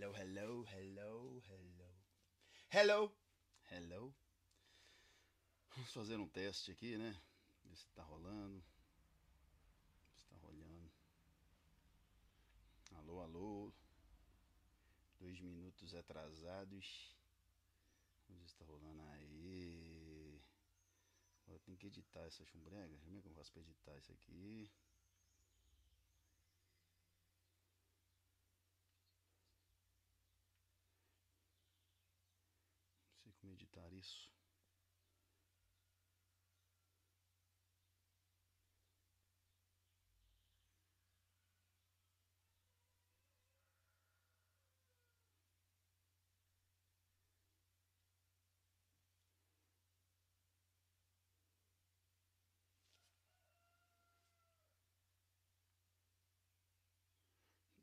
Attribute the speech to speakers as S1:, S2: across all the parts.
S1: Hello, hello, hello, hello. Hello, hello. Vamos fazer um teste aqui, né? Ver se tá rolando. Se tá rolando. Alô, alô. Dois minutos atrasados. Vamos ver se tá rolando aí. Agora tem que editar essa chumbrega. Como é que eu faço pra editar isso aqui? Não sei como editar isso.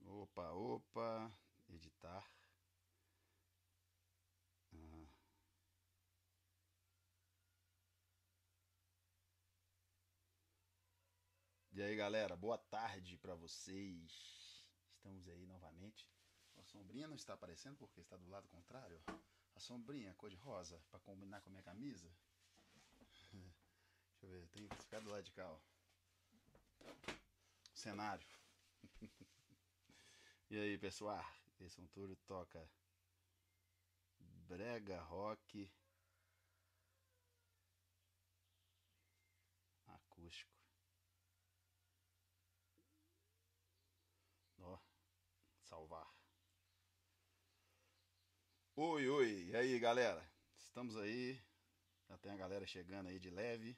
S1: Opa, opa, editar. E aí, galera, boa tarde para vocês. Estamos aí novamente. A sombrinha não está aparecendo porque está do lado contrário. A sombrinha cor de rosa para combinar com a minha camisa. Deixa eu ver, tem que ficar do lado de cá, ó. Cenário. E aí, pessoal? Esse é um toca brega rock acústico. Ó, salvar. Oi, oi. E aí, galera? Estamos aí. Já tem a galera chegando aí de leve.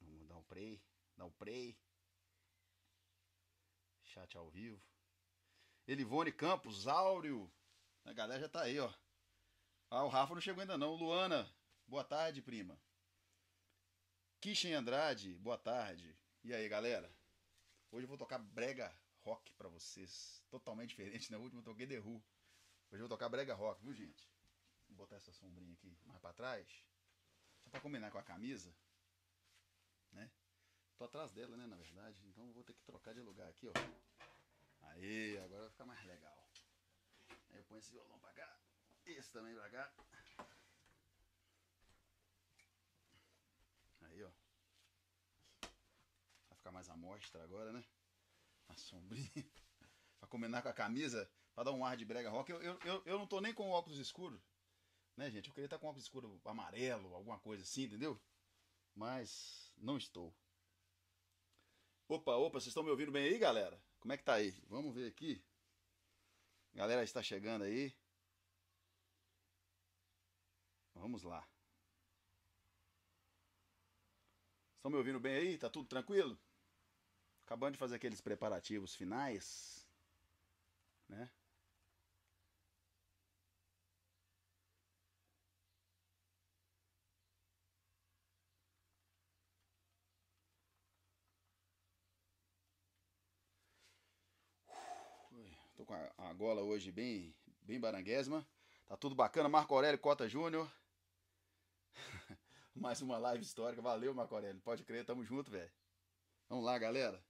S1: Vamos dar um play, dar um play. Chat ao vivo. Elivone Campos, Áureo. A galera já tá aí, ó. Ah, o Rafa não chegou ainda não. Luana, boa tarde, prima. Kishen Andrade, boa tarde. E aí, galera? Hoje eu vou tocar brega rock pra vocês. Totalmente diferente, né? O último eu toquei The Who. Hoje eu vou tocar brega rock, viu, gente? Vou botar essa sombrinha aqui mais pra trás. Só pra combinar com a camisa. Né? Tô atrás dela, né, na verdade. Então eu vou ter que trocar de lugar aqui, ó. Aí, agora vai ficar mais legal. Aí eu ponho esse violão pra cá. Esse também pra cá. Aí, ó. Vai ficar mais à mostra agora, né? A sombrinha. pra combinar com a camisa, pra dar um ar de brega rock. Eu, eu, eu, eu não tô nem com óculos escuros. Né, gente? Eu queria estar com óculos escuro amarelo, alguma coisa assim, entendeu? Mas não estou. Opa, opa, vocês estão me ouvindo bem aí, galera? Como é que tá aí? Vamos ver aqui. Galera está chegando aí. Vamos lá. Estão me ouvindo bem aí? Tá tudo tranquilo? Acabando de fazer aqueles preparativos finais, né? Tô com a, gola hoje bem, bem baranguesma. Tá tudo bacana. Marco Aurélio Cota Júnior. Mais uma live histórica. Valeu, Marco Aurélio. Pode crer, tamo junto, velho. Vamos lá, galera.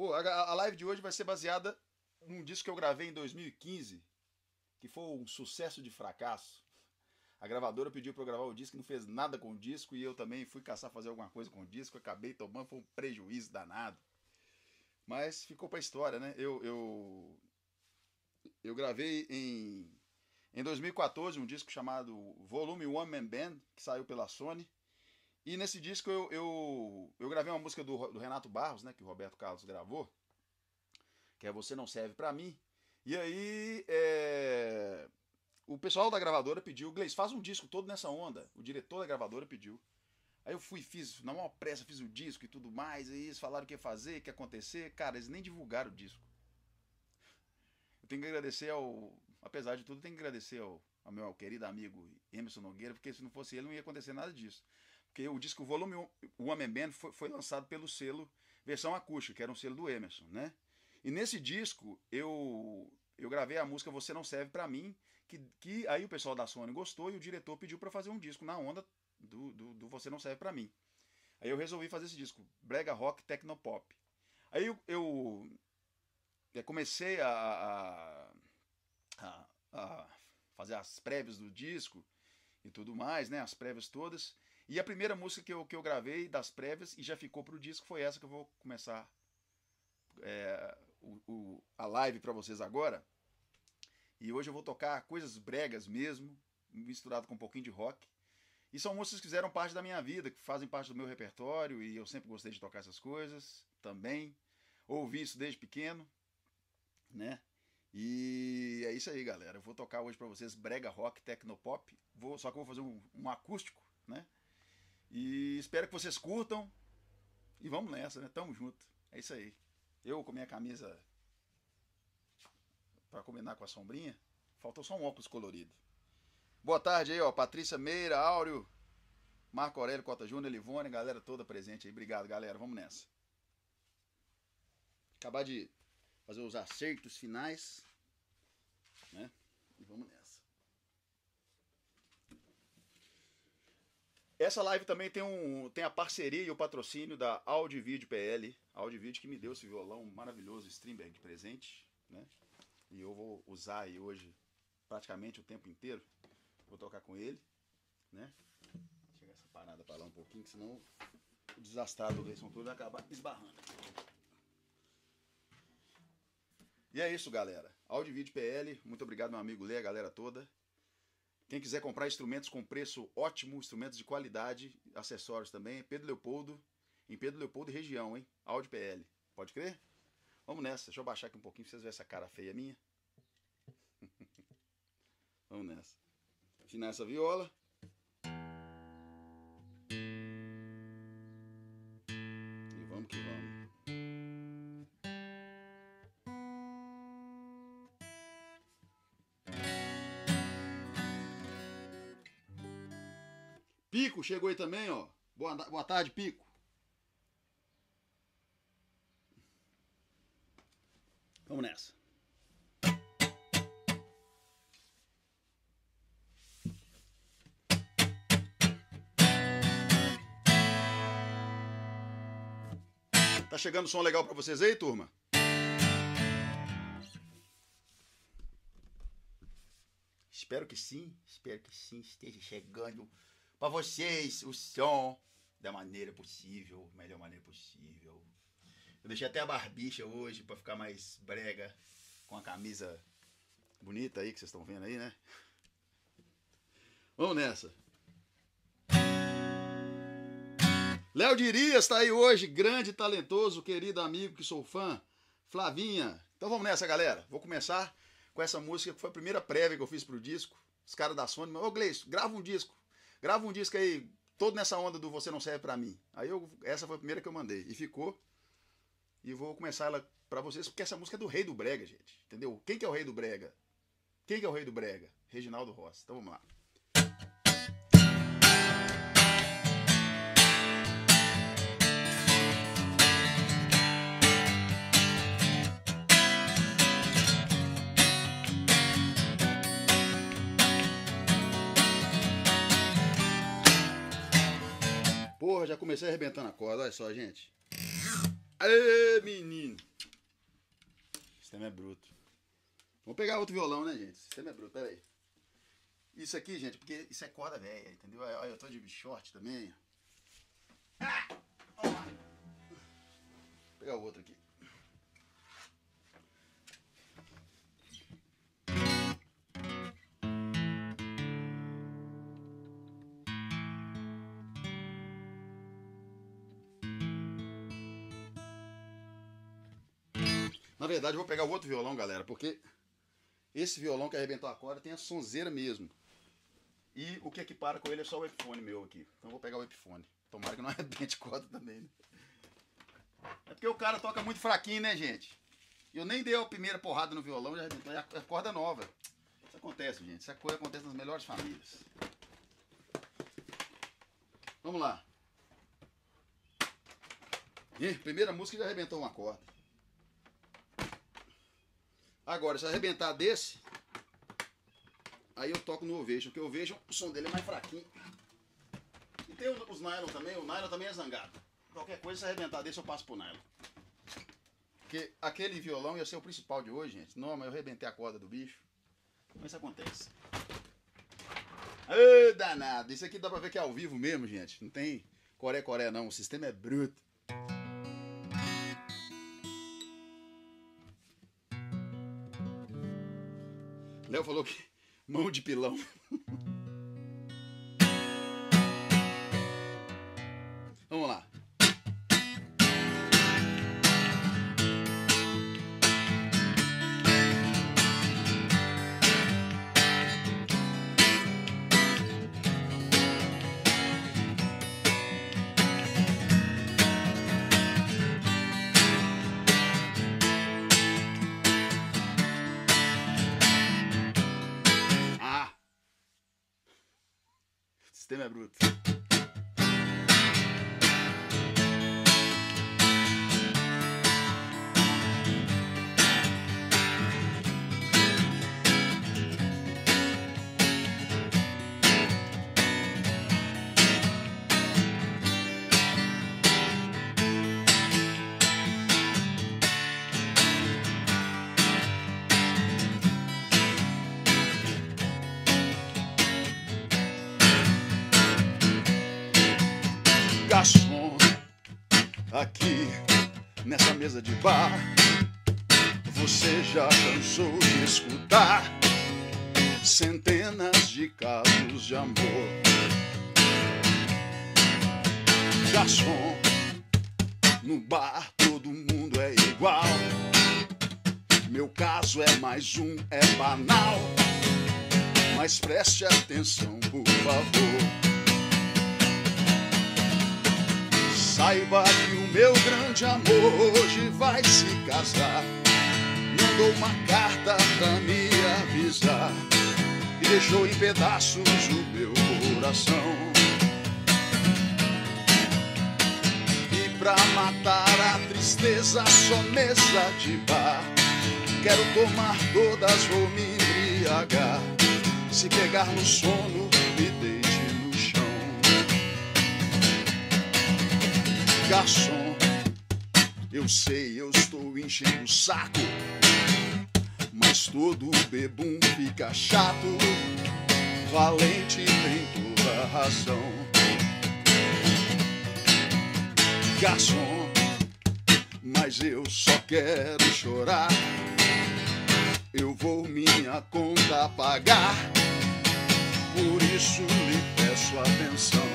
S1: Pô, a, a live de hoje vai ser baseada num disco que eu gravei em 2015, que foi um sucesso de fracasso. A gravadora pediu para eu gravar o disco, não fez nada com o disco, e eu também fui caçar fazer alguma coisa com o disco, acabei tomando, foi um prejuízo danado. Mas ficou pra história, né? Eu, eu, eu gravei em, em 2014 um disco chamado Volume One Man Band, que saiu pela Sony. E nesse disco eu, eu, eu gravei uma música do, do Renato Barros, né? Que o Roberto Carlos gravou. Que é Você Não Serve Pra Mim. E aí é, o pessoal da gravadora pediu, Gleice, faz um disco todo nessa onda. O diretor da gravadora pediu. Aí eu fui, fiz, na maior pressa, fiz o disco e tudo mais. Aí eles falaram o que fazer, o que acontecer. Cara, eles nem divulgaram o disco. Eu tenho que agradecer ao. Apesar de tudo, tenho que agradecer ao, ao meu querido amigo Emerson Nogueira, porque se não fosse ele, não ia acontecer nada disso. Porque o disco Volume 1, o Homem Band foi, foi lançado pelo selo Versão Acústica, que era um selo do Emerson, né? E nesse disco eu eu gravei a música Você Não Serve Pra Mim, que, que aí o pessoal da Sony gostou e o diretor pediu para fazer um disco na onda do, do, do, Você Não Serve Pra Mim. Aí eu resolvi fazer esse disco, Brega Rock Tecnopop. Aí eu, eu, comecei a, a, a, fazer as prévias do disco e tudo mais, né? As prévias todas. E a primeira música que eu, que eu gravei das prévias e já ficou pro disco foi essa que eu vou começar é, o, o, a live para vocês agora. E hoje eu vou tocar coisas bregas mesmo, misturado com um pouquinho de rock. E são músicas que fizeram parte da minha vida, que fazem parte do meu repertório, e eu sempre gostei de tocar essas coisas também. Ouvi isso desde pequeno, né? E é isso aí, galera. Eu vou tocar hoje para vocês brega rock, tecnopop. Vou, só que eu vou fazer um, um acústico, né? E espero que vocês curtam. E vamos nessa, né? Tamo junto. É isso aí. Eu com minha camisa para combinar com a sombrinha. Faltou só um óculos colorido. Boa tarde aí, ó. Patrícia Meira, Áureo, Marco Aurélio Cota Júnior, Livone, galera toda presente aí. Obrigado, galera. Vamos nessa. Acabar de fazer os acertos finais, né? E vamos nessa. Essa live também tem, um, tem a parceria e o patrocínio da Audiovídeo PL. Audiovídeo que me deu esse violão maravilhoso, Streamberg, presente, né? E eu vou usar aí hoje praticamente o tempo inteiro. Vou tocar com ele, né? Chega essa parada para lá um pouquinho, que senão o desastrado do Leison todo vai acabar esbarrando. E é isso, galera. Áudio Vídeo PL, muito obrigado, meu amigo Lê, a galera toda. Quem quiser comprar instrumentos com preço ótimo, instrumentos de qualidade, acessórios também, Pedro Leopoldo, em Pedro Leopoldo e região, hein? Áudio PL. Pode crer? Vamos nessa. Deixa eu baixar aqui um pouquinho pra vocês verem essa cara feia minha. Vamos nessa afinar essa viola. Pico chegou aí também, ó. Boa, boa tarde, Pico. Vamos nessa. Tá chegando som legal para vocês aí, turma? Espero que sim, espero que sim esteja chegando para vocês o som da maneira possível, melhor maneira possível. Eu deixei até a barbicha hoje para ficar mais brega com a camisa bonita aí que vocês estão vendo aí, né? Vamos nessa. Léo Dirias está aí hoje, grande, talentoso, querido amigo que sou fã. Flavinha. Então vamos nessa, galera. Vou começar com essa música que foi a primeira prévia que eu fiz pro disco. Os caras da Sony, ô Gleice, grava um disco. Grava um disco aí, todo nessa onda do Você Não Serve Pra Mim. Aí eu, essa foi a primeira que eu mandei. E ficou. E vou começar ela pra vocês, porque essa música é do Rei do Brega, gente. Entendeu? Quem que é o Rei do Brega? Quem que é o Rei do Brega? Reginaldo Rossi. Então vamos lá. Porra, já comecei arrebentando a corda, olha só, gente. Aê, menino. O sistema é bruto. Vamos pegar outro violão, né, gente? O sistema é bruto, pera aí. Isso aqui, gente, porque isso é corda velha, entendeu? Olha, eu tô de short também. Ah! Vou pegar o outro aqui. Na verdade, eu vou pegar o outro violão, galera, porque esse violão que arrebentou a corda tem a sonzeira mesmo. E o que equipara com ele é só o Epiphone meu aqui. Então eu vou pegar o Epiphone. Tomara que não arrebente corda também, né? É porque o cara toca muito fraquinho, né, gente? Eu nem dei a primeira porrada no violão, já arrebentou. É a corda nova. Isso acontece, gente. Essa coisa acontece nas melhores famílias. Vamos lá. Ih, primeira música já arrebentou uma corda. Agora, se arrebentar desse, aí eu toco no Ovation, porque o Ovation, o som dele é mais fraquinho. E tem os nylon também, o nylon também é zangado. Qualquer coisa, se arrebentar desse, eu passo pro nylon. Porque aquele violão ia ser o principal de hoje, gente. Não, mas eu arrebentei a corda do bicho. Como isso acontece? Ô, danado. Isso aqui dá pra ver que é ao vivo mesmo, gente. Não tem coré-coré, não. O sistema é bruto. Léo falou que mão de pilão. Escutar centenas de casos de amor. Garçom, no bar todo mundo é igual. Meu caso é mais um, é banal. Mas preste atenção, por favor. Saiba que o meu grande amor hoje vai se casar. Mandou uma carta pra me avisar e deixou em pedaços o meu coração. E pra matar a tristeza, só mesa de bar. Quero tomar todas, vou me embriagar. Se pegar no sono, me deite no chão. Garçom, eu sei, eu estou enchendo o saco. Mas todo bebum fica chato. Valente tem toda razão. Garçom, mas eu só quero chorar. Eu vou minha conta pagar. Por isso lhe peço atenção.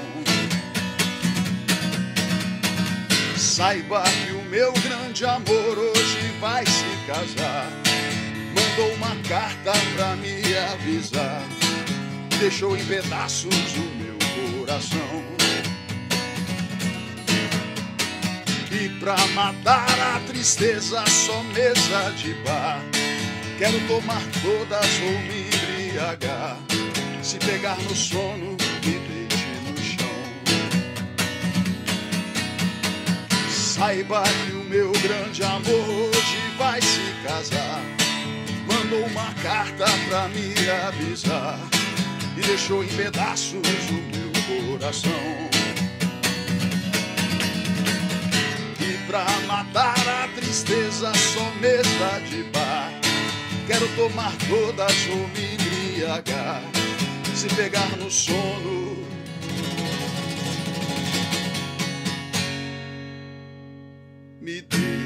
S1: Saiba que o meu grande amor hoje vai se casar. Mandou uma carta pra me avisar. Deixou em pedaços o meu coração. E pra matar a tristeza, só mesa de bar. Quero tomar todas, vou me embriagar. Se pegar no sono, me deite no chão. Saiba que o meu grande amor hoje vai se casar. Mandou uma carta pra me avisar e deixou em pedaços o meu coração. E pra matar a tristeza, só mesa de bar. Quero tomar todas, vou me embriagar. Se pegar no sono, me deite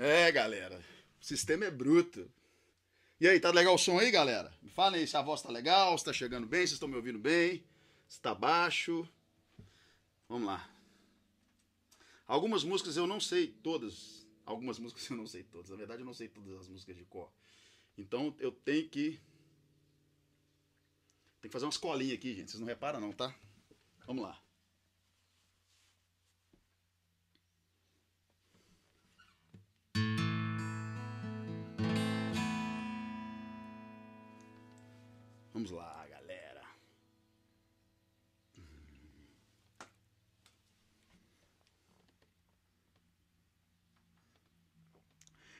S1: É, galera, o sistema é bruto. E aí, tá legal o som aí, galera? Me falem aí se a voz tá legal, se tá chegando bem, se estão me ouvindo bem, se tá baixo. Vamos lá. Algumas músicas eu não sei todas. Algumas músicas eu não sei todas. Na verdade, eu não sei todas as músicas de cor. Então eu tenho que. Tem que fazer umas colinhas aqui, gente. Vocês não reparam, não, tá? Vamos lá.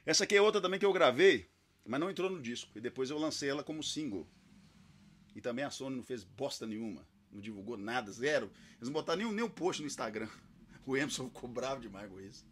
S1: Essa aqui é outra também que eu gravei Mas não entrou no disco. E depois eu lancei ela como single. E também a Sony não fez bosta nenhuma. Não divulgou nada, zero. Eles não botaram nem, nem um post no Instagram. O Emerson ficou bravo demais com isso.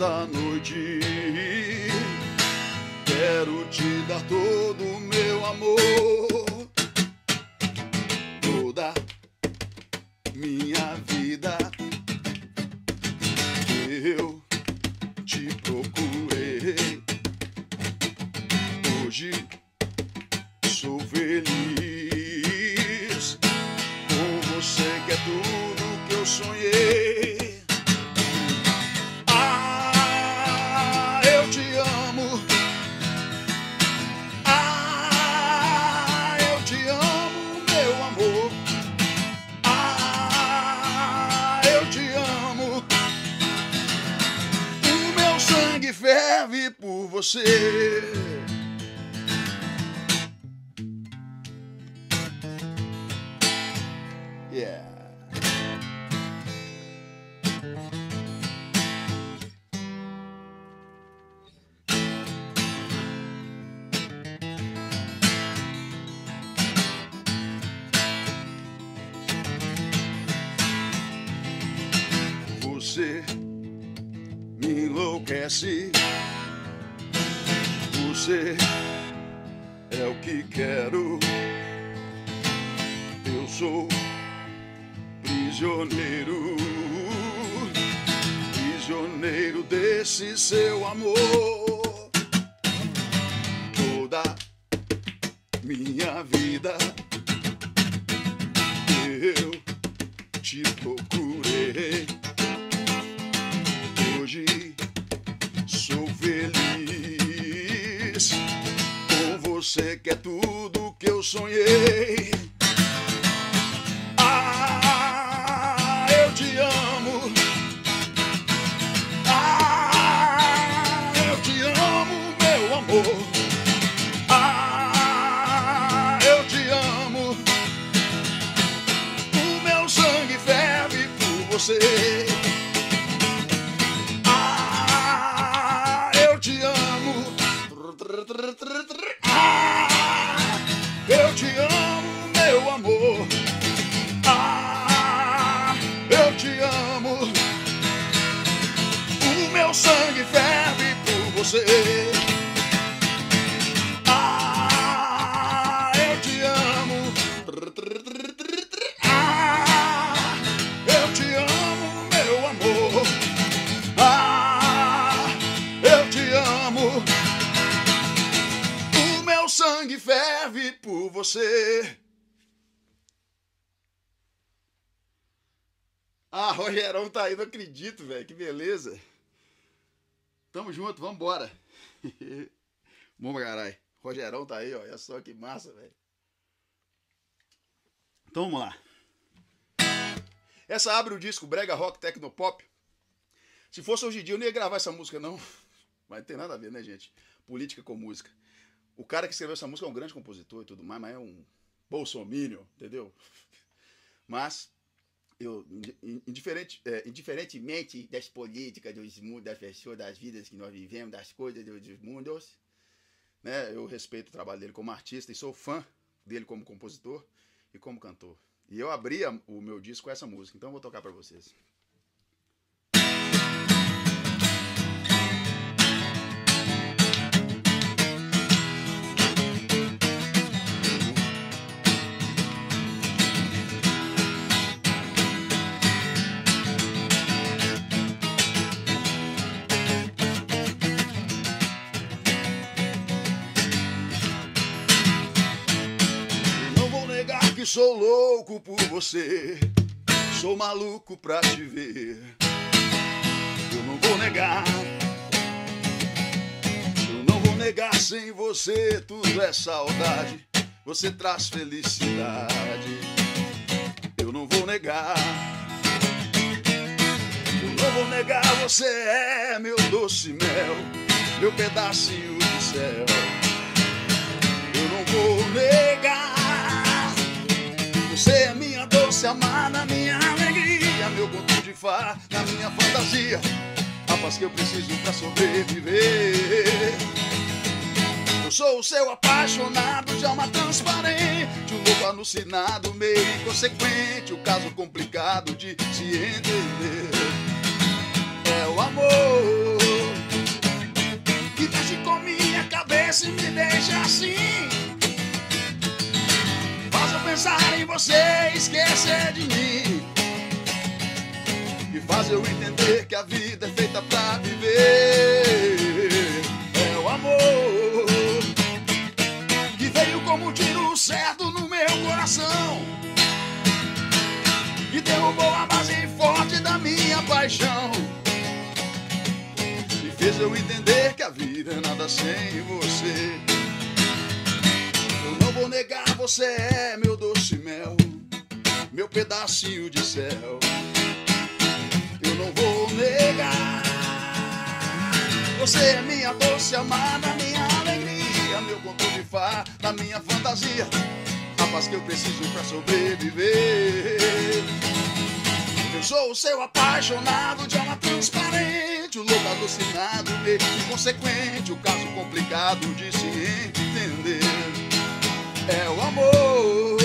S1: Esta não acredito, velho. Que beleza. Tamo junto, vambora. Bom caralho. Rogerão tá aí, ó. Olha só que massa, velho. Então vamos lá. Essa abre o disco Brega Rock Tecnopop. Se fosse hoje em dia, eu não ia gravar essa música, não. Mas não tem nada a ver, né, gente? Política com música. O cara que escreveu essa música é um grande compositor e tudo mais, mas é um bolsominion, entendeu? Mas, eu, indiferente, é, indiferentemente das políticas, dos mundos, das pessoas, das vidas que nós vivemos, das coisas, dos, dos mundos, né? Eu respeito o trabalho dele como artista e sou fã dele como compositor e como cantor. E eu abria o meu disco com essa música, então eu vou tocar para vocês. Sou louco por você. Sou maluco pra te ver. Eu não vou negar. Eu não vou negar sem você. Tudo é saudade. Você traz felicidade. Eu não vou negar. Eu não vou negar. Você é meu doce mel. Meu pedacinho de céu. Eu não vou negar. Você é minha doce amada, minha alegria, meu conto de fá, na minha fantasia, a paz que eu preciso pra sobreviver. Eu sou o seu apaixonado de alma transparente, o louco alucinado, meio inconsequente, o caso complicado de se entender. É o amor que mexe com minha cabeça e me deixa assim. Pensar em você esquecer de mim. E faz eu entender que a vida é feita pra viver. É o amor que veio como um tiro certo no meu coração. E derrubou a base forte da minha paixão. E fez eu entender que a vida é nada sem você. Vou negar, você é meu doce mel, meu pedacinho de céu. Eu não vou negar, você é minha doce amada, minha alegria, meu conto de fá, da minha fantasia, a paz que eu preciso pra sobreviver. Eu sou o seu apaixonado de alma transparente, o louco alucinado, meio inconsequente, o caso complicado de se entender. É o amor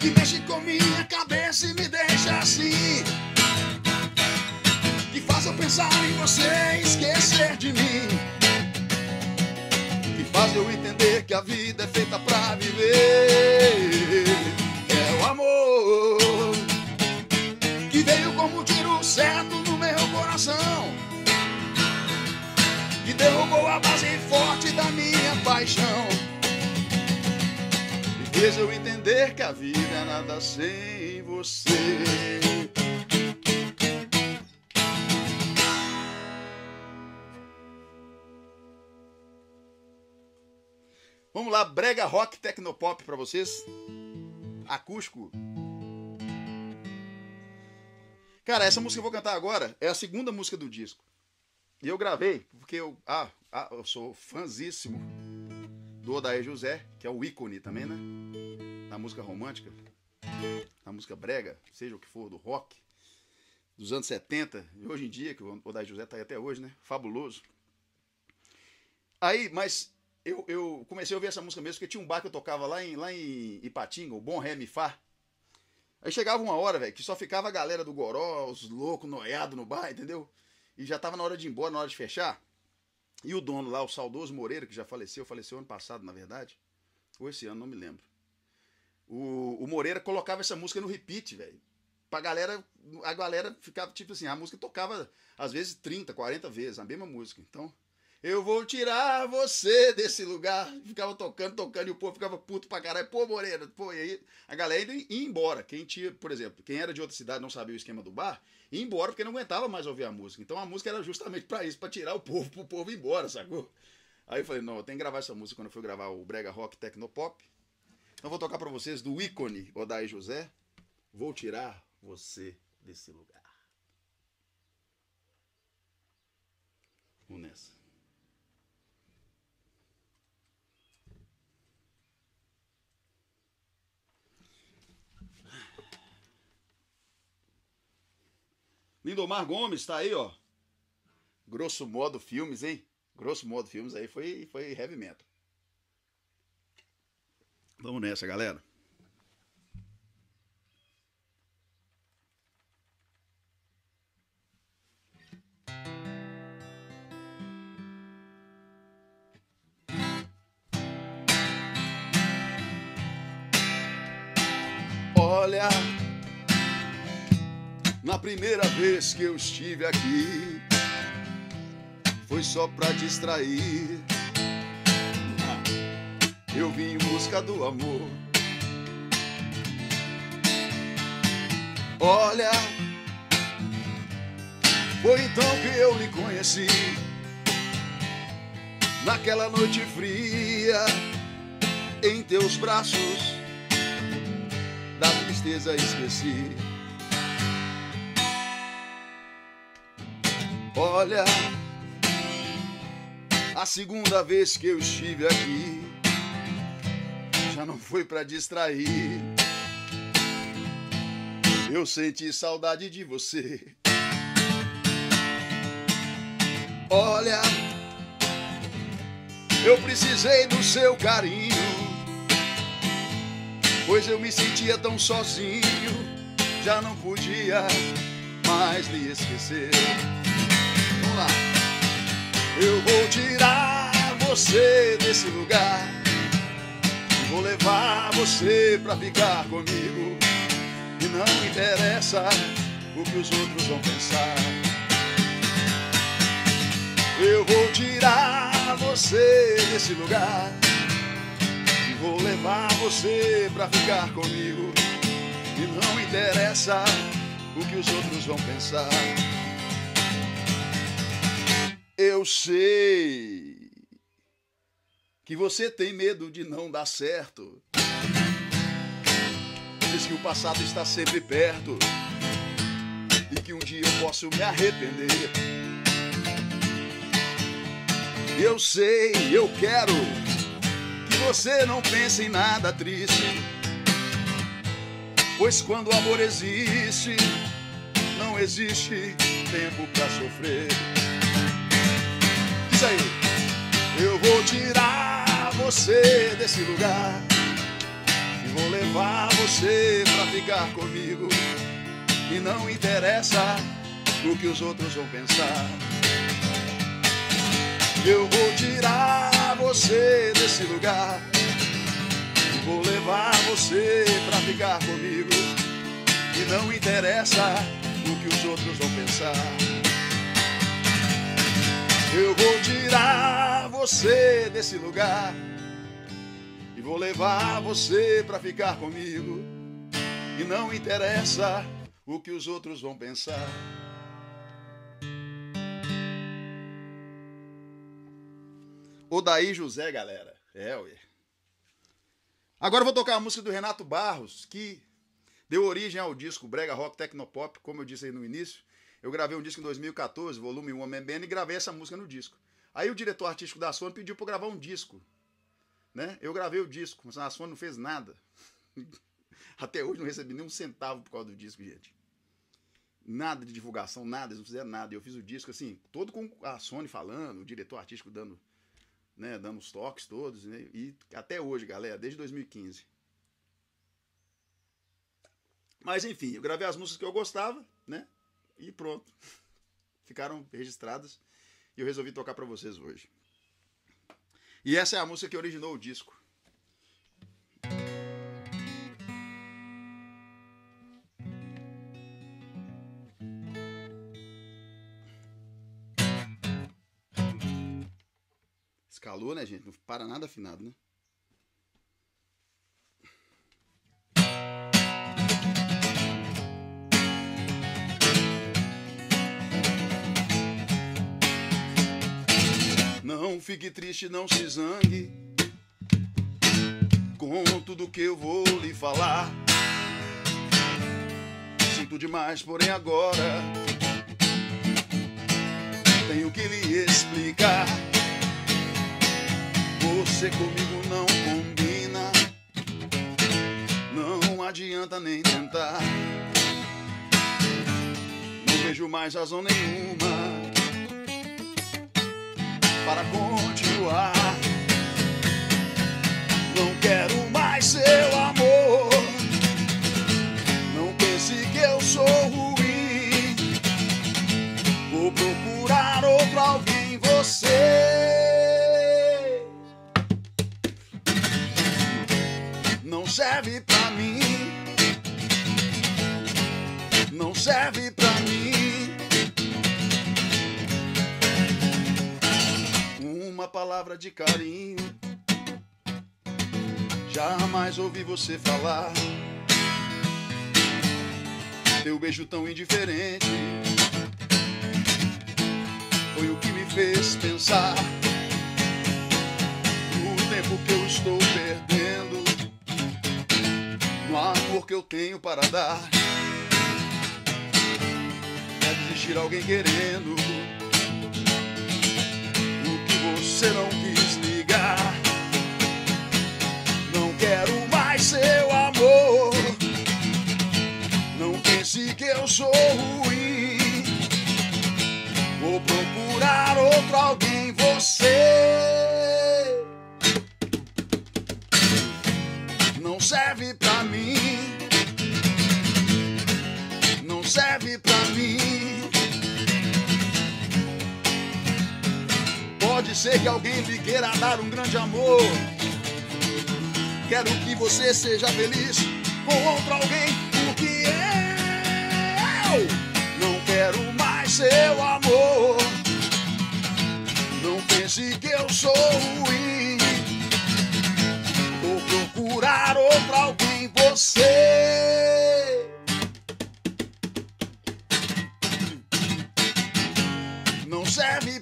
S1: que mexe com minha cabeça e me deixa assim. Que faz eu pensar em você e esquecer de mim. Que faz eu entender que a vida é feita pra viver. É o amor que veio como um tiro certo no meu coração. Que derrubou a base forte da minha paixão. Fez eu entender que a vida é nada sem você. Vamos lá, brega rock tecnopop pra vocês. Acústico. Cara, essa música que eu vou cantar agora é a segunda música do disco. E eu gravei porque eu, ah, ah, eu sou fãzíssimo do Odair José, que é o ícone também, né? Da música romântica, da música brega, seja o que for, do rock, dos anos 70 e hoje em dia, que o Odair José tá aí até hoje, né? Fabuloso. Aí, mas eu, eu comecei a ouvir essa música mesmo porque tinha um bar que eu tocava lá em, lá em Ipatinga, o Bom Ré Mi Fá. Aí chegava uma hora, velho, que só ficava a galera do Goró, os loucos, noiados no bar, entendeu? E já tava na hora de ir embora, na hora de fechar. E o dono lá, o saudoso Moreira, que já faleceu, faleceu ano passado, na verdade. Ou esse ano, não me lembro. O, o Moreira colocava essa música no repeat, velho. Pra galera, a galera ficava, tipo assim, a música tocava às vezes 30, 40 vezes, a mesma música. Então, eu vou tirar você desse lugar. Ficava tocando, tocando, e o povo ficava puto pra caralho. Pô, Moreira, pô, e aí a galera ia embora. Quem tinha, por exemplo, quem era de outra cidade não sabia o esquema do bar, ia embora porque não aguentava mais ouvir a música. Então a música era justamente pra isso, pra tirar o povo, pro povo ir embora, sacou? Aí eu falei, não, eu tenho que gravar essa música quando eu fui gravar o Brega Rock Tecnopop. Então vou tocar pra vocês do ícone Odair José. Vou tirar você desse lugar. Vamos nessa. Lindomar Gomes tá aí, ó. Grosso modo filmes, hein? Grosso modo filmes aí foi, foi heavy metal. Vamos nessa, galera. Olha, na primeira vez que eu estive aqui, foi só pra distrair. Eu vim em busca do amor. Olha, foi então que eu lhe conheci. Naquela noite fria, em teus braços, da tristeza esqueci. Olha, a segunda vez que eu estive aqui, já não foi para distrair. Eu senti saudade de você. Olha, eu precisei do seu carinho, pois eu me sentia tão sozinho, já não podia mais lhe esquecer. Eu vou tirar você desse lugar, vou levar você pra ficar comigo, e não interessa o que os outros vão pensar. Eu vou tirar você desse lugar. E vou levar você pra ficar comigo. E não interessa o que os outros vão pensar. Eu sei que você tem medo de não dar certo. Diz que o passado está sempre perto e que um dia eu posso me arrepender. Eu sei, eu quero que você não pense em nada triste. Pois quando o amor existe, não existe tempo pra sofrer. Diz aí, eu vou tirar você desse lugar e vou levar você pra ficar comigo. E não interessa o que os outros vão pensar. Eu vou tirar você desse lugar e vou levar você pra ficar comigo. E não interessa o que os outros vão pensar. Eu vou tirar você desse lugar e vou levar você pra ficar comigo. E não interessa o que os outros vão pensar. Odaí José, galera. É, ué. Agora eu vou tocar a música do Renato Barros, que deu origem ao disco Brega Rock Tecnopop, como eu disse aí no início. Eu gravei um disco em 2014, volume 1 MBN, e gravei essa música no disco. Aí o diretor artístico da Sony pediu para eu gravar um disco. Né? Eu gravei o disco, mas a Sony não fez nada. Até hoje não recebi nem um centavo por causa do disco, gente. Nada de divulgação, nada, eles não fizeram nada. Eu fiz o disco assim, todo com a Sony falando, o diretor artístico dando né, dando os toques todos, né, e até hoje, galera, desde 2015. Mas enfim, eu gravei as músicas que eu gostava, né, e pronto. Ficaram registradas e eu resolvi tocar para vocês hoje. E essa é a música que originou o disco. Escalou, né, gente? Não para nada afinado, né? Não fique triste, não se zangue com tudo que eu vou lhe falar. Sinto demais, porém agora tenho que lhe explicar. Você comigo não combina, não adianta nem tentar. Não vejo mais razão nenhuma para continuar. Não quero mais seu amor. Não pense que eu sou ruim. Vou procurar outro alguém, você. Não serve pra mim. Não serve pra palavra de carinho. Jamais ouvi você falar. Teu beijo tão indiferente foi o que me fez pensar no tempo que eu estou perdendo, no amor que eu tenho para dar. Deve existir alguém querendo o que você não quis ligar. Não quero mais seu amor. Não pense que eu sou ruim. Vou procurar outro alguém, você Que alguém lhe queira dar um grande amor. Quero que você seja feliz com outro alguém, porque eu não quero mais seu amor. Não pense que eu sou ruim. Vou procurar outro alguém, você. Não serve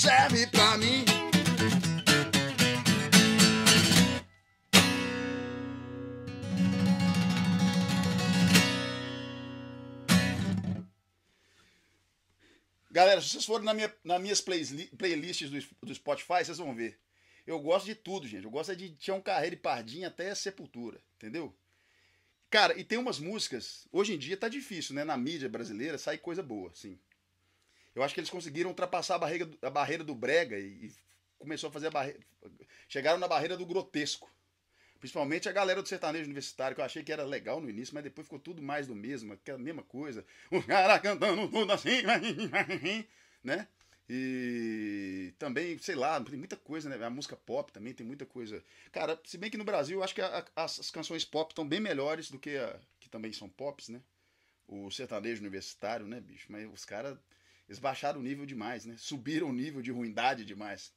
S1: serve pra mim. Galera, se vocês forem na minha, nas minhas playli- playlists do, do Spotify, vocês vão ver. Eu gosto de tudo, gente. Eu gosto é de Tião Carreiro e Pardinha até Sepultura, entendeu? Cara, e tem umas músicas. Hoje em dia tá difícil, né? Na mídia brasileira sai coisa boa, sim. Eu acho que eles conseguiram ultrapassar a barreira, a barreira do brega e, e começou a fazer a barreira. Chegaram na barreira do grotesco. Principalmente a galera do sertanejo universitário, que eu achei que era legal no início, mas depois ficou tudo mais do mesmo, aquela mesma coisa. Os caras cantando tudo assim, né? E também, sei lá, tem muita coisa, né? A música pop também tem muita coisa. Cara, se bem que no Brasil eu acho que a- a- as canções pop estão bem melhores do que a. que também são pops, né? O sertanejo universitário, né, bicho? Mas os caras. Eles baixaram o nível demais, né? Subiram o nível de ruindade demais.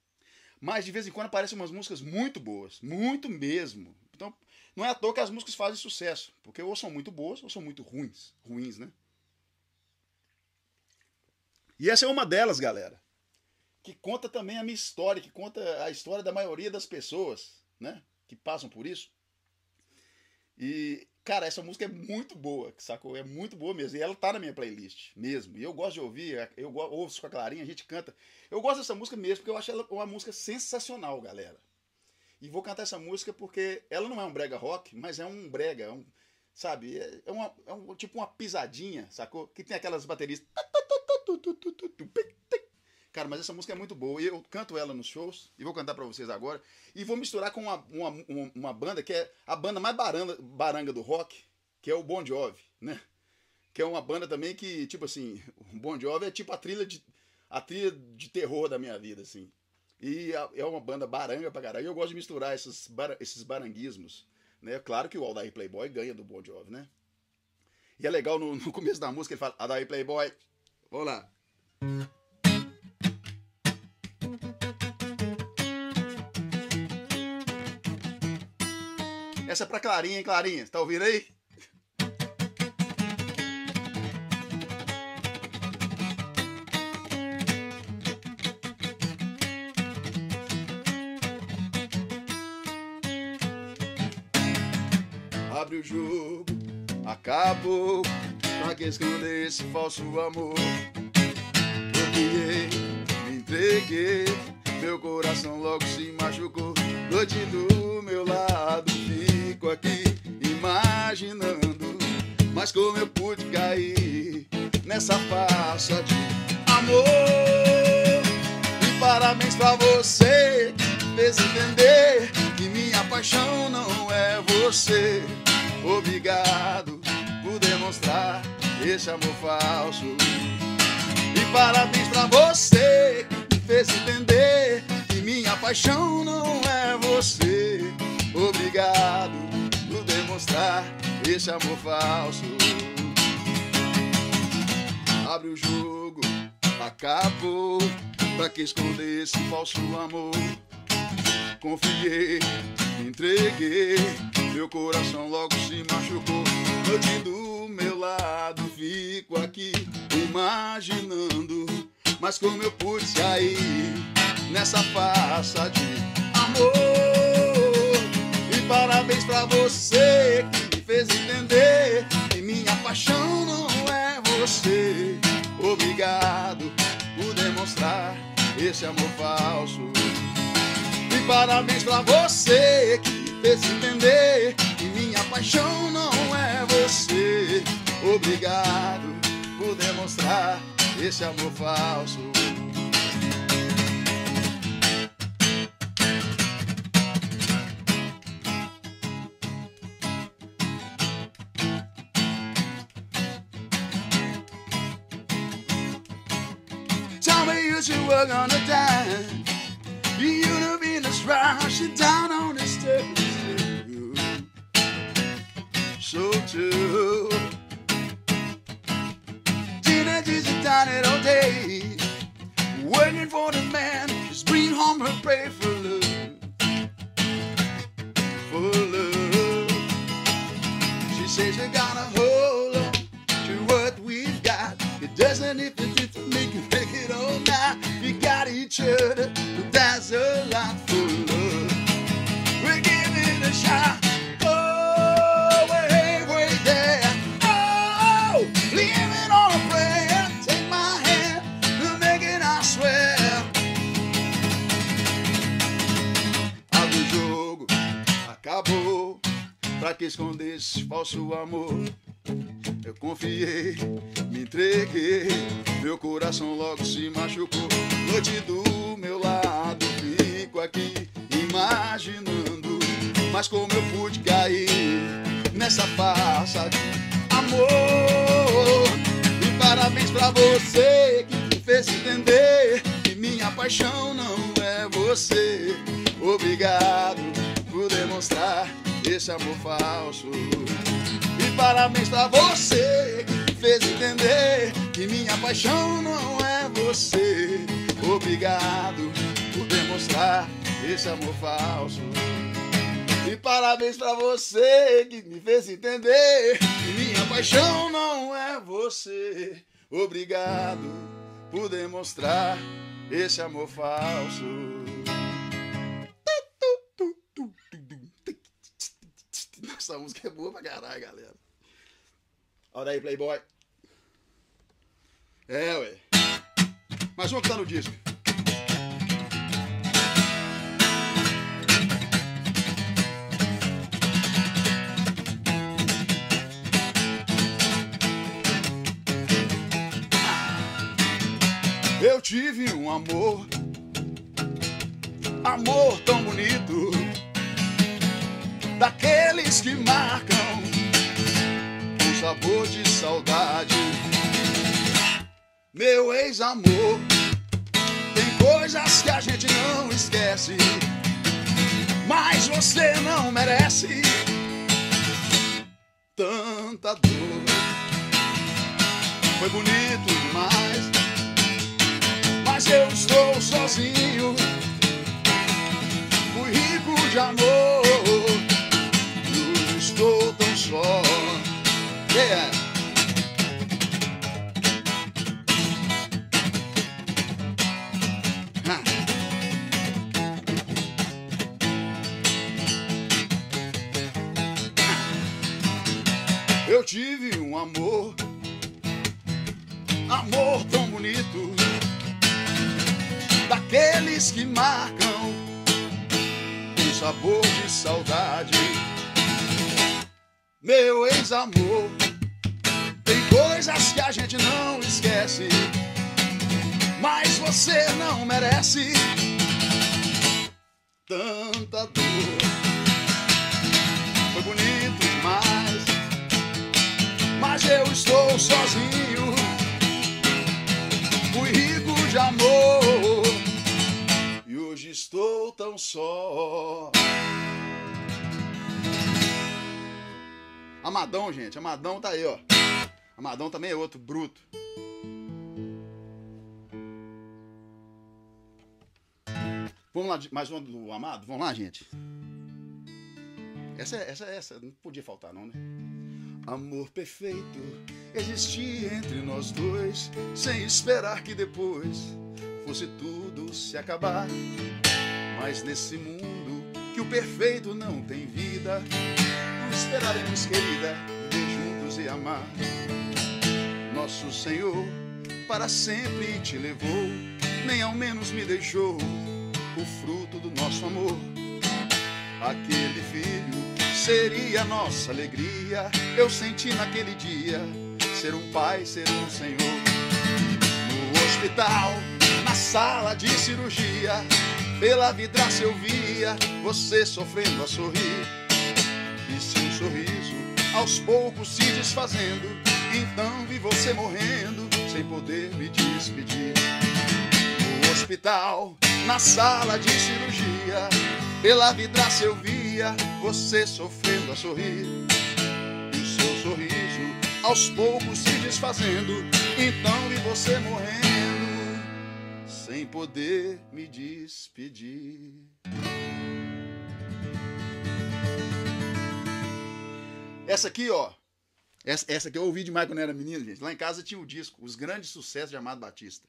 S1: Mas de vez em quando aparecem umas músicas muito boas, muito mesmo. Então, não é à toa que as músicas fazem sucesso, porque ou são muito boas ou são muito ruins, ruins, né? E essa é uma delas, galera, que conta também a minha história, que conta a história da maioria das pessoas, né, que passam por isso. E, cara, essa música é muito boa, sacou? É muito boa mesmo. E ela tá na minha playlist, mesmo. E eu gosto de ouvir, eu ouço com a Clarinha, a gente canta. Eu gosto dessa música mesmo, porque eu acho ela uma música sensacional, galera. E vou cantar essa música porque ela não é um brega rock, mas é um brega, é um, sabe? É, é uma, é um, tipo uma pisadinha, sacou? Que tem aquelas baterias. Cara, mas essa música é muito boa. E eu canto ela nos shows. E vou cantar pra vocês agora. E vou misturar com uma, uma, uma, banda que é a banda mais baranga, baranga do rock, que é o Bon Jovi, né? Que é uma banda também que, tipo assim, o Bon Jovi é tipo a trilha de, a trilha de terror da minha vida, assim. E é uma banda baranga pra caralho. E eu gosto de misturar esses, bara- esses baranguismos. Né? Claro que o Aldair Playboy ganha do Bon Jovi, né? E é legal no, no começo da música ele fala, Aldair Playboy, vamos lá. Essa é pra Clarinha, hein, Clarinha? Tá ouvindo aí? Abre o jogo, acabou. Pra que esconder esse falso amor? Criei, me entreguei. Meu coração logo se machucou. Noite do meu lado, fico aqui imaginando. Mas como eu pude cair nessa farsa de amor? E parabéns pra você que fez entender que minha paixão não é você. Obrigado por demonstrar esse amor falso. E parabéns pra você que fez entender minha paixão não é você. Obrigado por demonstrar esse amor falso. Abre o jogo, acabou. Pra que esconder esse falso amor? Confiei, entreguei, meu coração logo se machucou. Noite do meu lado, fico aqui imaginando. Mas como eu pude sair nessa farsa de amor? E parabéns pra você que me fez entender que minha paixão não é você. Obrigado por demonstrar esse amor falso. E parabéns pra você que me fez entender que minha paixão não é você. Obrigado por demonstrar esse amor falso. Two gonna die. You'd have been as rush down on the stairs. So true. Teenagers are down it all day, waiting for the man who's bring home her prey for love. For love. She says you gotta hold on doesn't it to make you make it all now. We got each other, but that's a lot for love. We're giving a shot. Oh, there. Oh, on prayer. Take my hand, I swear. O jogo, acabou. Pra que esconder esse falso amor? Eu confiei, me entreguei, meu coração logo se machucou. Noite do meu lado, fico aqui imaginando. Mas como eu pude cair nessa farsa de amor? E parabéns pra você que me fez entender que minha paixão não é você. Obrigado por demonstrar esse amor falso. Parabéns pra você que fez entender que minha paixão não é você. Obrigado por demonstrar esse amor falso. E parabéns pra você que me fez entender que minha paixão não é você. Obrigado por demonstrar esse amor falso. Essa música é boa pra caralho, galera. Olha aí, Playboy. É, ué. Mais uma que tá no disco. Eu tive um amor, amor tão bonito, daqueles que marcam um sabor de saudade. Meu ex-amor, tem coisas que a gente não esquece, mas você não merece tanta dor. Foi bonito demais mas eu estou sozinho. Fui rico de amor, Ex-amor, tem coisas que a gente não esquece, mas você não merece tanta dor. Foi bonito demais, mas eu estou sozinho. Fui rico de amor e hoje estou tão só. Amadão, gente. Amadão tá aí, ó. Amadão também é outro bruto. Vamos lá, mais uma do Amado? Vamos lá, gente. Essa, é, essa, é, essa, não podia faltar, não, né? Amor perfeito existir entre nós dois, sem esperar que depois fosse tudo se acabar. Mas nesse mundo que o perfeito não tem vida, esperaremos, querida, viver juntos e amar. Nosso Senhor para sempre te levou, nem ao menos me deixou o fruto do nosso amor. Aquele filho seria nossa alegria. Eu senti naquele dia ser um pai, ser um senhor. No hospital, na sala de cirurgia, pela vidraça eu via você sofrendo a sorrir. E seu sorriso aos poucos se desfazendo. Então vi você morrendo sem poder me despedir. No hospital, na sala de cirurgia, pela vidraça eu via você sofrendo a sorrir. E seu sorriso aos poucos se desfazendo. Então vi você morrendo sem poder me despedir. Essa aqui, ó. Essa, essa aqui eu ouvi demais quando era menino, gente. Lá em casa tinha o disco, Os Grandes Sucessos de Amado Batista.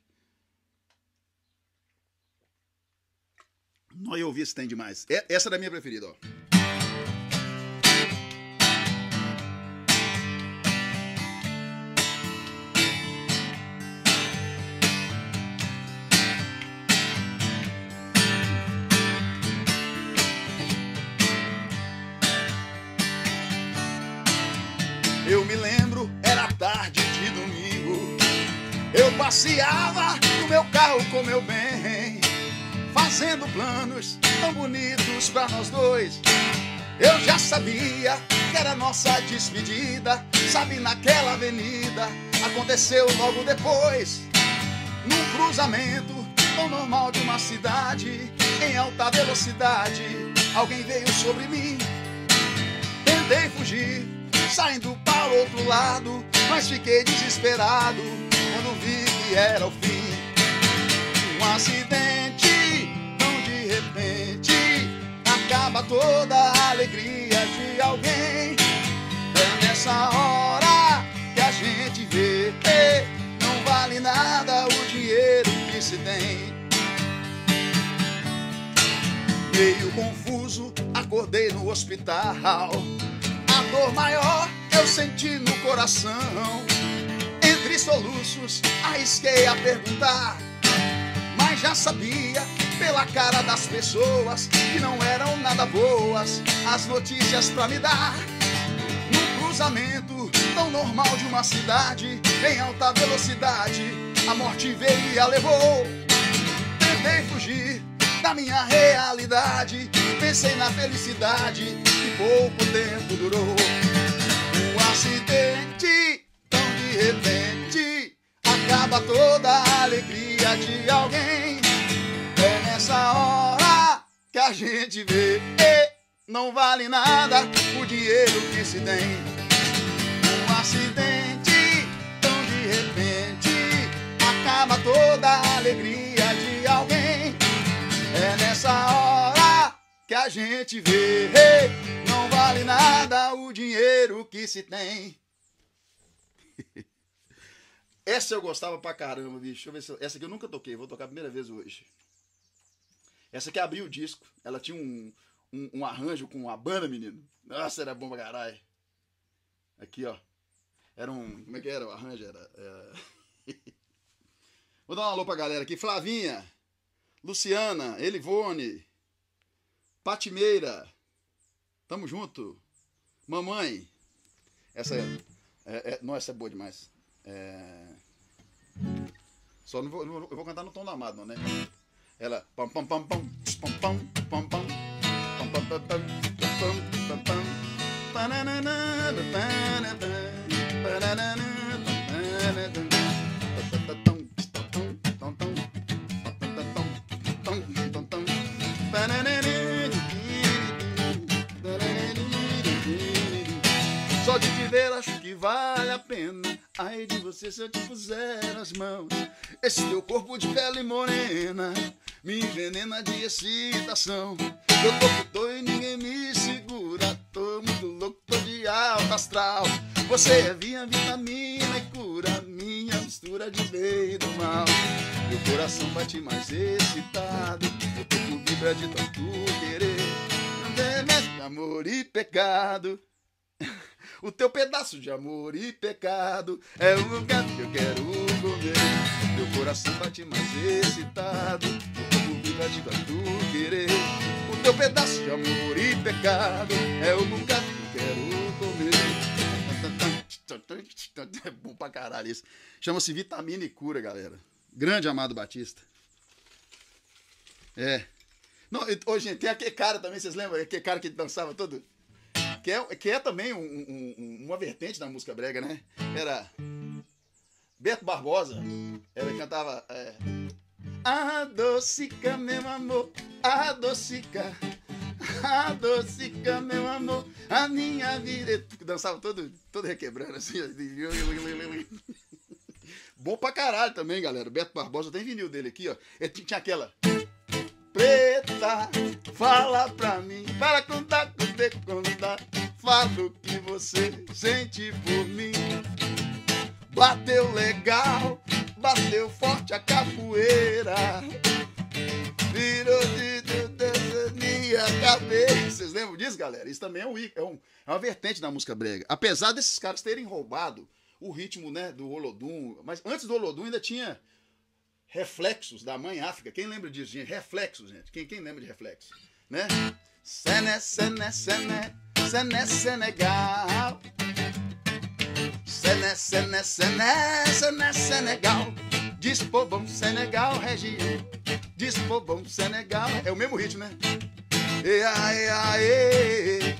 S1: Não eu ouvi se tem demais. Essa é da minha preferida, ó. Passeava no meu carro com meu bem fazendo planos tão bonitos para nós dois. Eu já sabia que era nossa despedida, sabe, naquela avenida. Aconteceu logo depois, num cruzamento tão normal de uma cidade, em alta velocidade. Alguém veio sobre mim, tentei fugir, saindo para o outro lado, mas fiquei desesperado quando vi que era o fim. Um acidente repente acaba toda a alegria de alguém. É nessa hora que a gente vê que não vale nada o dinheiro que se tem. Meio confuso, acordei no hospital. A dor maior eu senti no coração. Entre soluços, arrisquei a perguntar, mas já sabia pela cara das pessoas que não eram nada boas as notícias pra me dar. No cruzamento tão normal de uma cidade em alta velocidade, a morte veio e a levou. Tentei fugir da minha realidade, pensei na felicidade que pouco tempo durou. Um acidente de alguém nessa hora que a gente vê não vale nada o dinheiro que se tem. Um acidente tão de repente acaba toda a alegria de alguém. É nessa hora que a gente vê não vale nada o dinheiro que se tem. Essa eu gostava pra caramba, bicho. Deixa eu ver se. Essa aqui eu nunca toquei, vou tocar a primeira vez hoje. Essa aqui abriu o disco. Ela tinha um, um, um, arranjo com uma banda, menino. Nossa, era bom pra caralho. Aqui, ó. Era um. Como é que era o arranjo? Era. É... Vou dar um alô pra galera aqui. Flavinha, Luciana, Elivone, Patimeira. Tamo junto. Mamãe. Essa é. é, é não, essa é boa demais. É... Só não vou, não, eu vou cantar no tom da amado, né? Ela. Pam, pam, pam, pam, pam, pam, pam, pam, pam, pam, pam, pam, pam, pam, Só de te ver acho que vale a pena. Ai de você se eu te puser as mãos. Esse teu corpo de pele morena me envenena de excitação. Eu tô tô e ninguém me segura. Tô muito louco, tô de alto astral. Você é minha vitamina e cura minha mistura de bem e do mal. Meu coração bate mais excitado. Meu corpo vibra de tanto querer. Amor e pecado. O teu pedaço de amor e pecado é o lugar que eu quero comer. Meu coração bate mais excitado, o corpo vibra de tanto querer. O teu pedaço de amor e pecado é o lugar que eu quero comer. É bom pra caralho isso. Chama-se Vitamina e Cura, galera. Grande Amado Batista. É. Não, ô, gente, tem aquele cara também, vocês lembram? Aquele cara que dançava todo que é, que é também um, um, uma vertente da música brega, né? Era Beto Barbosa, ela cantava é, Adocica, meu amor, adocica, adocica, meu amor, a minha vida. Dançava todo, todo requebrando assim. Bom pra caralho também, galera. Beto Barbosa tem vinil dele aqui, ó. Ele tinha aquela. Preta, fala pra mim, para contar, contar, contar. Fala o que você sente por mim. Bateu legal, bateu forte a capoeira. Virou de, de, minha cabeça. Vocês lembram disso, galera? Isso também é, um, é, um, é uma vertente da música brega. Apesar desses caras terem roubado o ritmo né, do Olodum, mas antes do Olodum ainda tinha reflexos da mãe África. Quem lembra disso, gente? Reflexos, gente. Quem, quem lembra de reflexos? Né? Sené, sené, sené, sené, Senegal. Sené, sené, sené, sené, Senegal. Diz bom Senegal, região. Diz bom Senegal. É o mesmo ritmo, né? E ai, ai,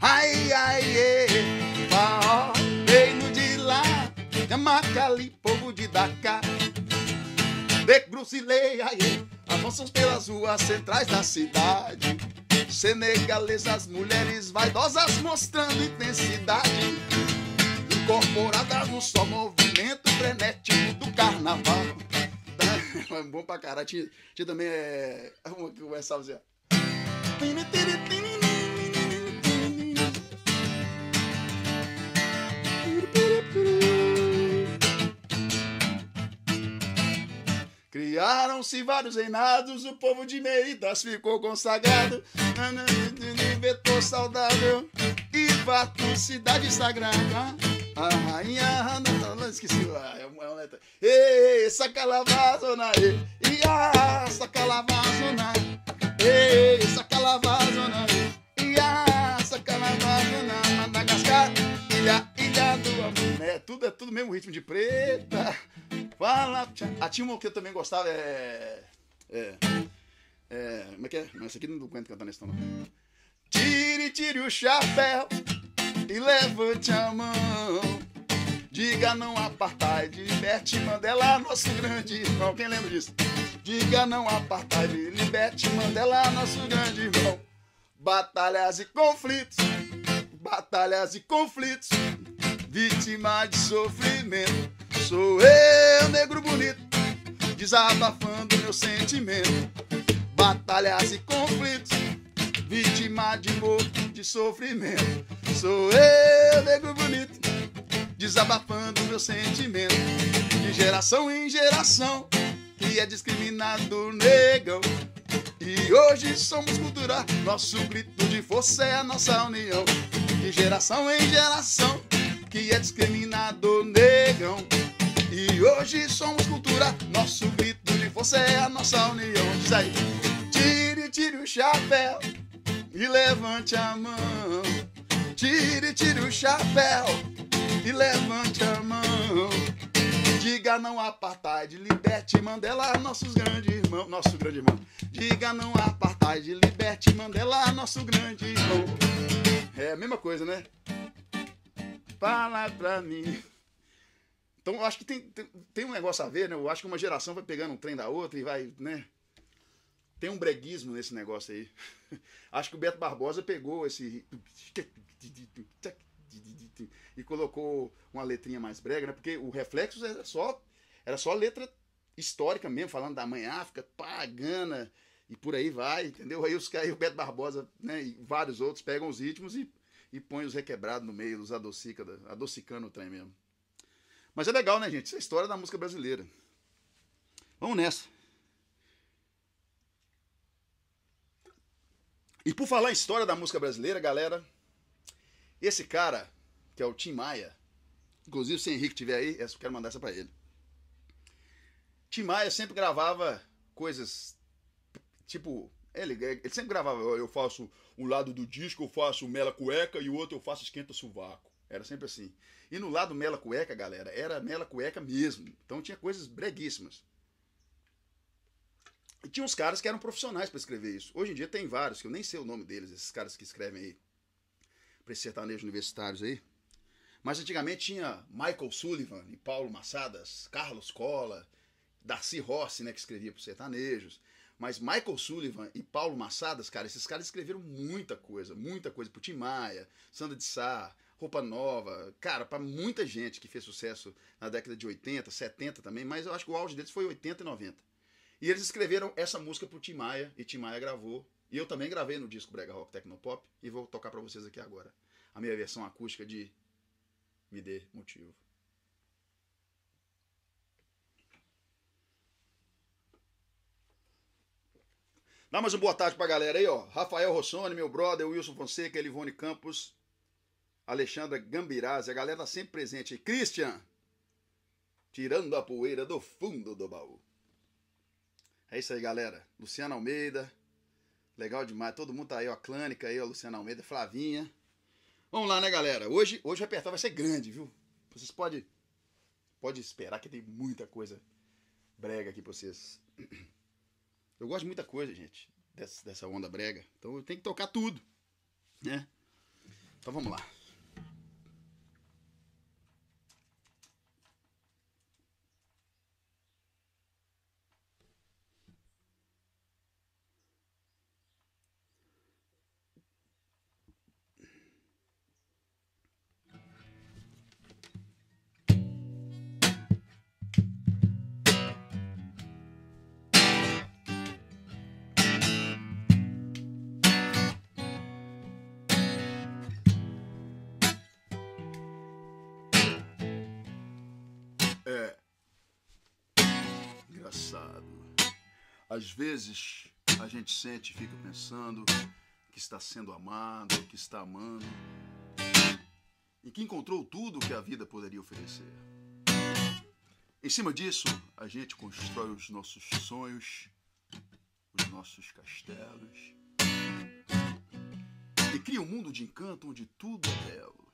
S1: ai, ai, ai, reino de lá, Macali, povo de Dakar aí, avançam pelas ruas centrais da cidade. Senegalesas, mulheres vaidosas mostrando intensidade. Incorporadas no só movimento frenético do carnaval. É bom pra caralho. Tinha, tinha também é, uma que começava assim, ó. Criaram-se vários reinados, o povo de Meidas ficou consagrado. Vetor saudável e fato, cidade sagrada. A rainha não, esqueci, é uma letra. Ei, sacalavazona, e a sacalavazona, ei, sacalavazona, a sacalavazona, Madagascar, ilha, ilha do amor, né? Tudo é tudo mesmo ritmo de preta. Fala. A tinha uma que eu também gostava, é. É. é como é que é? Mas essa aqui não aguento cantar nesse tom, não. Tire, tire o chapéu e levante a mão. Diga não apartheid, liberte Mandela, nosso grande irmão. Quem lembra disso? Diga não apartheid, liberte Mandela, nosso grande irmão. Batalhas e conflitos, batalhas e conflitos, vítima de sofrimento Sou eu, negro bonito, desabafando meu sentimento. Batalhas e conflitos, vítima de amor, de sofrimento. Sou eu, negro bonito, desabafando meu sentimento. De geração em geração, que é discriminado negão. E hoje somos cultura, nosso grito de força é a nossa união. De geração em geração, que é discriminado negão. E hoje somos cultura, nosso grito de força é a nossa união. Diz aí, tire, tire o chapéu e levante a mão. Tire, tire o chapéu e levante a mão. Diga não apartheid, liberte Mandela, nossos grandes irmãos, nosso grande irmão. Diga não apartheid, liberte Mandela, nosso grande irmão. É a mesma coisa, né? Fala pra mim. Então, eu acho que tem, tem, tem, um negócio a ver, né? Eu acho que uma geração vai pegando um trem da outra e vai, né? Tem um breguismo nesse negócio aí. acho que o Beto Barbosa pegou esse. E colocou uma letrinha mais brega, né? Porque o Reflexos era só, era só letra histórica mesmo, falando da mãe África, pagana e por aí vai, entendeu? Aí os aí o Beto Barbosa, né, e vários outros pegam os ritmos e, e põem os requebrados no meio, os adocicando, o trem mesmo. Mas é legal, né, gente? Isso é a história da música brasileira. Vamos nessa. E por falar em história da música brasileira, galera, esse cara, que é o Tim Maia, inclusive se o Henrique estiver aí, eu quero mandar essa para ele. Tim Maia sempre gravava coisas tipo. Ele, ele sempre gravava, eu faço um lado do disco, eu faço mela cueca e o outro eu faço esquenta sovaco. Era sempre assim. E no lado mela cueca, galera, era mela cueca mesmo. Então tinha coisas breguíssimas. E tinha uns caras que eram profissionais para escrever isso. Hoje em dia tem vários, que eu nem sei o nome deles, esses caras que escrevem aí, para esses sertanejos universitários aí. Mas antigamente tinha Michael Sullivan e Paulo Massadas, Carlos Cola, Darcy Rossi, né, que escrevia para sertanejos. Mas Michael Sullivan e Paulo Massadas, cara, esses caras escreveram muita coisa, muita coisa pro Tim Maia, Sandra de Sá, Roupa Nova, cara, para muita gente que fez sucesso na década de 80, 70 também, mas eu acho que o auge deles foi 80 e 90. E eles escreveram essa música pro Tim Maia, e Tim Maia gravou, e eu também gravei no disco Brega Rock Tecnopop, e vou tocar para vocês aqui agora. A minha versão acústica de Me Dê Motivo. Dá mais uma boa tarde pra galera aí, ó. Rafael Rossoni, meu brother, Wilson Fonseca, Elivone Campos, Alexandra Gambirazzi, a galera tá sempre presente aí. Christian, tirando a poeira do fundo do baú. É isso aí, galera. Luciana Almeida, legal demais. Todo mundo tá aí, ó. Clânica aí, ó. Luciana Almeida, Flavinha. Vamos lá, né, galera? Hoje, hoje o repertório vai ser grande, viu? Vocês podem pode esperar que tem muita coisa brega aqui pra vocês. Eu gosto de muita coisa, gente, dessa, dessa onda brega. Então eu tenho que tocar tudo, né? Então vamos lá. Às vezes a gente sente e fica pensando que está sendo amado, que está amando, e que encontrou tudo o que a vida poderia oferecer. Em cima disso, a gente constrói os nossos sonhos, os nossos castelos, e cria um mundo de encanto onde tudo é belo.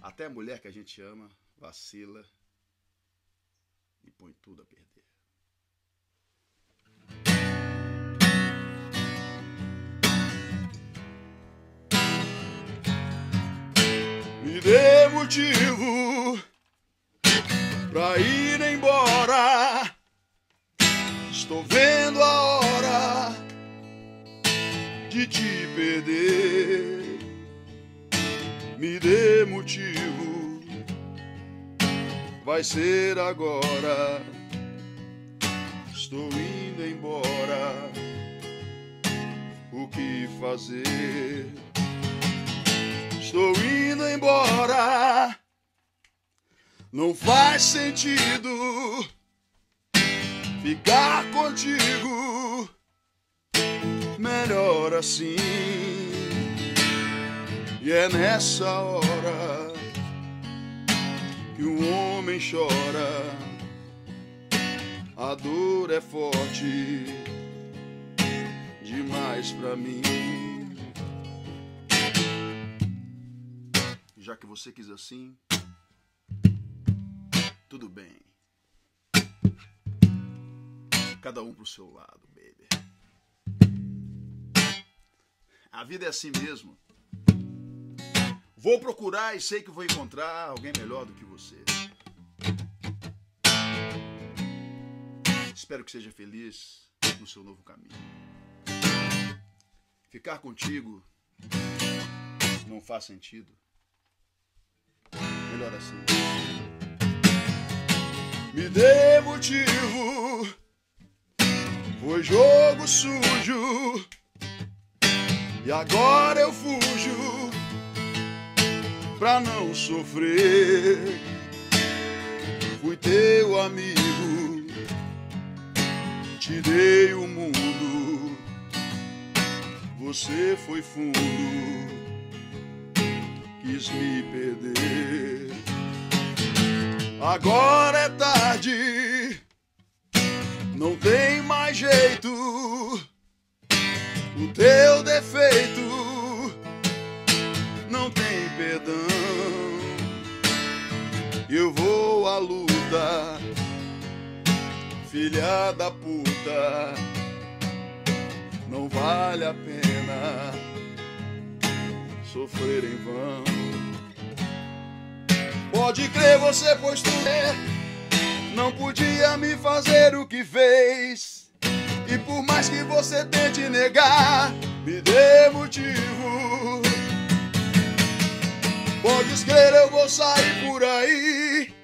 S1: Até a mulher que a gente ama vacila e põe tudo a perder. Me dê motivo pra ir embora. Estou vendo a hora de te perder. Me dê motivo vai ser agora. Estou indo embora. O que fazer? Estou indo embora. Não faz sentido ficar contigo. Melhor assim. E é nessa hora que um homem chora, a dor é forte demais para mim. Já que você quis assim, tudo bem. Cada um pro seu lado, baby. A vida é assim mesmo. Vou procurar e sei que vou encontrar alguém melhor do que você. Espero que seja feliz no seu novo caminho. Ficar contigo não faz sentido. Melhor assim. me dê motivo. Foi jogo sujo e agora eu fujo pra não sofrer. Fui teu amigo, te dei o mundo, você foi fundo, quis me perder. Agora é tarde, não tem mais jeito. O teu defeito não tem perdão. Eu vou à luta, filha da puta. Não vale a pena sofrer em vão. Pode crer, você pois tu é, não podia me fazer o que fez. E por mais que você tente negar, me dê motivo. Pode crer, eu vou sair por aí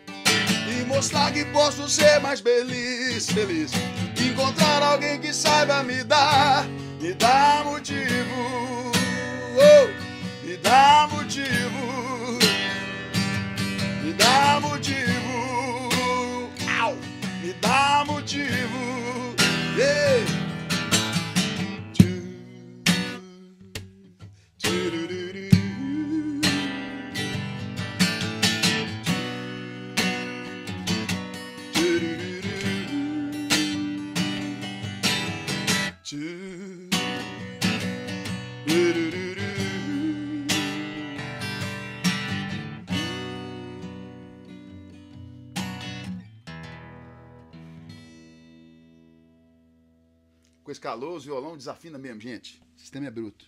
S1: e mostrar que posso ser mais feliz, feliz. Encontrar alguém que saiba me dar, me dá motivo. Oh, me dá motivo. Me dá motivo. Au, me dá motivo. Yeah. Calor, o violão desafina mesmo, gente. O sistema é bruto.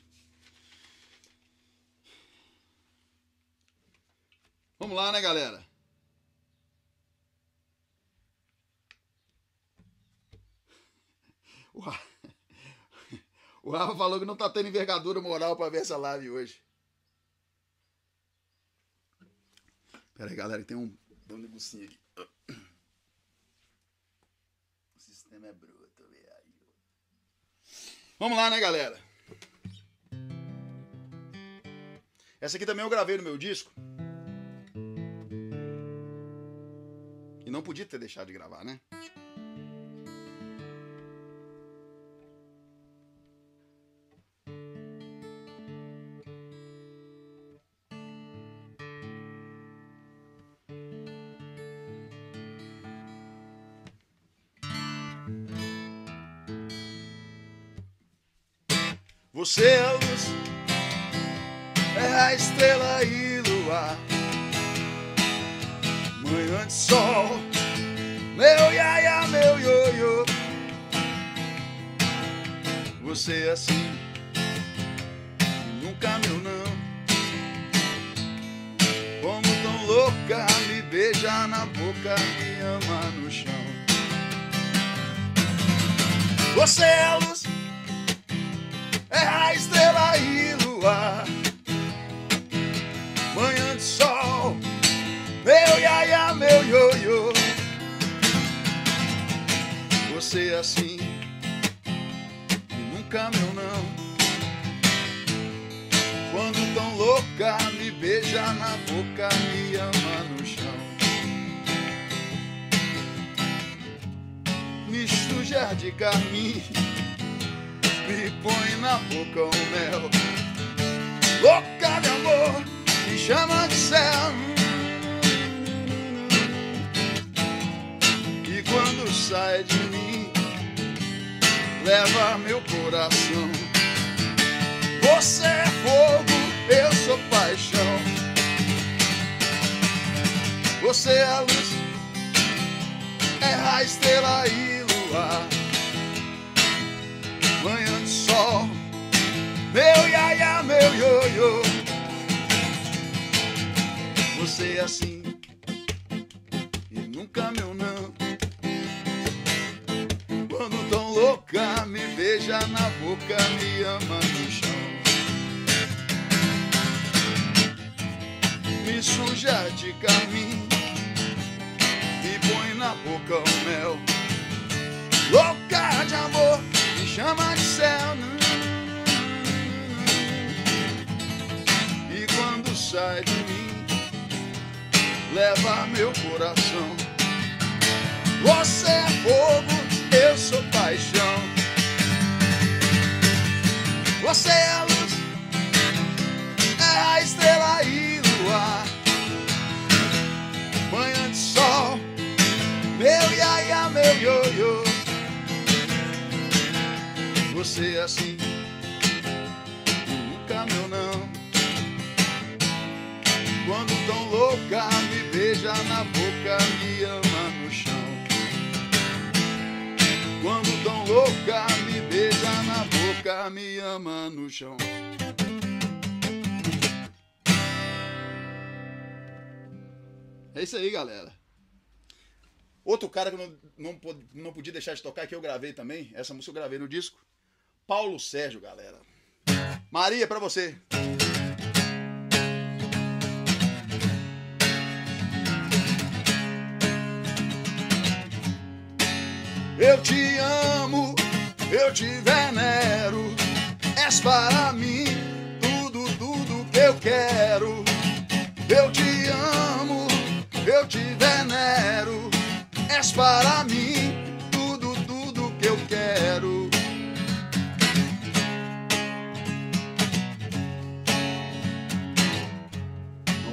S1: Vamos lá, né, galera? O Rafa, falou que não tá tendo envergadura moral para ver essa live hoje. Pera aí, galera, tem um, tem um negocinho aqui. O sistema é bruto. Vamos lá, né, galera? Essa aqui também eu gravei no meu disco. E não podia ter deixado de gravar, né? Você é a luz, é a estrela e luar. Manhã de sol, meu iaia, meu ioiô. Você é assim, nunca meu não. Como tão louca, me beija na boca, me ama no chão. Você é a luz a estrela e luar. Manhã de sol, meu iaia, meu ioiô. Você é assim, e nunca meu não. Quando tão louca, me beija na boca, me ama no chão. Suja de carmim me põe na boca o mel. Louca de amor, me chama de céu. E quando sai de mim, leva meu coração. Você é fogo, eu sou paixão. Você é a luz, é a estrela e luar Meu iaia, meu ioiô. Você é assim e nunca meu não. Quando tão louca, me beija na boca, me ama no chão. Me suja de carmim, me põe na boca o mel. Louca de amor, chama de céu. E quando sai de mim, leva meu coração. Você é fogo, eu sou paixão. Você é a luz, é a estrela e luar. Manhã de sol, meu iaia, meu ioiô. Você é assim, nunca meu não. Quando tão louca, me beija na boca, me ama no chão. Quando tão louca, me beija na boca, me ama no chão. É isso aí, galera. Outro cara que eu não, não, não podia deixar de tocar, que eu gravei também, essa música eu gravei no disco. Paulo Sérgio, galera. Maria, pra você. Eu te amo, eu te venero. És para mim tudo, tudo que eu quero. Eu te amo, eu te venero. És para mim tudo, tudo que eu quero.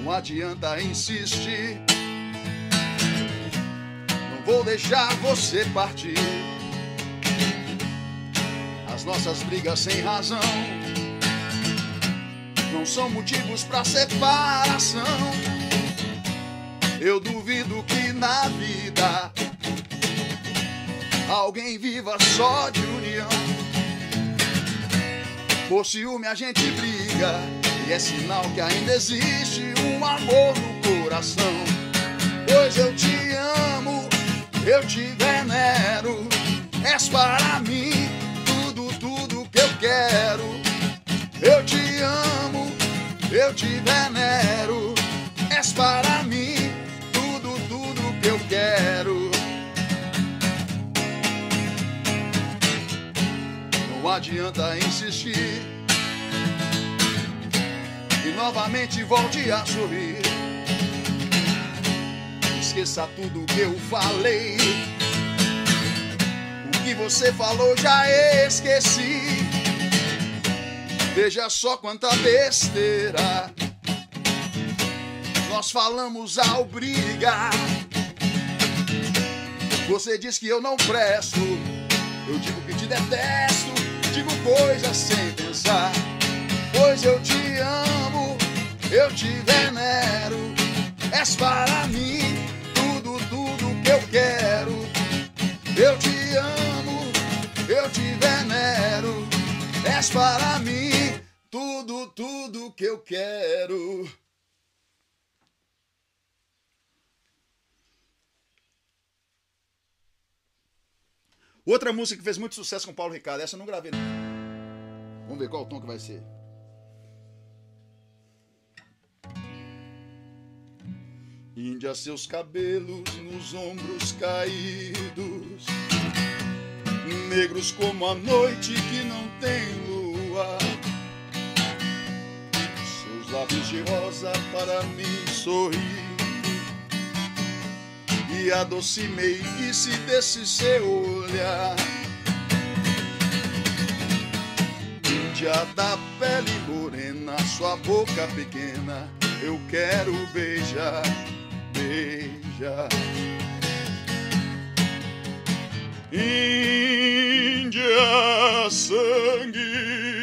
S1: Não adianta insistir. Não vou deixar você partir. As nossas brigas sem razão não são motivos para separação. Eu duvido que na vida alguém viva só de união. Por ciúme a gente briga e é sinal que ainda existe um amor no coração. Pois eu te amo, eu te venero, és para mim tudo, tudo que eu quero. Eu te amo, eu te venero, és para mim tudo, tudo que eu quero. Não adianta insistir novamente volte a sorrir. Esqueça tudo que eu falei. O que você falou já esqueci. Veja só quanta besteira nós falamos ao brigar. Você diz que eu não presto, eu digo que te detesto, digo coisas sem pensar. Pois eu te amo, eu te venero, és para mim tudo, tudo que eu quero. Eu te amo, eu te venero, és para mim tudo, tudo que eu quero. Outra música que fez muito sucesso com Paulo Ricardo, essa eu não gravei. Vamos ver qual o tom que vai ser. Índia, seus cabelos nos ombros caídos, negros como a noite que não tem lua. Seus lábios de rosa para mim sorrir e a doce meiguice desse seu olhar. Índia da pele morena, sua boca pequena, eu quero beijar, beijar. Índia, sangue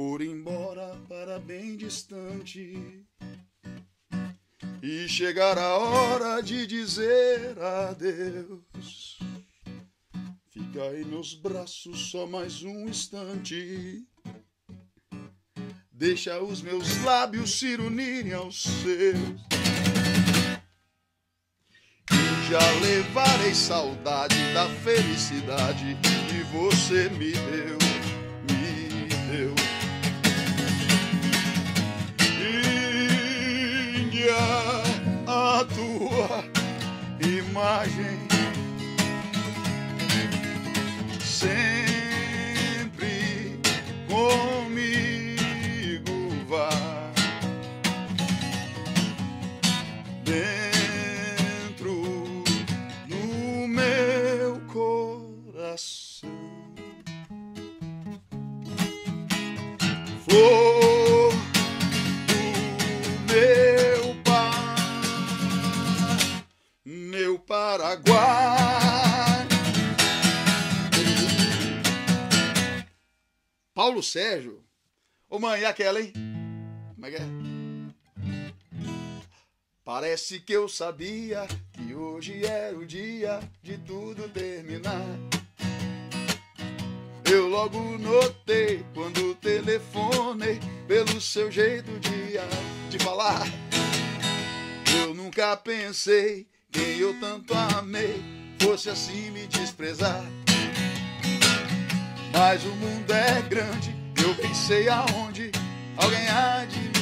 S1: for embora para bem distante e chegar a hora de dizer adeus. Fica em meus braços só mais um instante. Deixa os meus lábios se unirem aos seus. E já levarei saudade da felicidade que você me deu, me deu. A tua imagem sempre comigo vai dentro do meu coração. Flor Paraguai. Paulo Sérgio. Ô mãe, e aquela, hein? Como é que é? Parece que eu sabia que hoje era o dia de tudo terminar. Eu logo notei quando telefonei pelo seu jeito de, de falar. Eu nunca pensei quem eu tanto amei fosse assim me desprezar. Mas o mundo é grande, eu pensei aonde alguém há de me.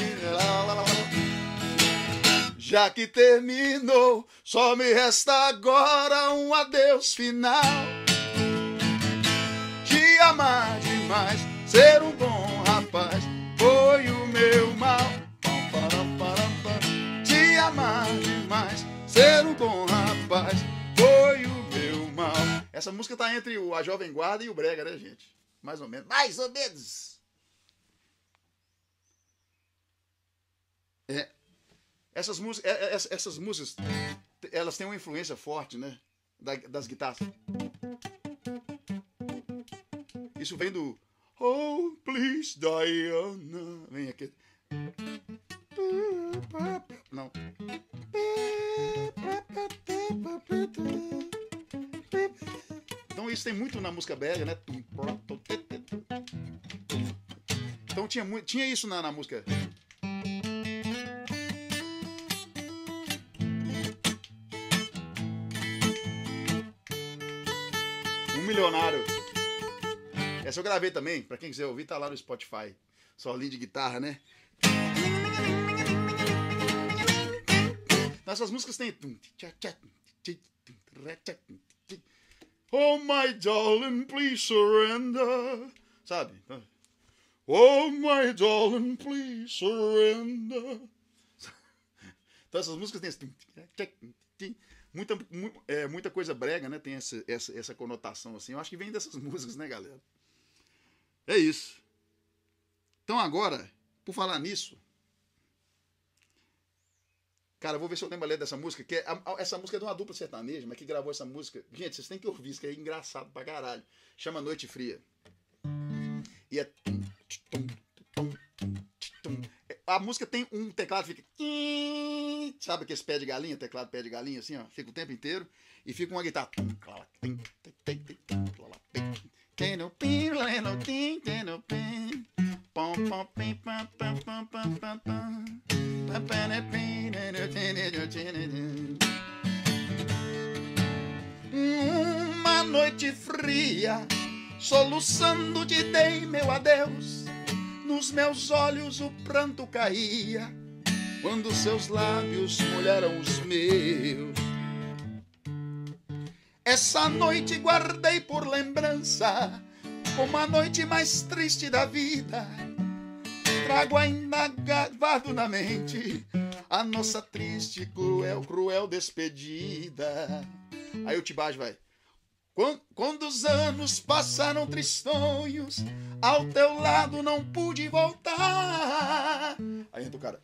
S1: Já que terminou, só me resta agora um adeus final. Te amar demais, ser um bom rapaz, foi o meu mal. Ser um bom rapaz, foi o meu mal. Essa música tá entre o A Jovem Guarda e o Brega, né, gente? Mais ou menos. Mais ou menos. É. Essas músicas, é, é, essas, músicas, elas têm uma influência forte, né? Da- das guitarras. Isso vem do Oh, please, Diana. Vem aqui. Não. Então isso tem muito na música belga, né? Então tinha, muito, tinha isso na, na música. Um milionário. Essa eu gravei também, pra quem quiser ouvir, tá lá no Spotify. Solinho de guitarra, né? Nessas músicas tem. Oh my darling, please surrender. Sabe? Oh my darling, please surrender. Então essas músicas têm esse. Muita, mu- é, muita coisa brega, né? Tem essa, essa, essa conotação assim. Eu acho que vem dessas músicas, né, galera? É isso. Então agora, por falar nisso. Cara, eu vou ver se eu lembro a letra dessa música, que é, a- essa música é de uma dupla sertaneja, mas que gravou essa música. Gente, vocês têm que ouvir isso, que é engraçado pra caralho. Chama Noite Fria. E é. tum. A música tem um teclado que fica. Sabe aqueles pé de galinha, teclado pé de galinha, assim, ó? Fica o tempo inteiro. E fica uma guitarra. Lá, pim. No tim, tem no pim. Pom, pom, pim, pam, pam, pam, pam, pam, pam. Uma noite fria, soluçando te dei meu adeus. Nos meus olhos o pranto caía, quando seus lábios molharam os meus. Essa noite guardei por lembrança, como a noite mais triste da vida. Trago ainda gravado na mente a nossa triste, cruel, cruel despedida. Aí o Tibage vai. Quan- Quando os anos passaram tristonhos, ao teu lado não pude voltar. Aí entra o cara.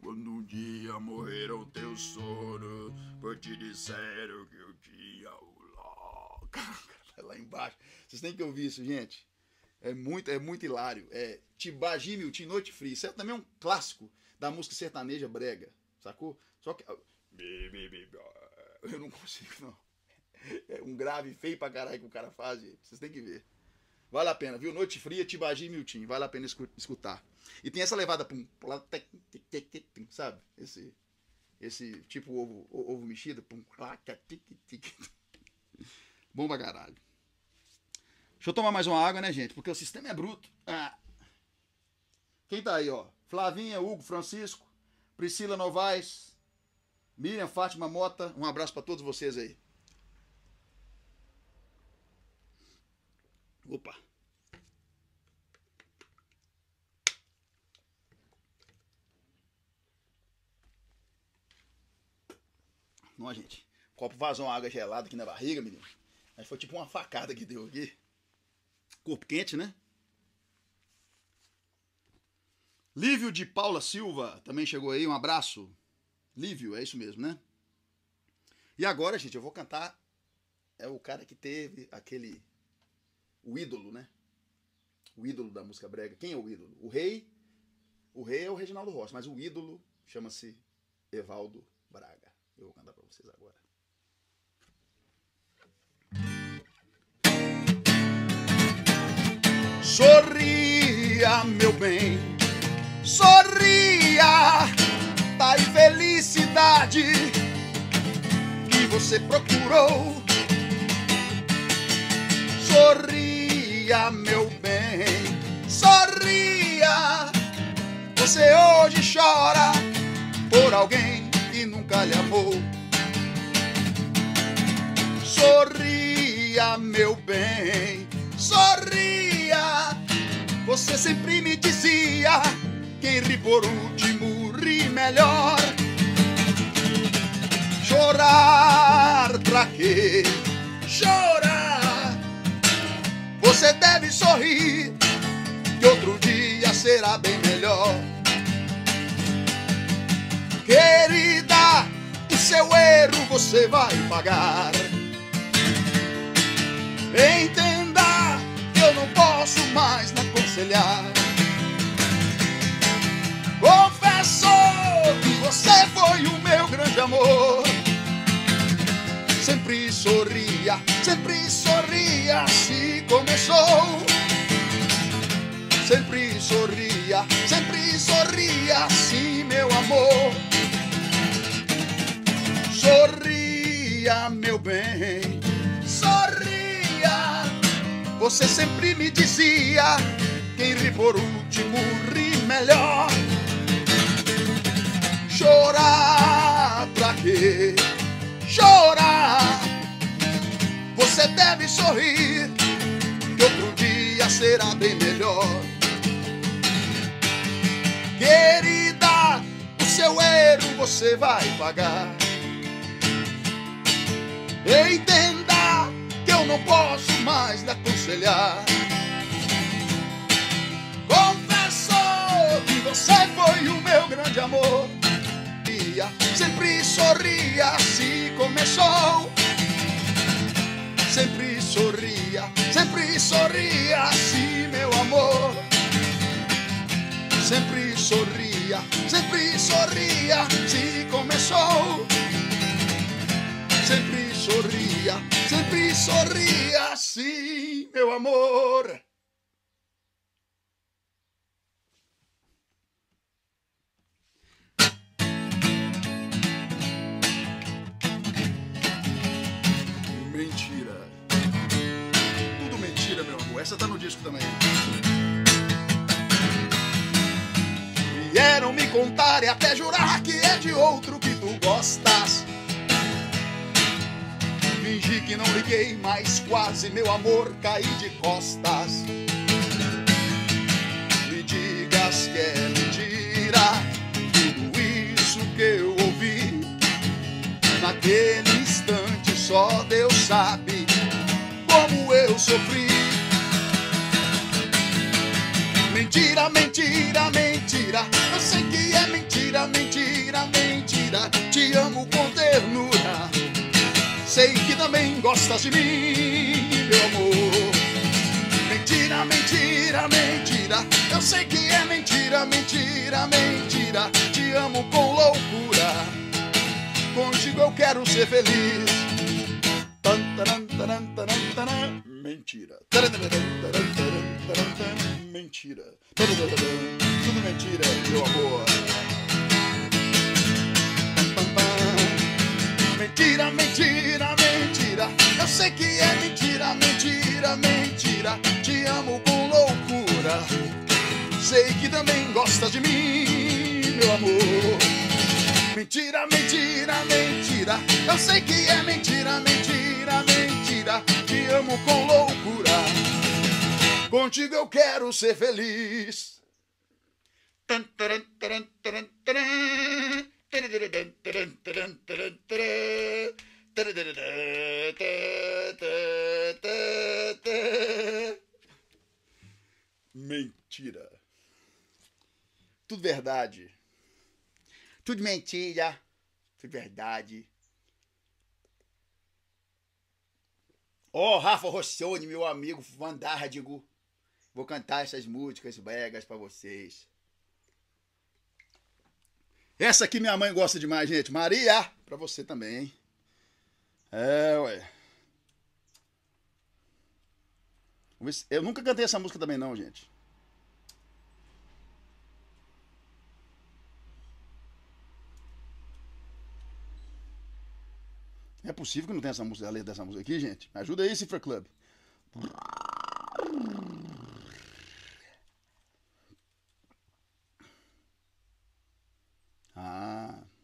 S1: Quando um dia morreram teus sonos, por te disseram que eu tinha o louco. Vai lá embaixo. Vocês têm que ouvir isso, gente. É muito, é muito hilário. É Tibagi Miltim Noite Fria. Isso é também um clássico da música sertaneja brega, sacou? Só que. Eu não consigo, não. É um grave feio pra caralho que o cara faz, gente. Vocês têm que ver. Vale a pena, viu? Noite Fria, Tibagi Miltim. Vale a pena escutar. E tem essa levada, pum, sabe? Esse, esse tipo ovo, ovo mexido, pum, bom pra caralho. Deixa eu tomar mais uma água, né, gente? Porque o sistema é bruto. Ah. Quem tá aí, ó? Flavinha, Hugo, Francisco, Priscila Novaes, Miriam, Fátima Mota. Um abraço para todos vocês aí. Opa. Não, gente. Copo vazou uma água gelada aqui na barriga, menino. Aí foi tipo uma facada que deu aqui. Corpo quente, né? Lívio de Paula Silva também chegou aí, um abraço. Lívio, é isso mesmo, né? E agora, gente, eu vou cantar. É o cara que teve aquele. O ídolo, né? O ídolo da música brega. Quem é o ídolo? O rei. O rei é o Reginaldo Rossi, mas o ídolo chama-se Evaldo Braga. Eu vou cantar pra vocês agora. Sorria, meu bem sorria da infelicidade que você procurou. Sorria, meu bem, sorria. Você hoje chora por alguém que nunca lhe amou. Sorria, meu bem, sorria. Você sempre me dizia quem ri por último ri melhor. Chorar pra quê? Chorar. Você deve sorrir, que outro dia será bem melhor. Querida, o seu erro você vai pagar. Entenda, posso mais lhe aconselhar. Confesso que você foi o meu grande amor. Sempre sorria, sempre sorria, se começou. Sempre sorria, sempre sorria, sim, meu amor. Sorria, meu bem. Você sempre me dizia: quem ri por último ri melhor. Chorar pra quê? Chorar. Você deve sorrir, que outro dia será bem melhor. Querida, o seu erro você vai pagar. Entenda que eu não posso mais lhe aconselhar. Confesso que você foi o meu grande amor sorria, sempre sorria, se começou. Sempre sorria, sempre sorria, se meu amor. Sempre sorria, sempre sorria, se começou. Sempre sorria, sempre sorria, sim, meu amor. Essa tá no disco também. Vieram me contar e até jurar que é de outro que tu gostas. Fingi que não liguei, mas quase meu amor caí de costas. Me digas que é mentira tudo isso que eu ouvi. Naquele instante só Deus sabe como eu sofri. Mentira, mentira, mentira. Eu sei que é mentira, mentira, mentira. Te amo com ternura. Sei que também gostas de mim, meu amor. Mentira, mentira, mentira. Eu sei que é mentira, mentira, mentira. Te amo com loucura. Contigo eu quero ser feliz. Mentira. Mentira. Tudo mentira, meu amor. Mentira, mentira, mentira. Eu sei que é mentira, mentira, mentira. Te amo com loucura. Sei que também gosta de mim, meu amor. Mentira, mentira, mentira. Eu sei que é mentira, mentira, mentira. Te amo com loucura. Contigo eu quero ser feliz. Mentira. Tudo verdade. Tudo mentira. Tudo verdade. Ó, oh, Rafa Rossoni, meu amigo Vandárdigo. Vou cantar essas músicas bregas para vocês. Essa aqui minha mãe gosta demais, gente. Maria, para você também, hein? É, ué. Eu nunca cantei essa música também não, gente. É possível que não tenha essa música, a letra dessa música aqui, gente? Me ajuda aí, Cifra Club. Ah.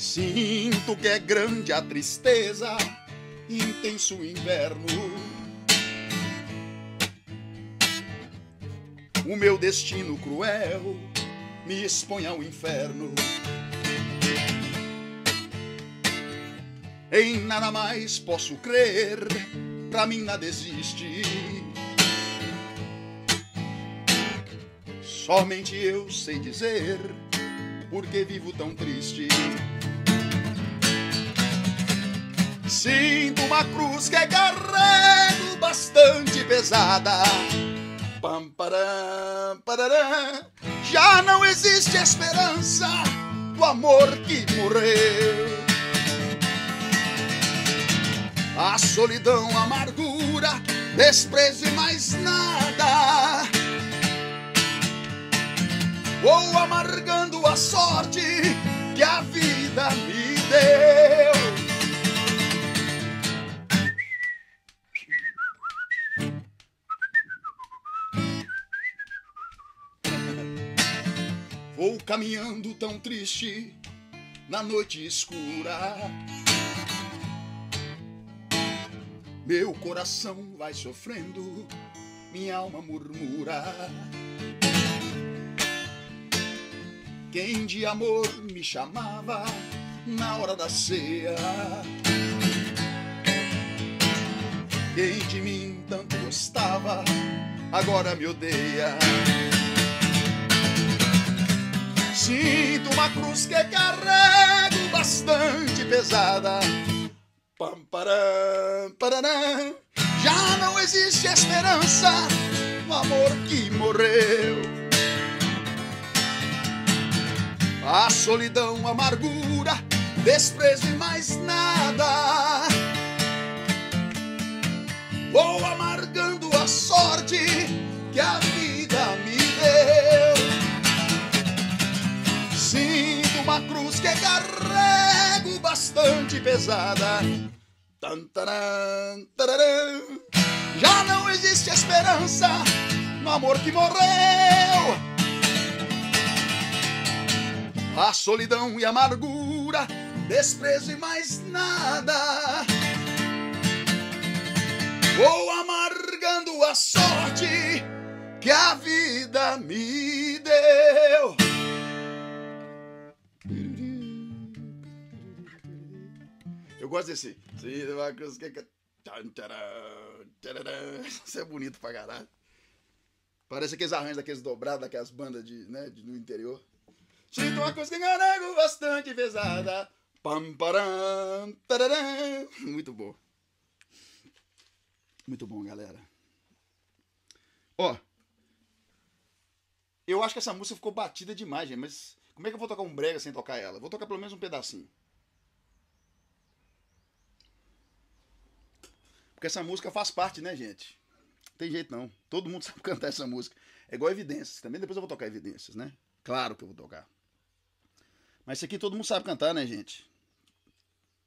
S1: Sinto que é grande a tristeza, intenso o inverno. O meu destino cruel me expõe ao inferno. Em nada mais posso crer, pra mim nada existe. Somente eu sei dizer por que vivo tão triste. Sinto uma cruz que carrego bastante pesada. Pam, pararam. Já não existe esperança do amor que morreu. A solidão, a amargura, desprezo e mais nada. Vou amargando a sorte que a vida me deu. Caminhando tão triste na noite escura. Meu coração vai sofrendo, minha alma murmura. Quem de amor me chamava na hora da ceia? Quem de mim tanto gostava, agora me odeia. Sinto uma cruz que carrego bastante pesada. Pam, param, pararam. Já não existe esperança no amor que morreu. A solidão, a amargura, desprezo e mais nada. Vou amargando que carrego bastante pesada. Já não existe esperança no amor que morreu. A solidão e a amargura, desprezo e mais nada. Vou amargando a sorte que a vida me deu. Gosto desse. Se uma cruz que. Isso é bonito pra caralho. Parece aqueles arranjos daqueles dobrados, daquelas bandas de, né, de, no interior. Sinto uma coisa que nego bastante pesada. Pam, param. Muito bom. Muito bom, galera. Ó. Eu acho que essa música ficou batida demais, gente. Mas como é que eu vou tocar um brega sem tocar ela? Vou tocar pelo menos um pedacinho. Porque essa música faz parte, né, gente? Não tem jeito não. Todo mundo sabe cantar essa música. É igual Evidências. Também depois eu vou tocar Evidências, né? Claro que eu vou tocar. Mas isso aqui todo mundo sabe cantar, né, gente?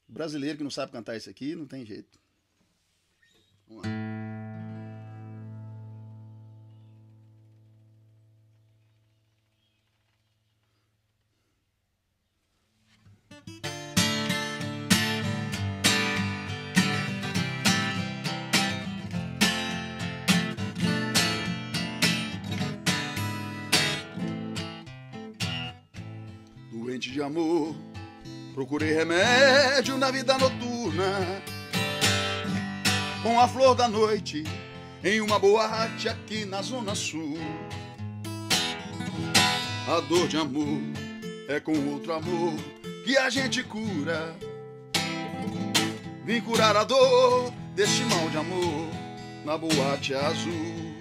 S1: brasileiro que não sabe cantar isso aqui, não tem jeito. Vamos lá. Doente de amor. Procurei remédio na vida noturna. Com a flor da noite Em uma boate aqui na zona sul. A dor de amor É com outro amor Que a gente cura. Vim curar a dor Deste mal de amor Na boate azul.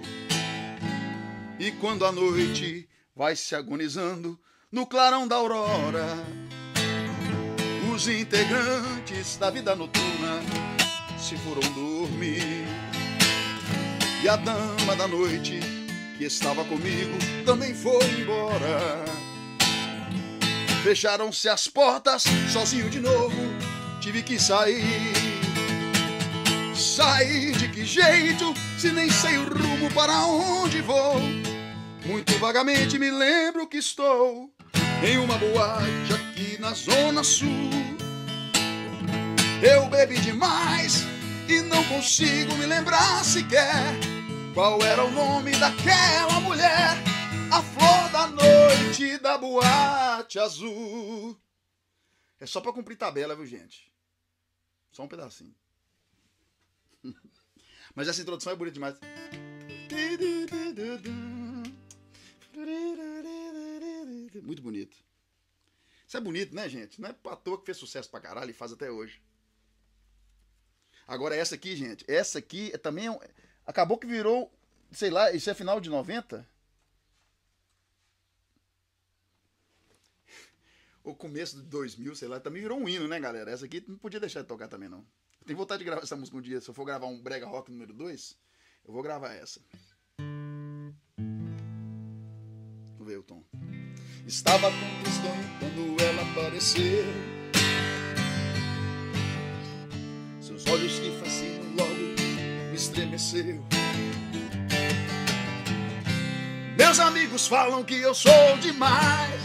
S1: E quando a noite Vai se agonizando No clarão da aurora os integrantes da vida noturna se foram dormir. E a dama da noite que estava comigo também foi embora. Fecharam-se as portas, sozinho de novo, tive que sair. Sair de que jeito, se nem sei o rumo para onde vou? Muito vagamente me lembro que estou em uma boate aqui na Zona Sul. Eu bebi demais e não consigo me lembrar sequer qual era o nome daquela mulher, a flor da noite da boate azul. É só para cumprir tabela, viu, gente? Só um pedacinho. Mas essa introdução é bonita demais. Muito bonito. Isso é bonito, né, gente? Não é pra toa que fez sucesso pra caralho e faz até hoje. Agora, essa aqui, gente, essa aqui é também. É acabou que virou, sei lá, isso é final de 90? O começo de 2000, sei lá, também virou um hino, né, galera? Essa aqui não podia deixar de tocar também, não. Tenho vontade de gravar essa música um dia. Se eu for gravar um Brega Rock número 2, eu vou gravar essa. Vamos ver o tom. Estava com tristonho quando ela apareceu. Seus olhos que fascinam logo me estremeceu. Meus amigos falam que eu sou demais.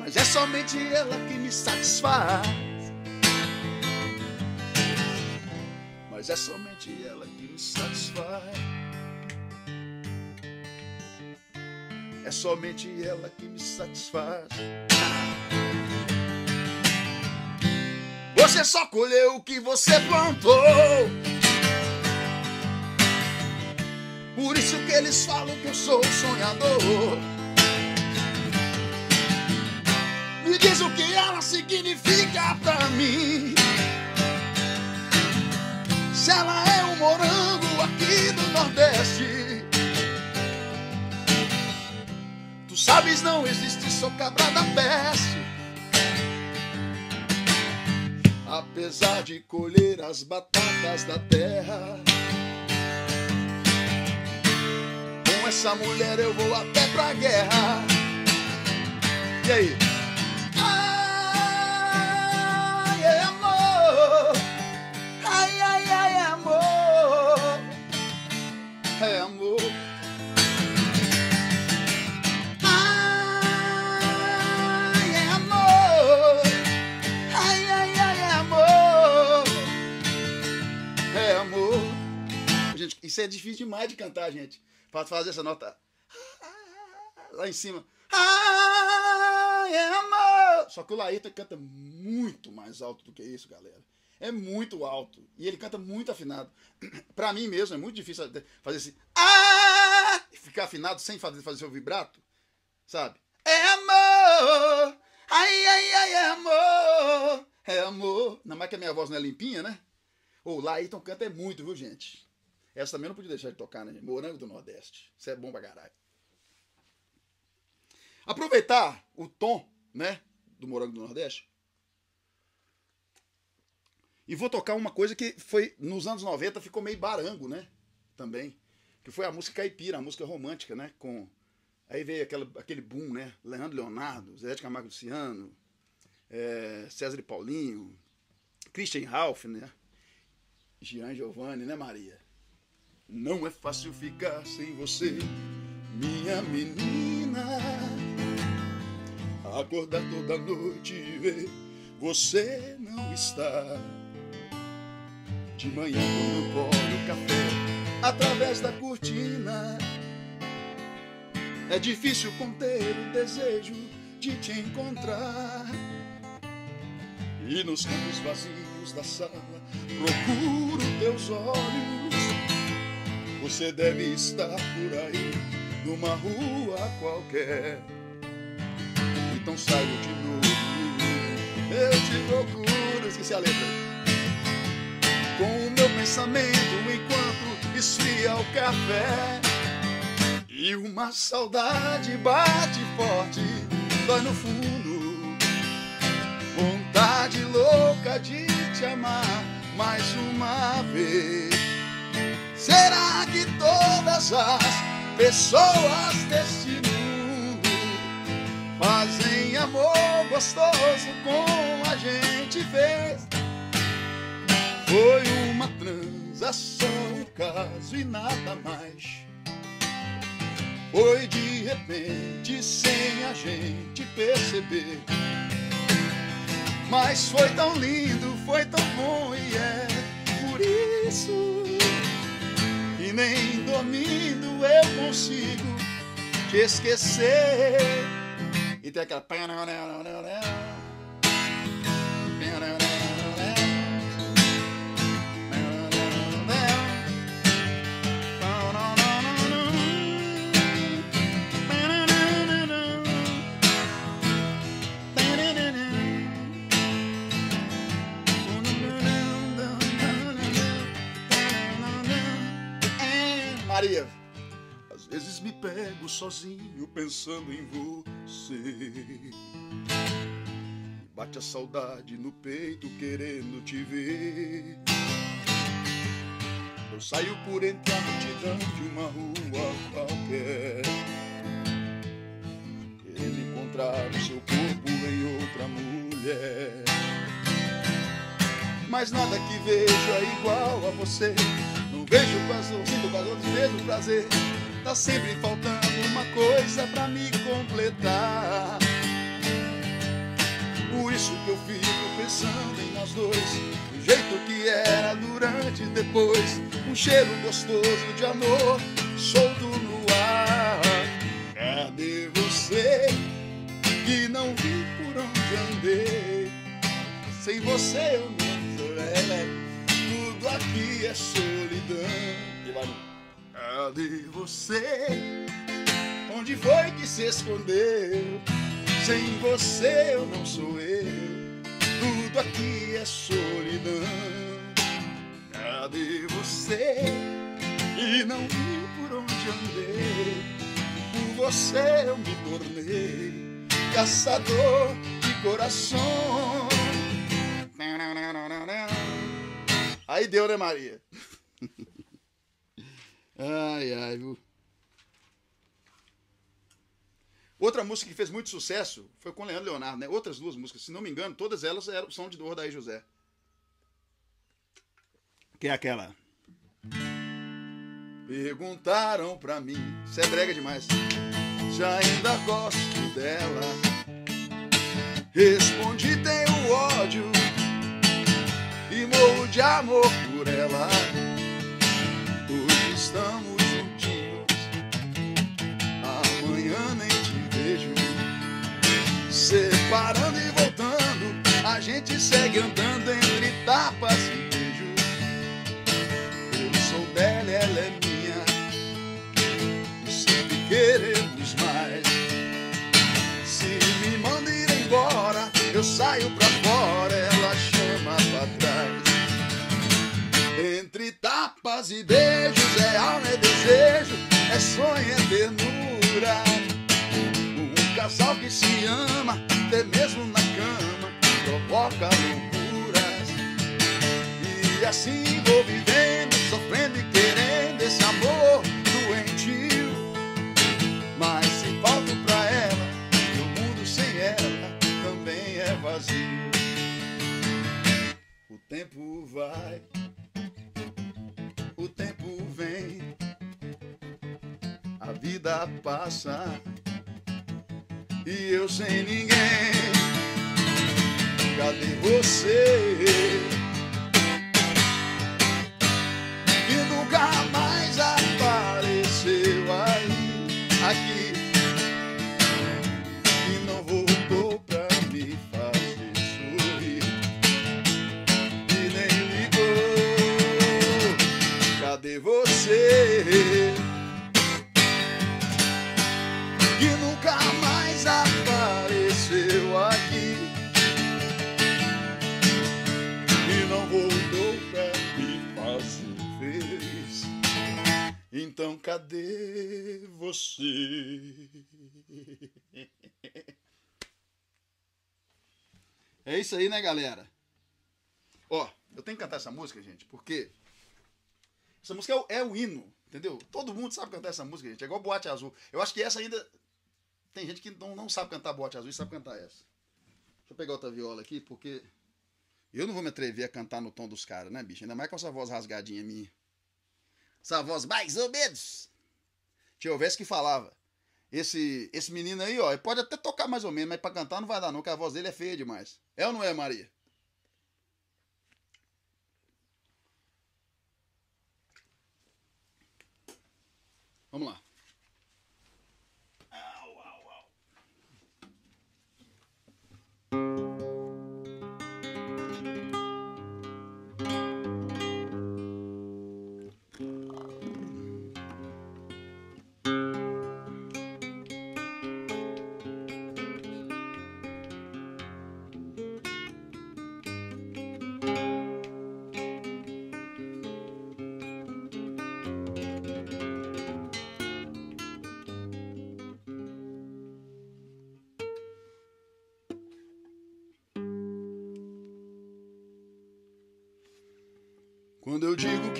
S1: Mas é somente ela que me satisfaz. Mas é somente ela que me satisfaz. É somente ela que me satisfaz. Você só colheu o que você plantou. Por isso que eles falam que eu sou sonhador. Me diz o que ela significa pra mim. Se ela é um morango aqui do Nordeste. Sabes, não existe só cabra da peste. Apesar de colher as batatas da terra, com essa mulher eu vou até pra guerra. E aí? Isso é difícil demais de cantar, gente. Pra fazer essa nota. Lá em cima. Amor. Só que o Laírton canta muito mais alto do que isso, galera. É muito alto. E ele canta muito afinado. Pra mim mesmo, é muito difícil fazer assim. Ah! E ficar afinado sem fazer, fazer seu vibrato. Sabe? É amor! Ai, ai, ai, é amor! É amor! Não mais que a minha voz não é limpinha, né? Ou lá, Laírton canta é muito, viu, gente? Essa também não podia deixar de tocar, né? Morango do Nordeste. Isso é bom pra caralho. Aproveitar o tom, né? Do Morango do Nordeste. E vou tocar uma coisa que foi, nos anos 90, ficou meio barango, né? Também. Que foi a música caipira, a música romântica, né? Com Aí veio aquela, aquele boom, né? Leandro Leonardo, Zé de Camargo Luciano, é, César e Paulinho, Christian Ralph, né? Jean Giovanni, né, Maria? Não é fácil ficar sem você, minha menina. Acordar toda noite e ver você não está. De manhã quando eu o café através da cortina é difícil conter o desejo de te encontrar. E nos cantos vazios da sala procuro teus olhos. Você deve estar por aí, numa rua qualquer. Então saio de novo, eu te procuro. Esqueci a letra. Com o meu pensamento enquanto esfria o café. E uma saudade bate forte, dói no fundo. Vontade louca de te amar mais uma vez. Será que todas as pessoas deste mundo fazem amor gostoso como a gente fez? Foi uma transação, um caso e nada mais. Foi de repente, sem a gente perceber. Mas foi tão lindo, foi tão bom e é por isso nem dormindo eu consigo te esquecer. E tem aquela. Maria. Às vezes me pego sozinho pensando em você. Bate a saudade no peito querendo te ver. Eu saio por entre a multidão de uma rua qualquer. Querendo encontrar o seu corpo em outra mulher. Mas nada que vejo é igual a você vejo com as outras, sinto outras o mesmo prazer. Tá sempre faltando uma coisa pra me completar. Por isso que eu fico pensando em nós dois, do jeito que era durante e depois. Um cheiro gostoso de amor solto no ar. Cadê você que não vi por onde andei? Sem você eu não sou tudo aqui é solidão. Cadê você? Onde foi que se escondeu? Sem você eu não sou eu. Tudo aqui é solidão. Cadê você? E não vi por onde andei. Por você eu me tornei caçador de corações. Aí deu, né, Maria? ai, ai, viu? Outra música que fez muito sucesso foi com Leandro Leonardo, né? Outras duas músicas, se não me engano, todas elas eram, são de Daí José. Que é aquela. Perguntaram pra mim, você é brega demais. Já ainda gosto dela. Respondi, tenho ódio morro de amor por ela. Hoje estamos juntinhos, amanhã nem te vejo. Ser parando e voltando, a gente segue andando entre tapas e beijos. Eu sou dela, ela é minha, sempre queremos mais. Se me manda ir embora, eu saio pra tapas e beijos, é alma, é desejo, é sonho, é ternura. Um casal que se ama, até mesmo na cama, provoca loucuras. E assim vou vivendo, sofrendo e querendo esse amor doentio. Mas se falto pra ela, meu mundo sem ela também é vazio. O tempo vai, passa e eu sem ninguém. Cadê você? Que nunca mais apareceu aí, aqui, e não voltou pra me fazer sorrir. E nem ligou. Cadê você? Então cadê você? É isso aí, né, galera? Ó, eu tenho que cantar essa música, gente, porque essa música é o, é o hino, entendeu? Todo mundo sabe cantar essa música, gente. É igual Boate Azul. Eu acho que essa ainda. Tem gente que não, não sabe cantar Boate Azul e sabe cantar essa. Deixa eu pegar outra viola aqui, porque. Eu não vou me atrever a cantar no tom dos caras, né, bicho? Ainda mais com essa voz rasgadinha minha. Essa voz mais ou menos. Tinha houvesse que falava. Esse, esse menino aí, ó, ele pode até tocar mais ou menos, mas pra cantar não vai dar, não, porque a voz dele é feia demais. É ou não é, Maria? Vamos lá. Au, au, au.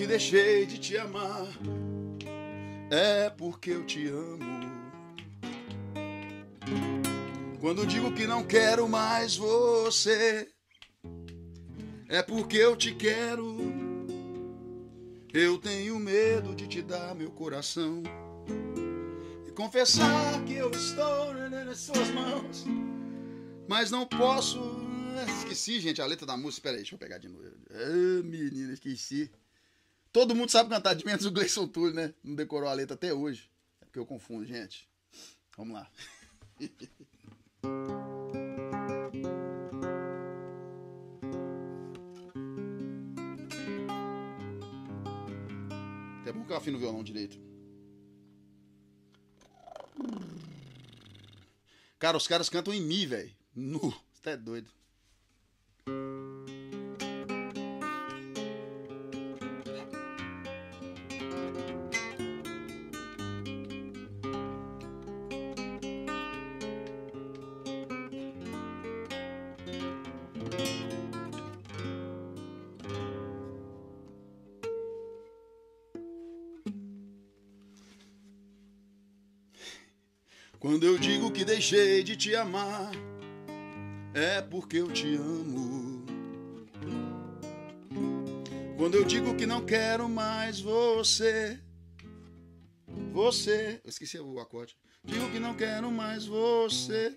S1: Deixei de te amar, é porque eu te amo. Quando digo que não quero mais você, é porque eu te quero. Eu tenho medo de te dar meu coração e confessar que eu estou nas suas mãos, mas não posso. Esqueci, gente, a letra da música. Peraí, deixa eu pegar de novo. Ah, menina, esqueci. Todo mundo sabe cantar de menos o Gleison Túlio, né? Não decorou a letra até hoje. É porque eu confundo, gente. Vamos lá. Até bom que eu afino o violão direito. Cara, os caras cantam em mi, velho. Nu. Você é doido. Deixei de te amar, é porque eu te amo. Quando eu digo que não quero mais você, você. Eu esqueci o acorde. Digo que não quero mais você.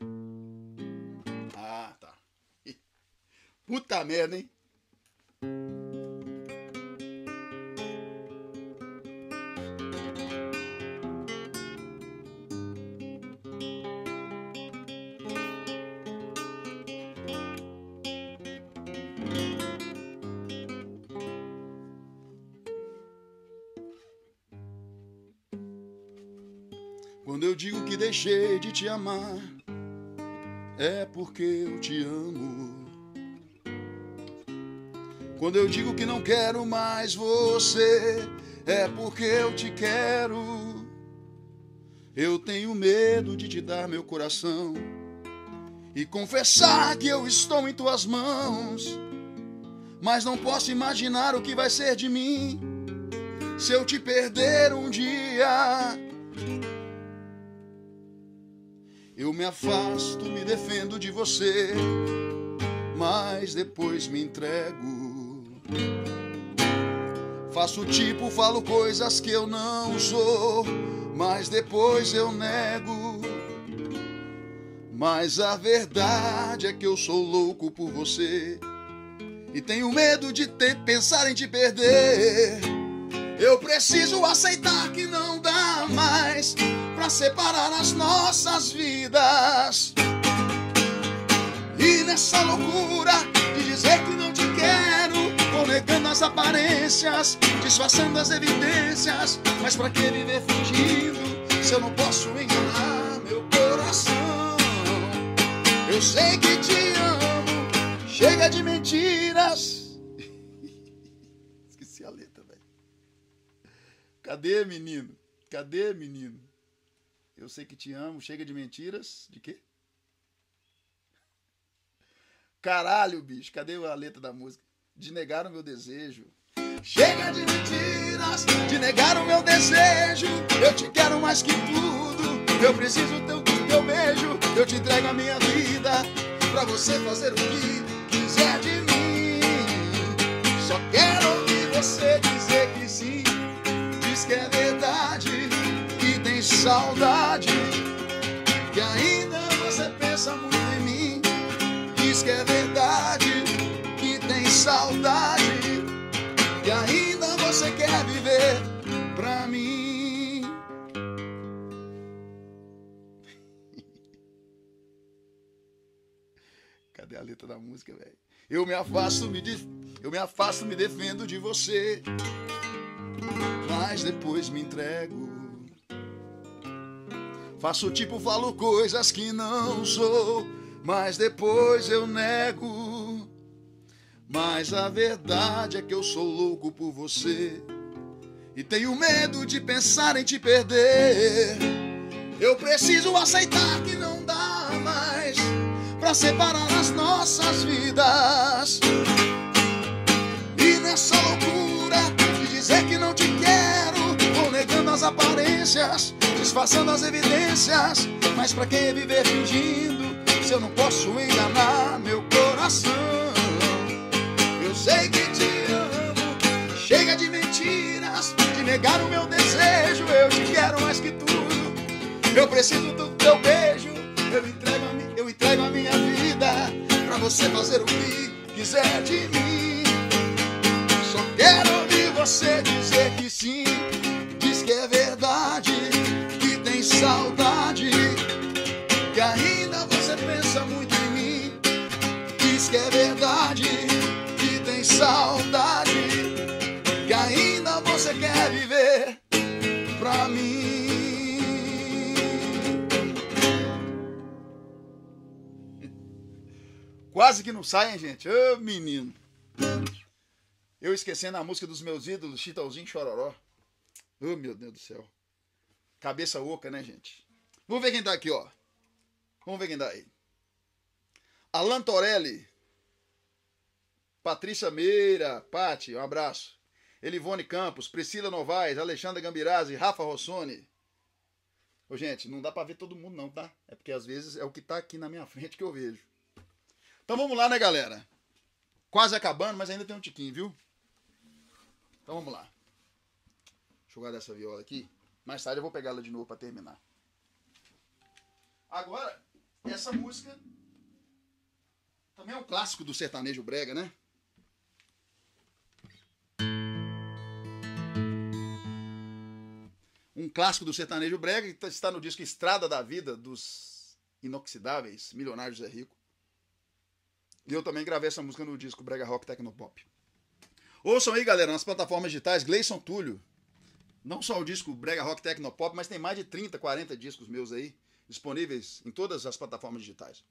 S1: Ah, tá. Puta merda, hein? Deixei de te amar, é porque eu te amo. Quando eu digo que não quero mais você, é porque eu te quero. Eu tenho medo de te dar meu coração e confessar que eu estou em tuas mãos. Mas não posso imaginar o que vai ser de mim se eu te perder um dia. Eu me afasto, me defendo de você, mas depois me entrego. Faço tipo, falo coisas que eu não sou, mas depois eu nego. Mas a verdade é que eu sou louco por você e tenho medo de ter pensar em te perder. Eu preciso aceitar que não dá mais para separar as nossas vidas. E nessa loucura de dizer que não te quero, vou negando as aparências, disfarçando as evidências. Mas para que viver fingindo se eu não posso enganar meu coração? Eu sei que te amo, chega de mentiras. Esqueci a letra, velho. Cadê, menino? Cadê, menino? Eu sei que te amo, chega de mentiras. De quê? Caralho, bicho, cadê a letra da música? De negar o meu desejo. Chega de mentiras, de negar o meu desejo. Eu te quero mais que tudo. Eu preciso teu, teu beijo. Eu te entrego a minha vida pra você fazer o que quiser de mim. Só quero ouvir você dizer que sim. Saudade. Que ainda você pensa muito em mim. Diz que é verdade, que tem saudade. Que ainda você quer viver pra mim. Cadê a letra da música, velho? Eu me afasto, me de... eu me afasto, me defendo de você, mas depois me entrego. Faço tipo, falo coisas que não sou, mas depois eu nego. Mas a verdade é que eu sou louco por você e tenho medo de pensar em te perder. Eu preciso aceitar que não dá mais pra separar as nossas vidas. E nessa loucura de dizer que não te as aparências, disfarçando as evidências. Mas pra que viver fingindo se eu não posso enganar meu coração? Eu sei que te amo, chega de mentiras, de negar o meu desejo. Eu te quero mais que tudo. Eu preciso do teu beijo. Eu entrego a, eu entrego a minha vida pra você fazer o que quiser de mim. Só quero ouvir você dizer que sim. Que é verdade, que tem saudade. Que ainda você pensa muito em mim. Diz que é verdade, que tem saudade. Que ainda você quer viver pra mim. Quase que não sai, hein, gente? Ô, menino. Eu esquecendo a música dos meus ídolos, Chitãozinho Chororó. Ô, meu Deus do céu. Cabeça oca, né, gente? Vamos ver quem tá aqui, ó. Vamos ver quem tá aí. Alan Torelli. Patrícia Meira. Pati, um abraço. Elivone Campos, Priscila Novaes, Alexandra Gambirazzi, Rafa Rossoni. Ô, gente, não dá pra ver todo mundo não, tá? É porque às vezes é o que tá aqui na minha frente que eu vejo. Então vamos lá, né, galera? Quase acabando, mas ainda tem um tiquinho, viu? Então vamos lá. Jogar dessa viola aqui. Mais tarde eu vou pegar ela de novo pra terminar. Agora, essa música também é um clássico do sertanejo brega, né? Um clássico do sertanejo brega que está no disco Estrada da Vida dos Inoxidáveis, Milionários é Rico. E eu também gravei essa música no disco Brega Rock Tecnopop. Ouçam aí, galera, nas plataformas digitais, Gleison Túlio. Não só o disco Brega Rock Tecnopop, mas tem mais de 30, 40 discos meus aí, disponíveis em todas as plataformas digitais.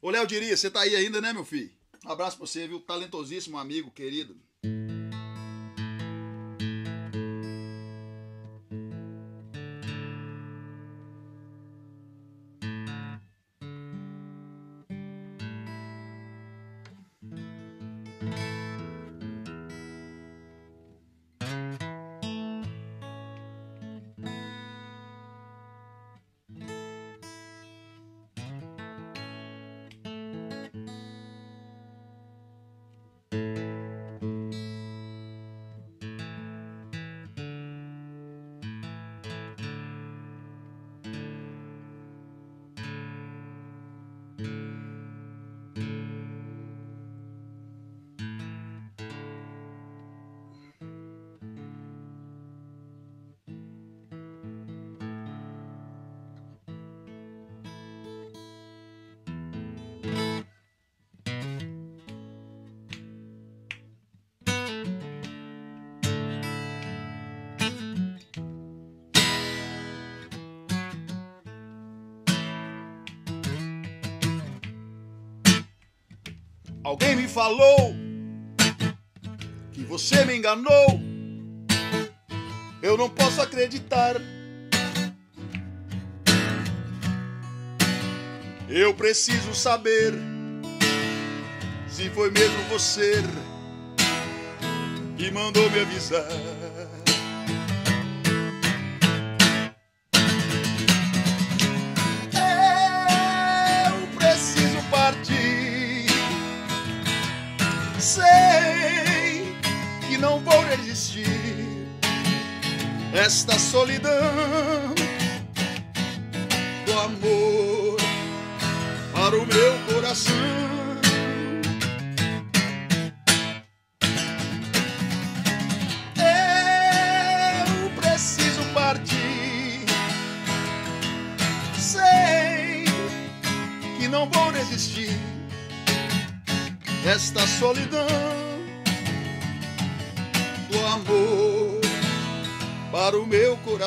S1: Ô Léo Diria, você tá aí ainda, né, meu filho? Um abraço pra você, viu? Talentosíssimo amigo, querido. Alguém me falou que você me enganou. Eu não posso acreditar. Eu preciso saber se foi mesmo você que mandou me avisar. Esta solidão do amor para o meu coração.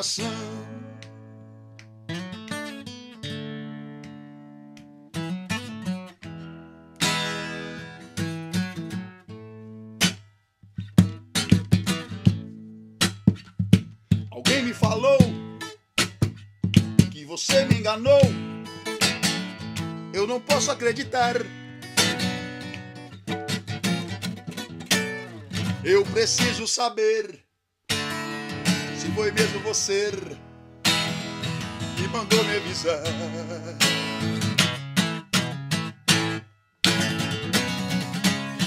S1: Coração. Alguém me falou que você me enganou. Eu não posso acreditar. Eu preciso saber foi mesmo você que mandou me avisar.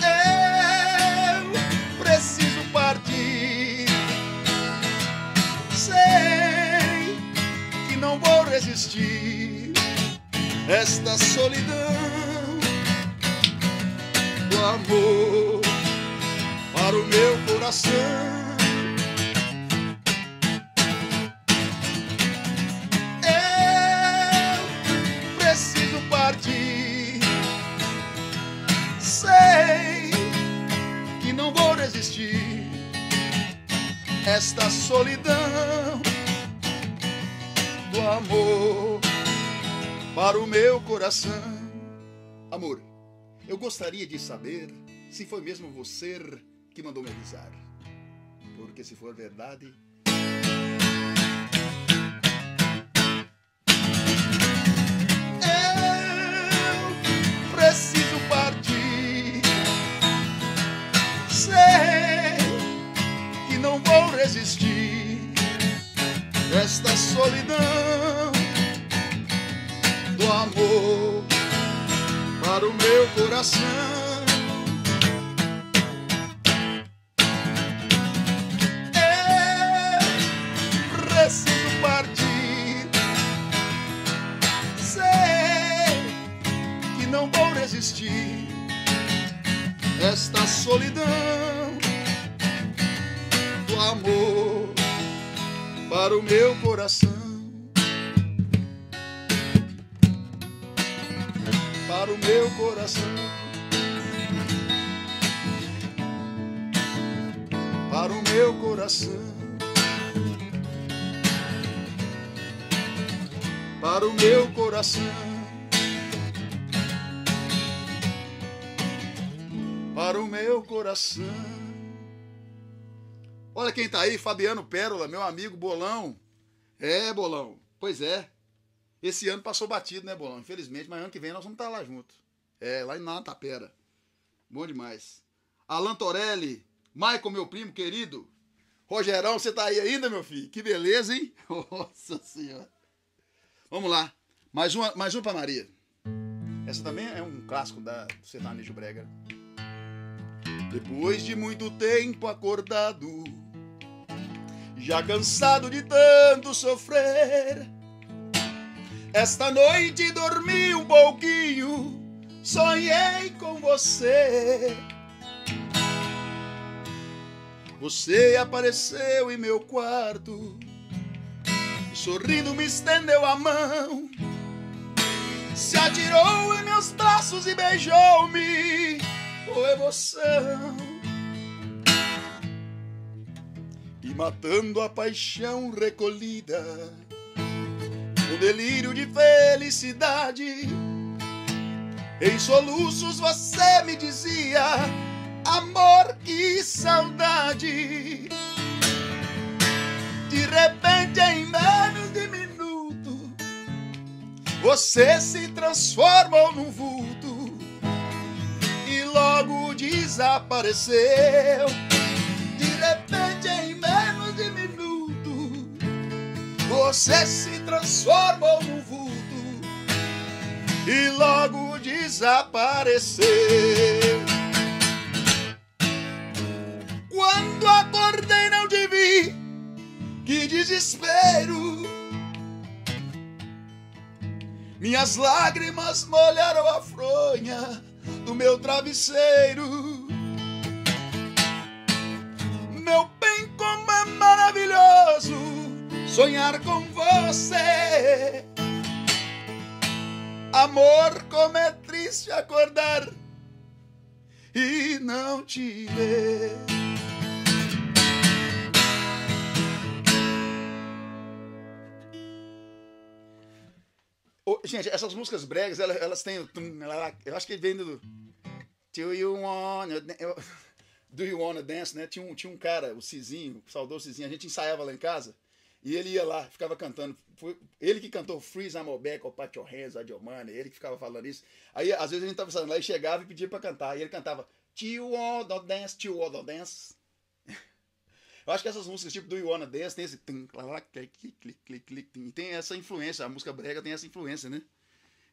S1: Eu preciso partir. Sei que não vou resistir esta solidão do amor para o meu coração. Esta solidão do amor para o meu coração. Amor, eu gostaria de saber se foi mesmo você que mandou me avisar. Porque se for verdade, resistir esta solidão do amor para o meu coração. Eu preciso partir, sei que não vou resistir esta solidão amor para o meu coração. Para o meu coração. para o meu coração. Para o meu coração. Para o meu coração. Olha quem tá aí, Fabiano Pérola, meu amigo Bolão. É, Bolão. Pois é. Esse ano passou batido, né, Bolão? Infelizmente, mas ano que vem nós vamos estar tá lá junto. É, lá em Natapera. Bom demais. Alan Torelli, Maicon, meu primo querido. Rogerão, você tá aí ainda, meu filho? Que beleza, hein? Nossa Senhora. Vamos lá. Mais uma, mais uma pra Maria. Essa também é um clássico da, do sertanejo brega. Depois de muito tempo acordado, já cansado de tanto sofrer, esta noite dormi um pouquinho, sonhei com você. Você apareceu em meu quarto, sorrindo me estendeu a mão, se atirou em meus braços e beijou-me com emoção. Matando a paixão recolhida, o delírio de felicidade, em soluços você me dizia amor e saudade. De repente, em menos de minuto, você se transformou num vulto e logo desapareceu. Você se transformou num vulto e logo desapareceu. Quando acordei não te vi, que desespero. Minhas lágrimas molharam a fronha do meu travesseiro. Meu bem, como é maravilhoso sonhar com você. Amor, como é triste acordar e não te ver. gente, essas músicas bregas, elas, elas têm. Eu acho que vem do. Do you wanna, do you wanna dance, né? Tinha um, tinha um cara, o Cizinho, o saudoso Cizinho, a gente ensaiava lá em casa. E ele ia lá, ficava cantando. Foi ele que cantou Freeze Your Hands, Your Money. Ele que ficava falando isso. Aí, às vezes, a gente tava pensando lá e chegava e pedia pra cantar. E ele cantava You Wanna Dance, You Wanna Dance. Eu acho que essas músicas tipo do You Wanna Dance tem esse. E tem essa influência. A música brega tem essa influência, né?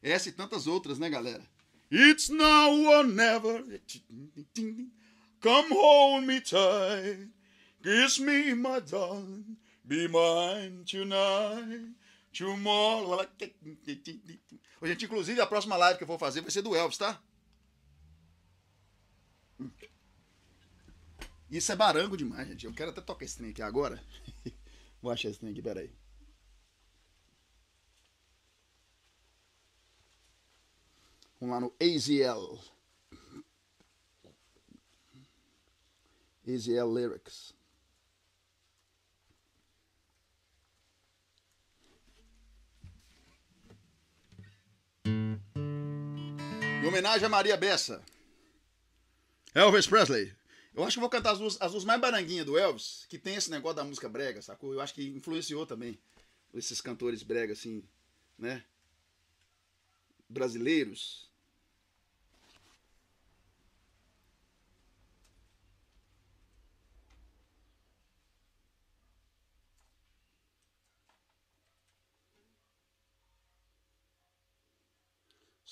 S1: Essa e tantas outras, né, galera? It's now or never. Come hold me tight. Kiss me, my darling. Be mine tonight. Tomorrow. Gente, inclusive, a próxima live que eu vou fazer vai ser do Elvis, tá? Isso é barango demais, gente. Eu quero até tocar esse trem aqui agora. vou achar esse trem aqui, peraí. Vamos lá no AZL. AZL Lyrics. Em homenagem a Maria Bessa. Elvis Presley. Eu acho que vou cantar as duas, as duas mais baranguinhas do Elvis, que tem esse negócio da música brega, sacou? Eu acho que influenciou também esses cantores brega, assim, né? Brasileiros.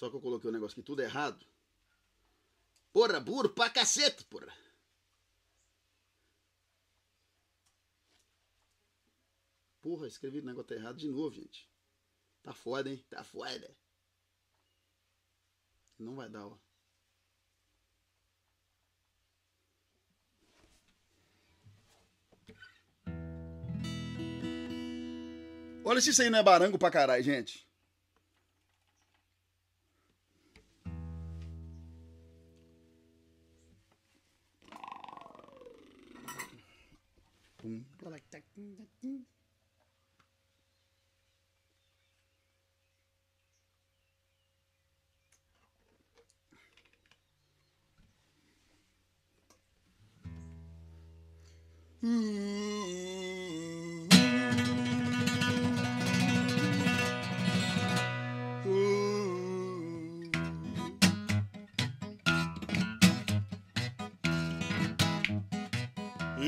S1: Só que eu coloquei o negócio aqui tudo errado. Porra, burro pra cacete, porra. Porra, escrevi o negócio errado de novo, gente. Tá foda, hein? Tá foda. Não vai dar, ó. Olha se isso aí não é barango pra caralho, gente. Pum,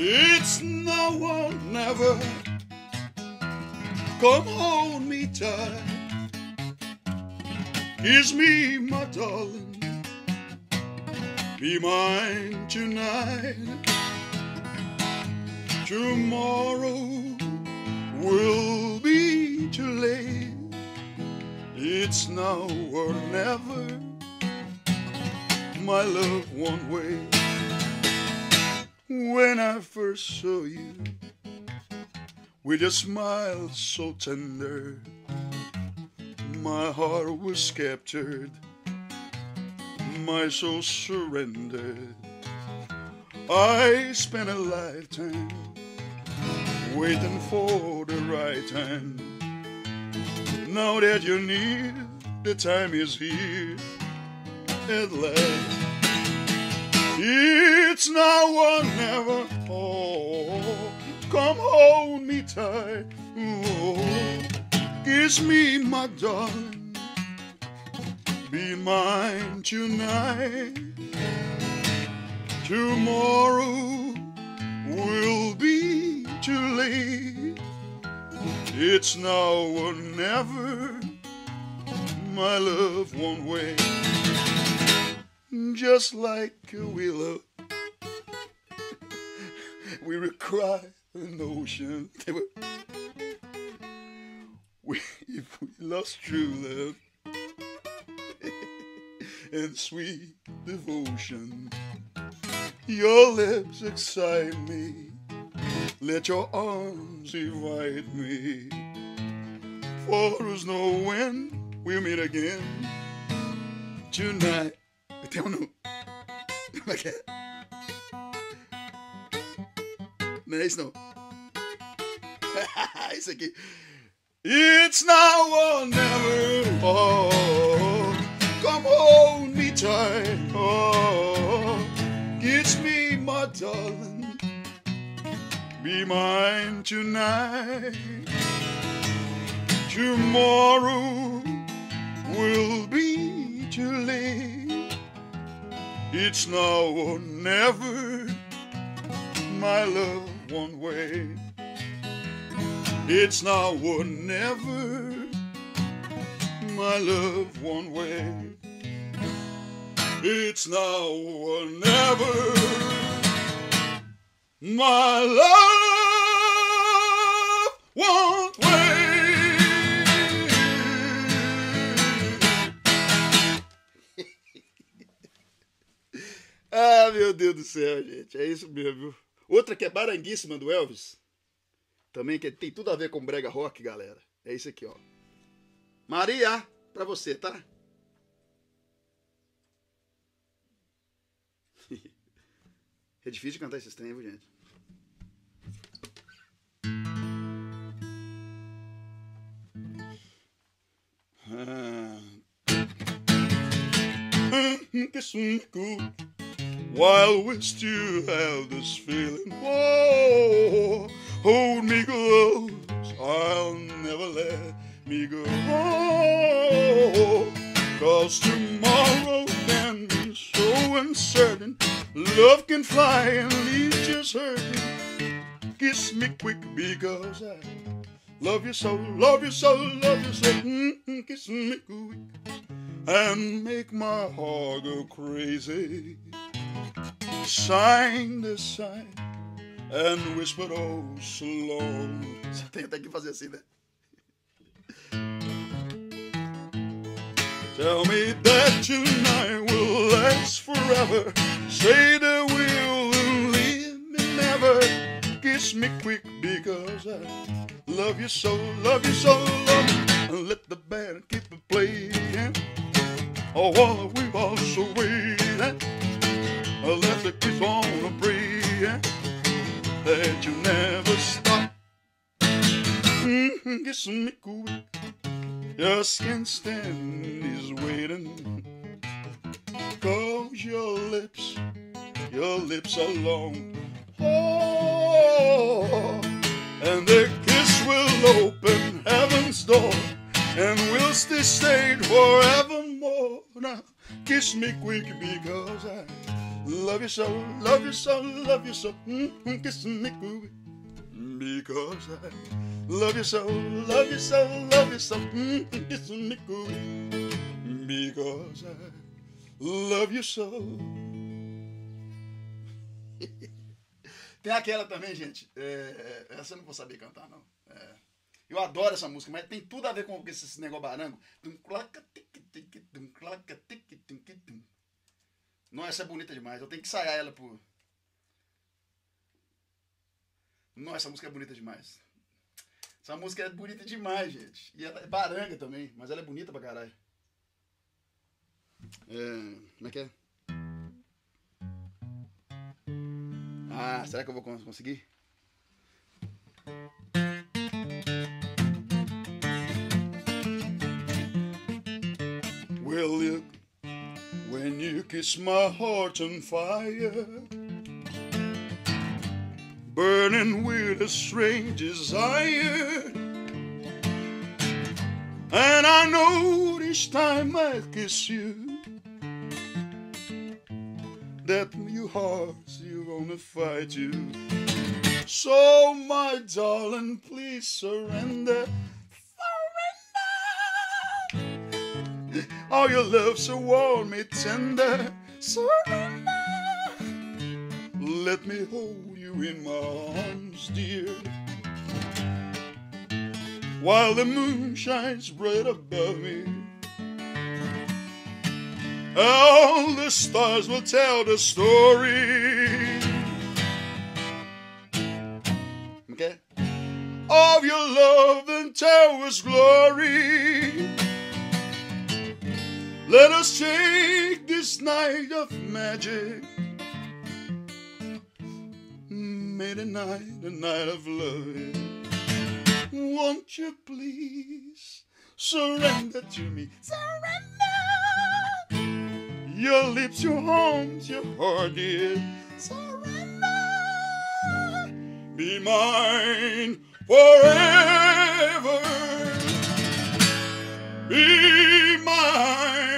S1: It's no one never come hold me tight. Kiss me, my darling. Be mine tonight. Tomorrow will be too late. It's now or never. My love, one way. I first saw you, with your smile so tender, my heart was captured, my soul surrendered. I spent a lifetime waiting for the right time. Now that you're near, the time is here at last. It's now or never. Oh, come hold me tight. Oh, kiss me, my darling. Be mine tonight. Tomorrow will be too late. It's now or never. My love won't wait just like a willow. we would cry in the ocean. We, if we lost true love and sweet devotion, your lips excite me. Let your arms invite me. For there's no when we'll meet again tonight. Um no. Como é que é? Não isso não. isso aqui. It's now or never. Oh, come hold me tight. Oh, kiss me, my darling. Be mine tonight. Tomorrow will be too late. It's now or never, my love, one way. It's now or never, my love, one way. It's now or never, my love, one way. Ah, meu Deus do céu, gente. É isso mesmo, viu? Outra que é baranguíssima do Elvis. Também que tem tudo a ver com brega rock, galera. É isso aqui, ó. Maria, pra você, tá? É difícil cantar esses trem, viu, gente? Ah. Kiss me good while we still have this feeling. Oh, hold me close, I'll never let me go. Cause tomorrow can be so uncertain. Love can fly and leave just hurting. Kiss me quick because I love you so, love you so, love you so. Mm-hmm, kiss me quick and make my heart go crazy. Sign the sign and whisper oh. Você tem que fazer assim, né? Tell me that tonight will last forever. Say that we'll leave me never. Kiss me quick because I love you so, love you so, love. And let the band keep playing. Oh, while we are so Let the kiss on a pray that you never stop. Mm, kiss me quick. Just can't stand this waiting. Cause your lips, your lips are long. Oh, and their kiss will open heaven's door. And we'll stay stayed forevermore. Now, kiss me quick because I love you so, love you so, love you so. Mm, kiss me quick because I love you so, love you so, love you so. Mm, kiss me quick because I love you so. Tem aquela também, gente. É, essa eu não vou saber cantar, não. É, eu adoro essa música, mas tem tudo a ver com esse negócio barango. Não, essa é bonita demais. Eu tenho que ensaiar ela por. Nossa, essa música é bonita demais. Essa música é bonita demais, gente. E ela é baranga também, mas ela é bonita pra caralho. É, como é que é? Ah, será que eu vou conseguir? Well, when you kiss my heart on fire, burning with a strange desire. And I know each time I kiss you that your heart's you gonna fight you. So my darling, please surrender. All your love so warm and tender. Surrender. Let me hold you in my arms, dear. While the moon shines bright above me. All the stars will tell the story. Okay? Of your love and us glory. Let us take this night of magic. May the night a night of love. Won't you please surrender to me? Surrender. Your lips, your arms, your heart, dear. Surrender. Be mine forever. Be mine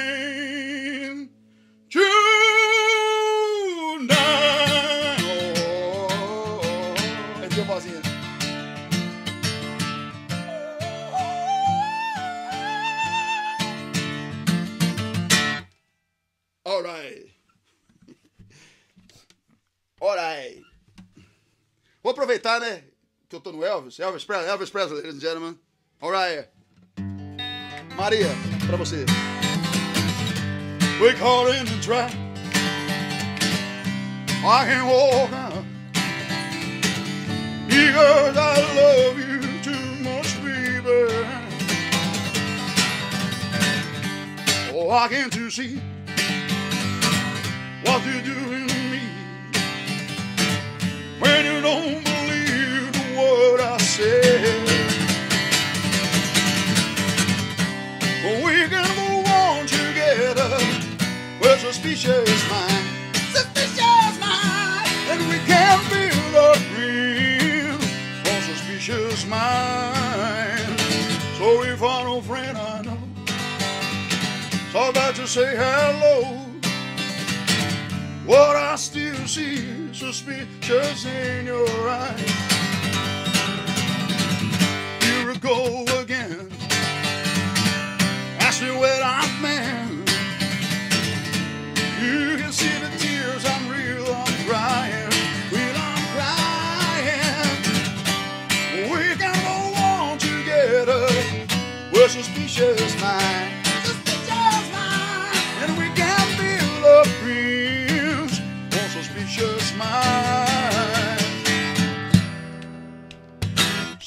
S1: Vou aproveitar, né? Que eu tô no Elvis. Elvis Presley, Elvis Presley, ladies and gentlemen. Alright. Maria, pra você. We're calling and try. I can walk out. Because I love you too much, baby. Oh, I can't see what you're doing when you don't believe what I say. We can move on together with suspicious mind, suspicious mind, and we can build a real unsuspicious mind. So if I friend I know, so about to say hello. What I still see suspicious in your eyes. Here we go again. Ask me where I've been. You can see the tears I'm real, I'm crying. I'm crying. We together. We're suspicious mind.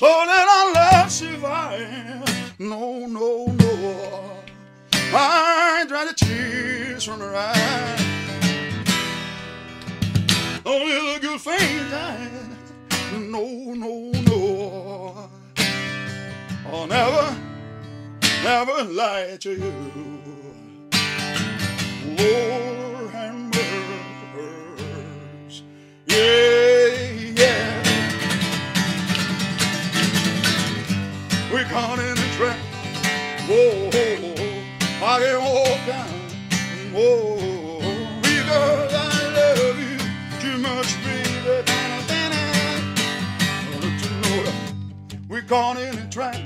S1: So let our love survive. No, no, no. I dry the tears from her eyes. Only the good thing died. No, no, no. I'll never, never lie to you. Have mercy. Yeah, yeah. Caught in a trap. Whoa, I can walk down. Whoa, because I love you too much, baby. Don't you know that we're caught in a trap?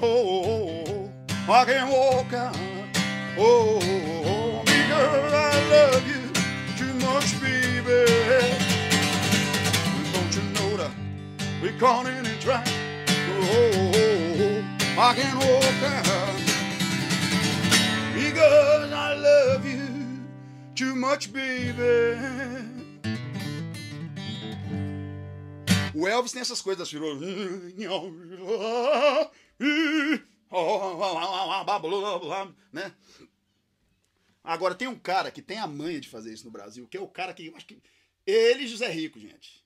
S1: Oh, I can't walk out. Oh, because I love you too much, baby. Don't you know that we're caught in a trap? Because I love you too much, baby. O Elvis tem essas coisas, tirou. Né? Agora tem um cara que tem a manha de fazer isso no Brasil, que é o cara que acho que ele e José Rico, gente.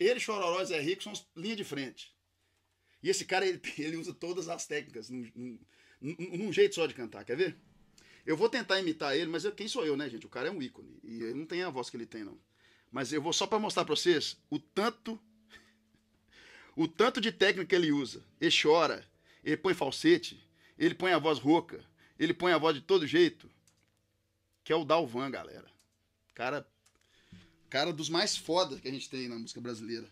S1: Ele, Chororó e Zé Rico são linha de frente. E esse cara, ele, ele usa todas as técnicas num, num, num, jeito só de cantar, quer ver? Eu vou tentar imitar ele, mas eu, quem sou eu, né, gente? O cara é um ícone. E ele não tem a voz que ele tem, não. Mas eu vou só para mostrar para vocês o tanto o tanto de técnica que ele usa. Ele chora, ele põe falsete, ele põe a voz rouca, ele põe a voz de todo jeito. Que é o Dalvan, galera. Cara, cara dos mais fodas que a gente tem na música brasileira.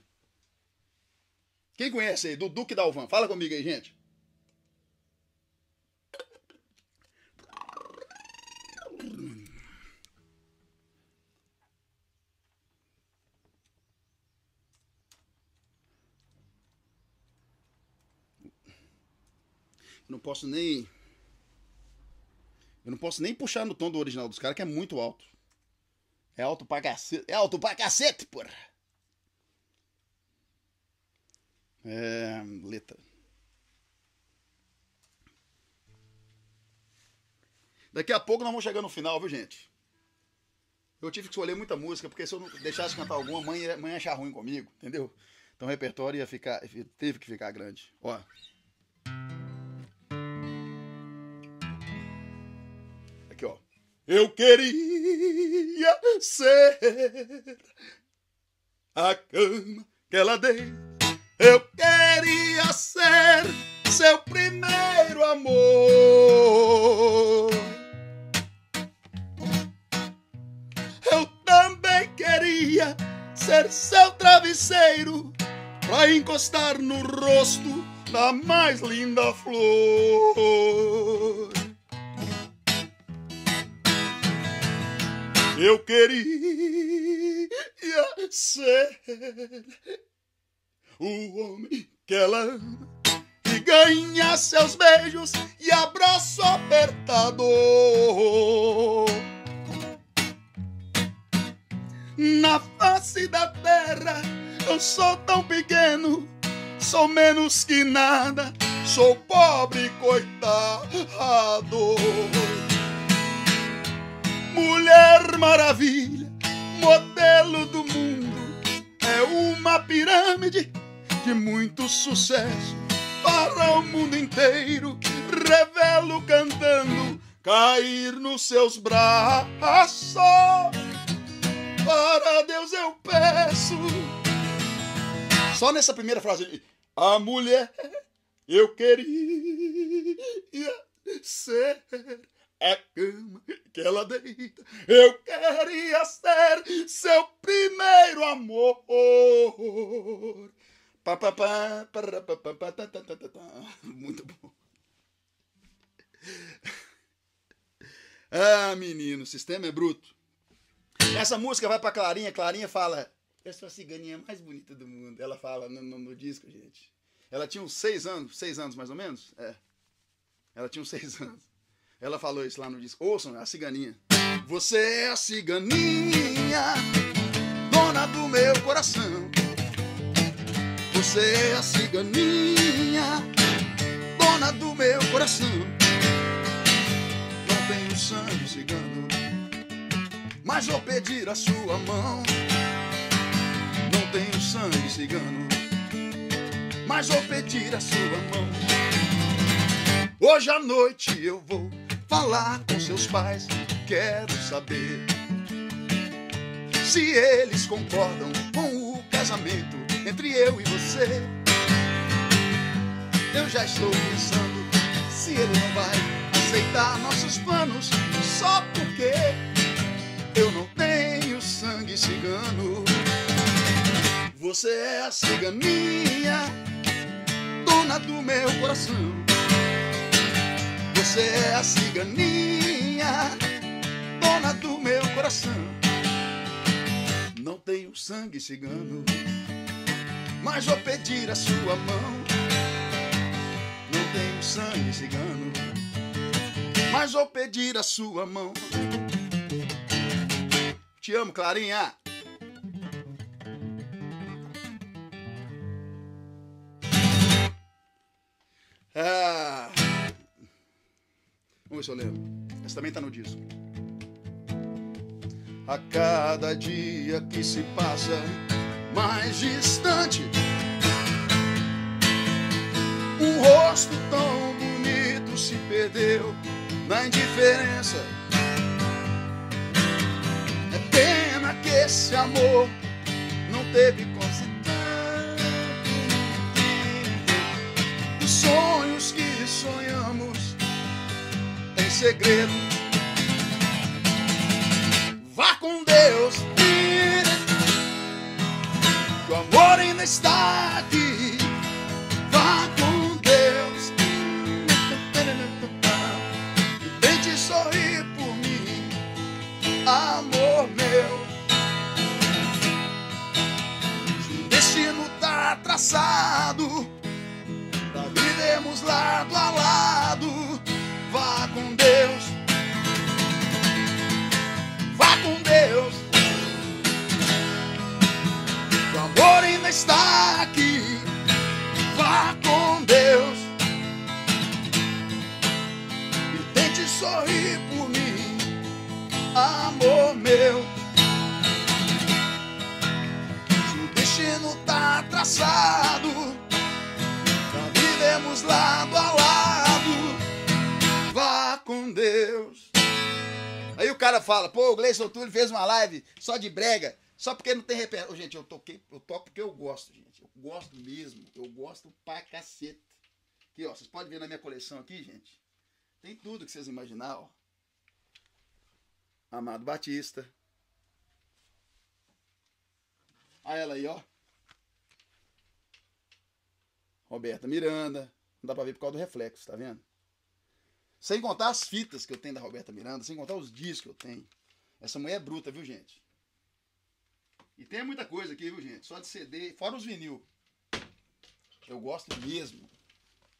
S1: Quem conhece aí? Do Duque Dalvan. Fala comigo aí, gente. Eu não posso nem. Eu não posso nem puxar no tom do original dos caras, que é muito alto. É alto pra cacete. É alto pra cacete, porra. É. Letra. Daqui a pouco nós vamos chegar no final, viu, gente? Eu tive que escolher muita música, porque se eu não deixasse cantar alguma, mãe ia, mãe ia achar ruim comigo, entendeu? Então o repertório ia ficar. Teve que ficar grande. Ó. Aqui, ó. Eu queria ser a cama que ela dei. Eu queria ser seu primeiro amor. Eu também queria ser seu travesseiro pra encostar no rosto da mais linda flor. Eu queria ser o homem que ela ama e ganhar seus beijos e abraço apertado. Na face da terra eu sou tão pequeno, sou menos que nada, sou pobre coitado. Mulher Maravilha, modelo do mundo, é uma pirâmide de muito sucesso para o mundo inteiro. Revelo cantando, cair nos seus braços. Para Deus eu peço. Só nessa primeira frase, a mulher eu queria ser a cama que ela deita. Eu queria ser seu primeiro amor. Muito bom. Ah, menino, o sistema é bruto. Essa música vai pra Clarinha. Clarinha fala: Eu sou a ciganinha mais bonita do mundo. Ela fala no, no, no disco, gente. Ela tinha uns seis anos, seis anos mais ou menos? É. Ela tinha uns seis anos. Ela falou isso lá no disco. Ouçam, a ciganinha. Você é a ciganinha, dona do meu coração. Você é a ciganinha, dona do meu coração. Não tenho sangue cigano, mas vou pedir a sua mão. Não tenho sangue cigano, mas vou pedir a sua mão. Hoje à noite eu vou falar com seus pais. Quero saber se eles concordam com o casamento entre eu e você. Eu já estou pensando se ele não vai aceitar nossos planos só porque eu não tenho sangue cigano. Você é a ciganinha, dona do meu coração. Você é a ciganinha, dona do meu coração. Não tenho sangue cigano, mas vou pedir a sua mão. Não tenho sangue cigano, mas vou pedir a sua mão. Te amo, Clarinha. Ah. Vamos ver se eu lembro. Essa também tá no disco. A cada dia que se passa mais distante, um rosto tão bonito se perdeu na indiferença. É pena que esse amor não teve consequência. Os sonhos que sonhamos em segredo. Vá com Deus, aqui. Vá com Deus tente sorrir por mim, amor meu. Se o destino tá traçado, pra vivermos lado a lado, está aqui. Vá com Deus. E tente sorrir por mim, amor meu. Se o destino tá traçado, pra vivermos lado a lado, vá com Deus. Aí o cara fala, pô, o Gleison Túlio fez uma live só de brega, só porque não tem repertório. Gente, eu toquei, eu toco porque eu gosto, gente. Eu gosto mesmo, eu gosto pra caceta. Aqui, ó, vocês podem ver na minha coleção aqui, gente. Tem tudo que vocês imaginar, ó. Amado Batista. Olha ela aí, ó. Roberta Miranda. Não dá pra ver por causa do reflexo, tá vendo? Sem contar as fitas que eu tenho da Roberta Miranda, sem contar os discos que eu tenho. Essa mulher é bruta, viu, gente? E tem muita coisa aqui, viu, gente? Só de CD, fora os vinil. Eu gosto mesmo.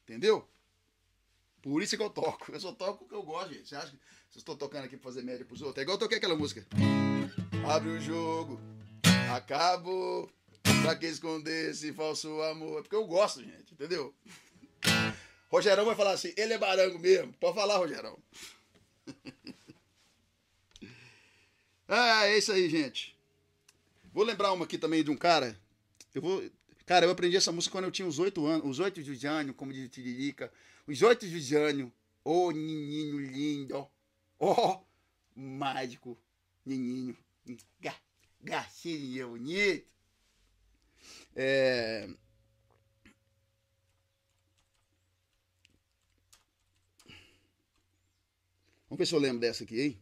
S1: Entendeu? Por isso que eu toco. Eu só toco o que eu gosto, gente. Você acha que vocês estão tocando aqui pra fazer média pros outros? É igual eu toquei aquela música. Abre o jogo, acabou. Pra que esconder esse falso amor? É porque eu gosto, gente, entendeu? Rogerão vai falar assim, ele é barango mesmo. Pode falar, Rogerão. ah, é isso aí, gente. Vou lembrar uma aqui também de um cara. Eu vou. Cara, eu aprendi essa música quando eu tinha uns oito anos. Os oito de anos, como diz Tiririca. Os oito de anos. Ô, oh, nininho lindo. Ó, oh, mágico. Nininho. Ga, bonito. É. Vamos ver se eu lembro dessa aqui, hein?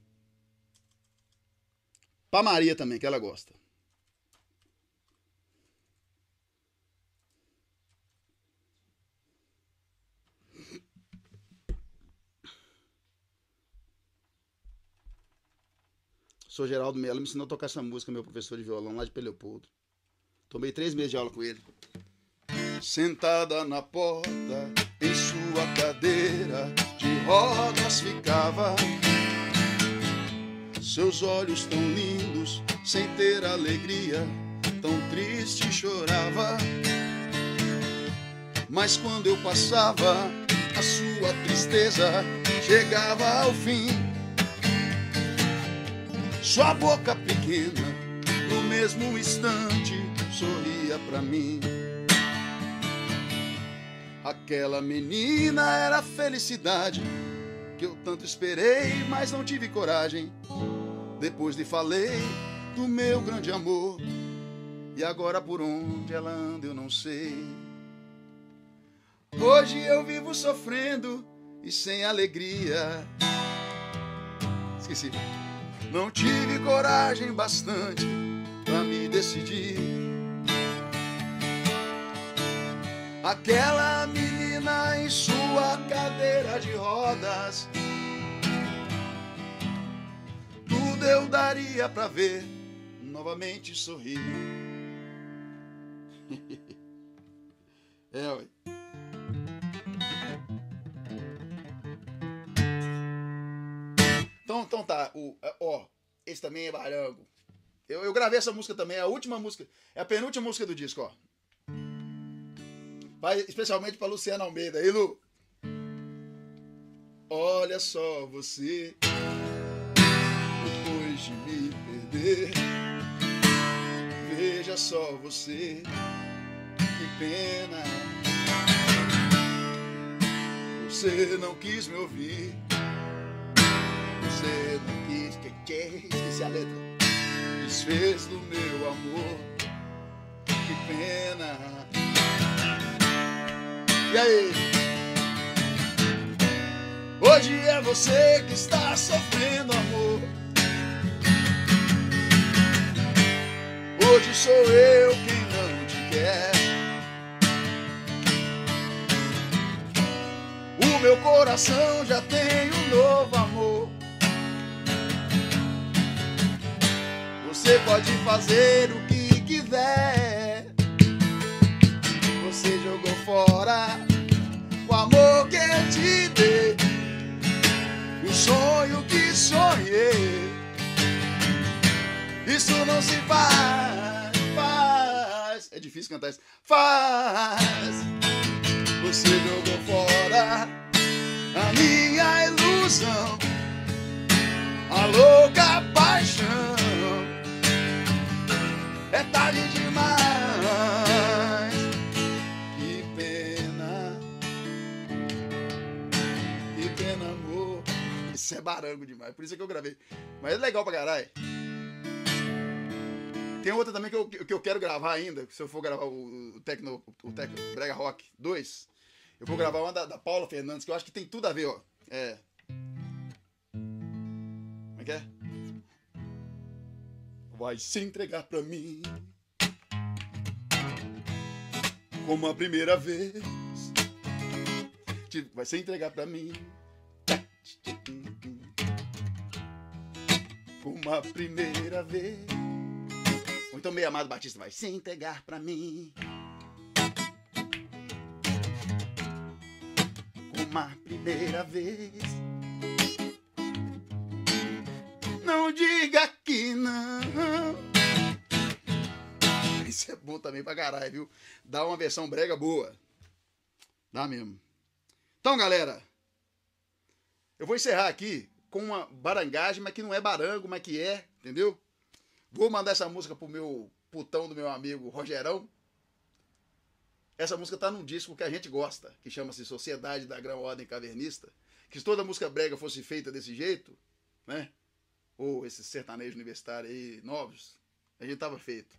S1: Pra Maria também, que ela gosta. Sou Geraldo Mello, me ensinou a tocar essa música, meu professor de violão lá de Peleopoldo. Tomei três meses de aula com ele. Sentada na porta, em sua cadeira de rodas ficava. Seus olhos tão lindos, sem ter alegria, tão triste chorava. Mas quando eu passava, a sua tristeza chegava ao fim. Sua boca pequena, no mesmo instante, sorria pra mim. Aquela menina era a felicidade que eu tanto esperei, mas não tive coragem. Depois lhe falei do meu grande amor. E agora por onde ela anda eu não sei. Hoje eu vivo sofrendo e sem alegria. Esqueci. Não tive coragem bastante para me decidir. Aquela menina em sua cadeira de rodas. Tudo eu daria pra ver novamente sorrir. é, ué. Então, tá, o, é, ó, esse também é barango. Eu, eu gravei essa música também, é a última música, é a penúltima música do disco, ó. Vai especialmente para Luciana Almeida. Aí, Lu. Olha só você, depois de me perder. Veja só você, que pena. Você não quis me ouvir. Você não quis, que que esqueci a letra. Desfez do meu amor. Que pena. E aí? Hoje é você que está sofrendo amor. Hoje sou eu quem não te quer. O meu coração já tem um novo amor. Você pode fazer o que quiser. Você jogou fora o amor que eu te dei, o sonho que sonhei. Isso não se faz, faz. É difícil cantar isso. Faz. Você jogou fora a minha ilusão, a louca paixão. É tarde demais. Que pena. Que pena, amor. Isso é barango demais. Por isso é que eu gravei. Mas é legal pra caralho. Tem outra também que eu, que eu quero gravar ainda. Se eu for gravar o, o Tecno, o Tecno Brega Rock 2, eu vou gravar uma da, da Paula Fernandes, que eu acho que tem tudo a ver, ó. É. Como é que é? Vai se entregar pra mim como a primeira vez. Vai se entregar pra mim como a primeira vez. Ou então meio amado Batista vai se entregar pra mim como a primeira vez. Não diga que não. Isso é bom também pra caralho, viu? Dá uma versão brega boa. Dá mesmo. Então, galera, eu vou encerrar aqui com uma barangagem, mas que não é barango, mas que é, entendeu? Vou mandar essa música pro meu putão do meu amigo Rogerão. Essa música tá num disco que a gente gosta, que chama-se Sociedade da Grã Ordem Cavernista. Que se toda música brega fosse feita desse jeito, né? Ou esses sertanejos universitários aí novos, a gente tava feito.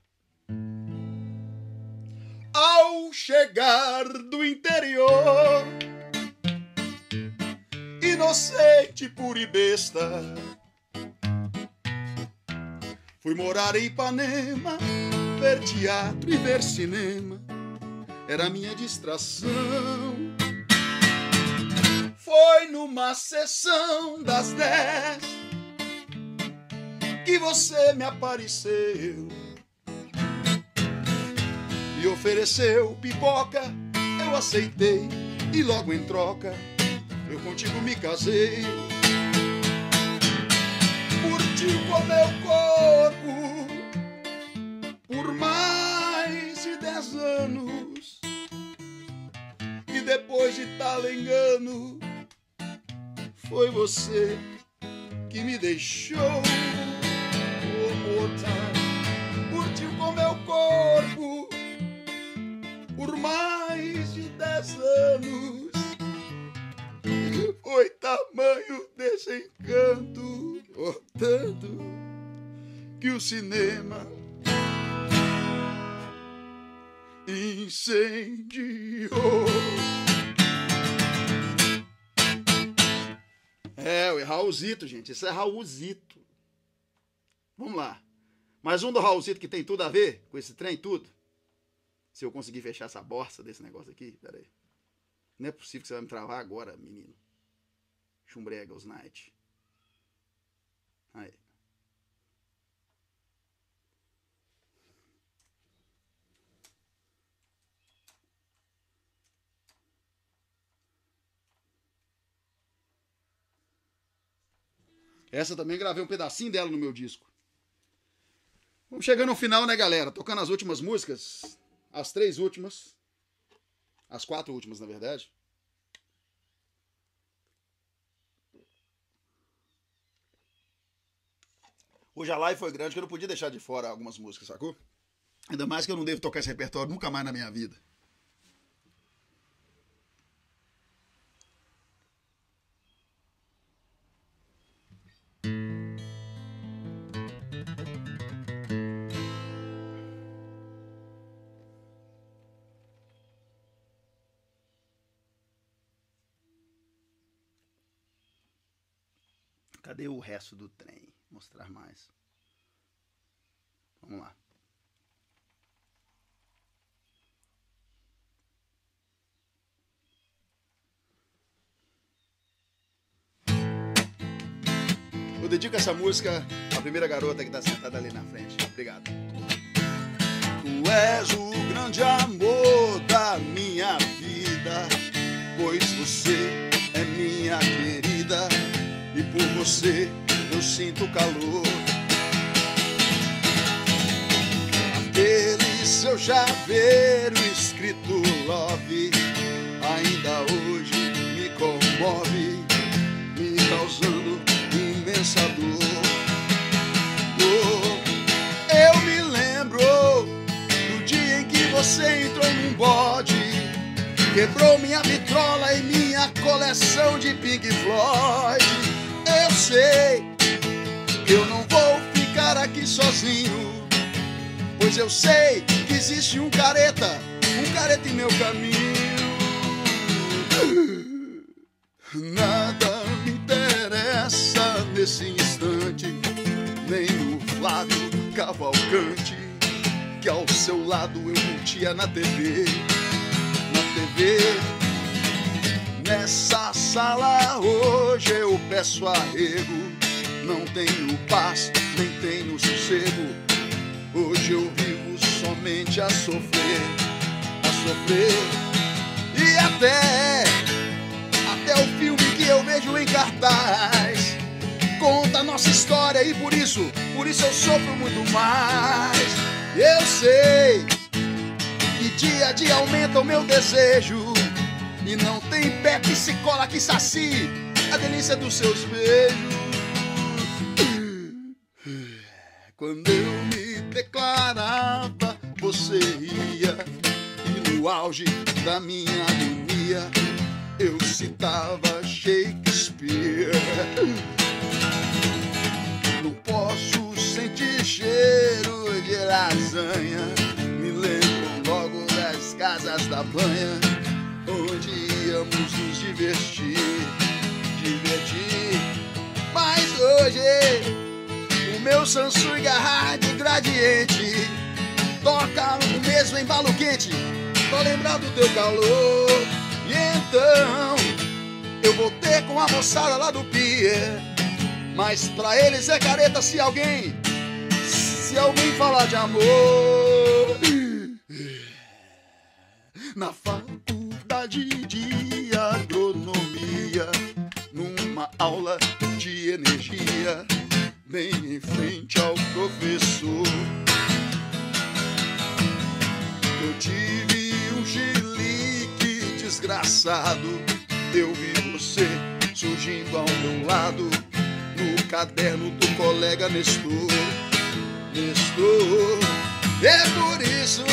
S1: Ao chegar do interior, inocente, pura e besta, fui morar em Ipanema, ver teatro e ver cinema, era minha distração. Foi numa sessão das dez que você me apareceu e ofereceu pipoca. Eu aceitei e logo em troca eu contigo me casei. Curtiu com meu corpo por mais de dez anos e depois de tal engano foi você que me deixou. Time. Curtiu com meu corpo por mais de dez anos. Foi tamanho desse encanto, oh, tanto que o cinema incendiou. É, o Raulzito, gente. Isso é Raulzito. Vamos lá. Mais um do Raulzito que tem tudo a ver com esse trem, tudo. Se eu conseguir fechar essa borsa desse negócio aqui, pera aí. Não é possível que você vai me travar agora, menino. Chumbrega, os night. Aí. Essa também gravei um pedacinho dela no meu disco. Vamos chegando ao final, né, galera? Tocando as últimas músicas. As três últimas. As quatro últimas, na verdade. Hoje a live foi grande que eu não podia deixar de fora algumas músicas, sacou? Ainda mais que eu não devo tocar esse repertório nunca mais na minha vida. Cadê o resto do trem? Mostrar mais. Vamos lá. Eu dedico essa música à primeira garota que está sentada ali na frente. Obrigado. Tu és o grande amor da minha vida, pois você é minha querida por você eu sinto calor. Aquele seu chaveiro escrito love ainda hoje me comove, me causando imensa dor. Eu me lembro do dia em que você entrou num bode, quebrou minha vitrola e minha coleção de Pink Floyd. Sei eu não vou ficar aqui sozinho, pois eu sei que existe um careta, um careta em meu caminho. Nada me interessa nesse instante, nem o Flávio Cavalcante, que ao seu lado eu curtia na TV. Na TV, nessa sala hoje eu peço arrego não tenho paz, nem tenho sossego. Hoje eu vivo somente a sofrer, a sofrer. E até, até o filme que eu vejo em cartaz conta a nossa história e por isso, por isso eu sofro muito mais. Eu sei que dia a dia aumenta o meu desejo e não tem pé que se cola que sacie a delícia dos seus beijos. Quando eu me declarava, você ia. E no auge da minha agonia, eu citava Shakespeare. Não posso sentir cheiro de lasanha. Me lembro logo das casas da banha, onde íamos nos divertir, divertir. Mas hoje meu Samsung Hard Gradiente toca no mesmo embalo quente. Tô lembrado do teu calor. E então eu voltei com a moçada lá do Pier. Mas pra eles é careta se alguém, se alguém falar de amor. Na faculdade de agronomia, numa aula de energia bem em frente ao professor. Eu tive um chilique desgraçado. Eu vi você surgindo ao meu lado no caderno do colega Nestor. Nestor, é por isso,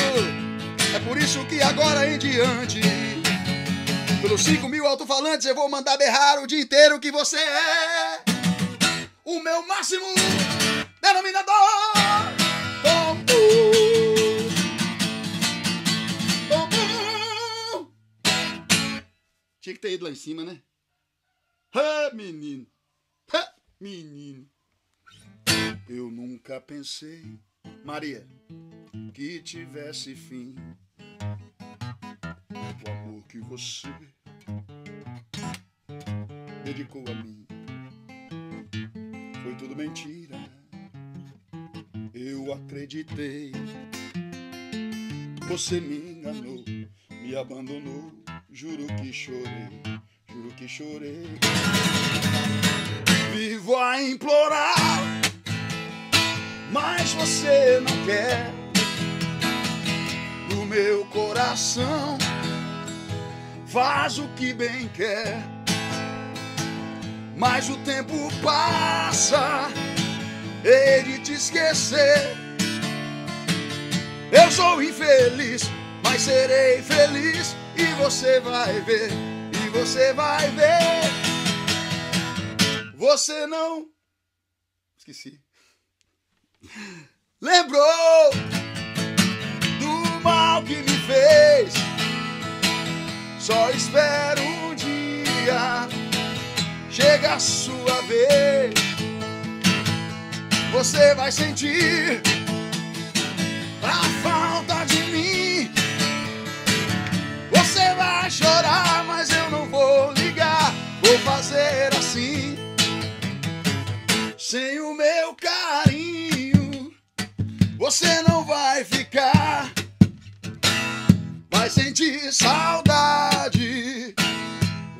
S1: é por isso que agora em diante Pelos 5 mil alto-falantes eu vou mandar berrar o dia inteiro que você é o meu máximo denominador. Tinha que ter ido lá em cima, né? Ah, menino. Ah, menino. Eu nunca pensei, Maria, que tivesse fim. O amor que você dedicou a mim foi tudo mentira. Eu acreditei, você me enganou, me abandonou. Juro que chorei, juro que chorei. Vivo a implorar, mas você não quer. No meu coração, faz o que bem quer. Mas o tempo passa, de te esquecer. Eu sou infeliz, mas serei feliz e você vai ver, e você vai ver. Você não. Esqueci. Lembrou do mal que me fez. Só espero um dia. Chega a sua vez. Você vai sentir a falta de mim. Você vai chorar, mas eu não vou ligar. Vou fazer assim, sem o meu carinho. Você não vai ficar, sentir saudade,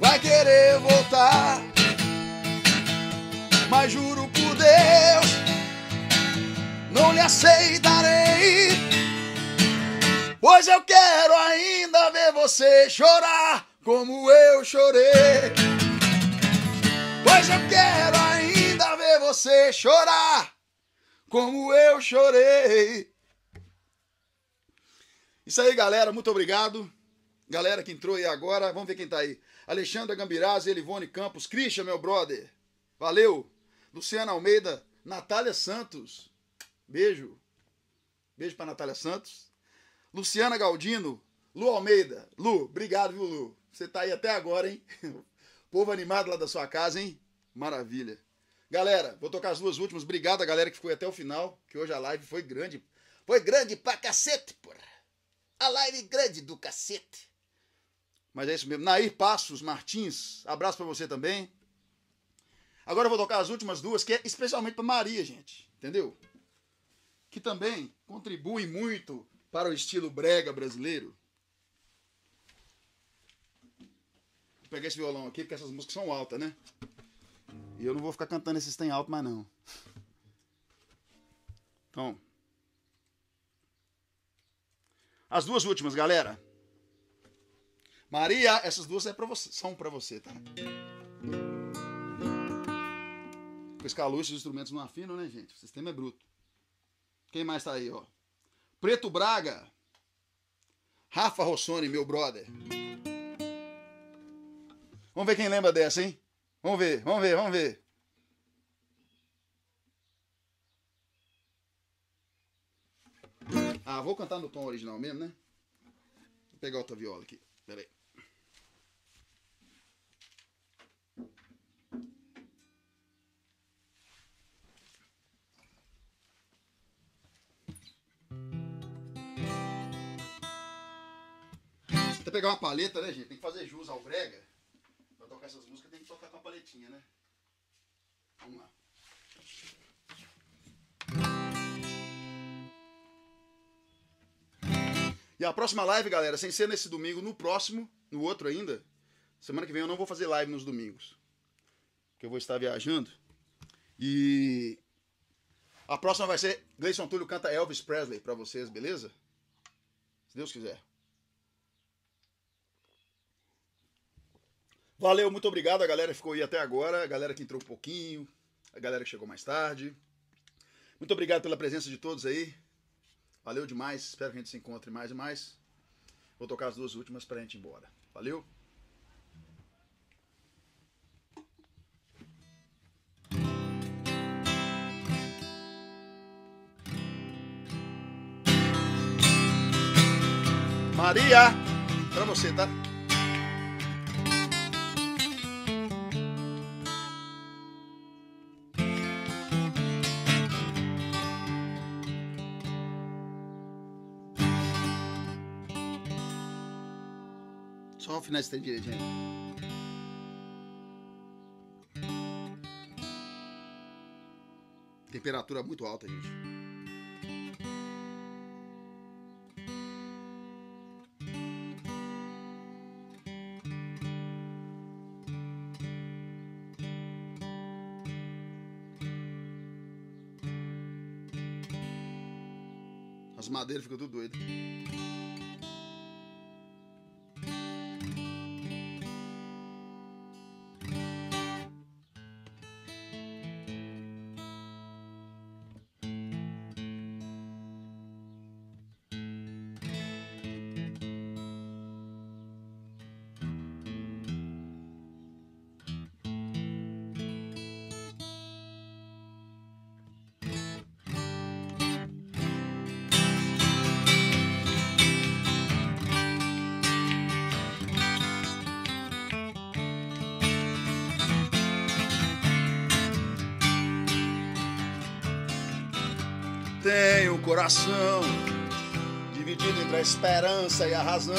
S1: vai querer voltar. Mas juro por Deus, não lhe aceitarei. Pois eu quero ainda ver você chorar como eu chorei. Pois eu quero ainda ver você chorar como eu chorei. Isso aí, galera. Muito obrigado. Galera que entrou aí agora. Vamos ver quem tá aí. Alexandre Gambiraz, Elivone Campos, Christian, meu brother. Valeu. Luciana Almeida, Natália Santos. Beijo. Beijo pra Natália Santos. Luciana Galdino, Lu Almeida. Lu, obrigado, viu, Lu? Você tá aí até agora, hein? Povo animado lá da sua casa, hein? Maravilha. Galera, vou tocar as duas últimas. Obrigado a galera que ficou até o final, que hoje a live foi grande. Foi grande pra cacete, porra. A live grande do cacete. Mas é isso mesmo. Nair Passos Martins, abraço pra você também. Agora eu vou tocar as últimas duas, que é especialmente pra Maria, gente. Entendeu? Que também contribui muito para o estilo brega brasileiro. Vou pegar esse violão aqui, porque essas músicas são altas, né? E eu não vou ficar cantando esses tem alto mais não. Então. As duas últimas, galera. Maria, essas duas é pra você, são para você, tá? Com esse calor, esses instrumentos não afinam, né, gente? O sistema é bruto. Quem mais tá aí, ó? Preto Braga. Rafa Rossoni, meu brother. Vamos ver quem lembra dessa, hein? Vamos ver, vamos ver, vamos ver. Ah, vou cantar no tom original mesmo, né? Vou pegar outra viola aqui. Pera aí. Até pegar uma paleta, né, gente? Tem que fazer jus ao brega. Pra tocar essas músicas tem que tocar com a paletinha, né? Vamos lá. E a próxima live, galera, sem ser nesse domingo, no próximo, no outro ainda, semana que vem eu não vou fazer live nos domingos. Porque eu vou estar viajando. E a próxima vai ser Gleison Túlio canta Elvis Presley pra vocês, beleza? Se Deus quiser. Valeu, muito obrigado a galera que ficou aí até agora, a galera que entrou um pouquinho, a galera que chegou mais tarde. Muito obrigado pela presença de todos aí. Valeu demais, espero que a gente se encontre mais e mais. Vou tocar as duas últimas para a gente ir embora. Valeu! Maria, para você, tá? Afinar esse trem direitinho. Temperatura muito alta, gente. As madeiras ficam tudo doidas. Coração dividido entre a esperança e a razão.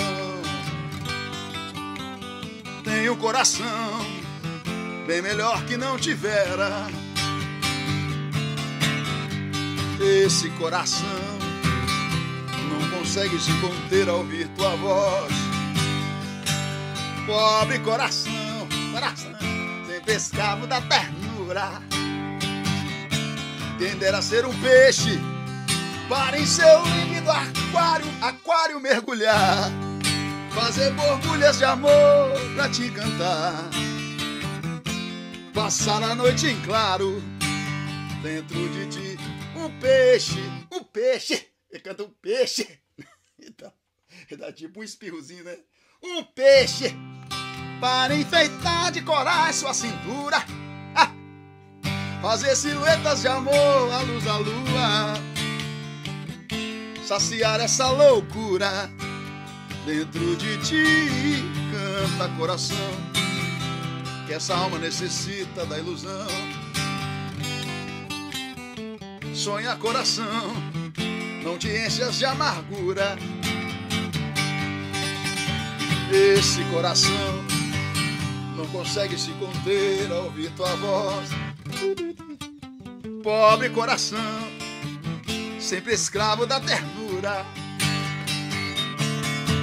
S1: Tenho um coração bem melhor que não tivera. Esse coração não consegue se conter ao ouvir tua voz. Pobre coração, coração, sempre escravo da ternura. Quem dera ser um peixe para em seu límpido aquário, aquário mergulhar, fazer borbulhas de amor pra te cantar, passar a noite em claro dentro de ti, um peixe, um peixe, ele canta um peixe, então, ele dá tipo um espirrozinho, né? Um peixe para enfeitar de corais sua cintura, ah, fazer silhuetas de amor à luz da lua saciar essa loucura dentro de ti. Canta coração, que essa alma necessita da ilusão. Sonha coração, não te enchas de amargura. Esse coração não consegue se conter ao ouvir tua voz. Pobre coração sempre escravo da ternura.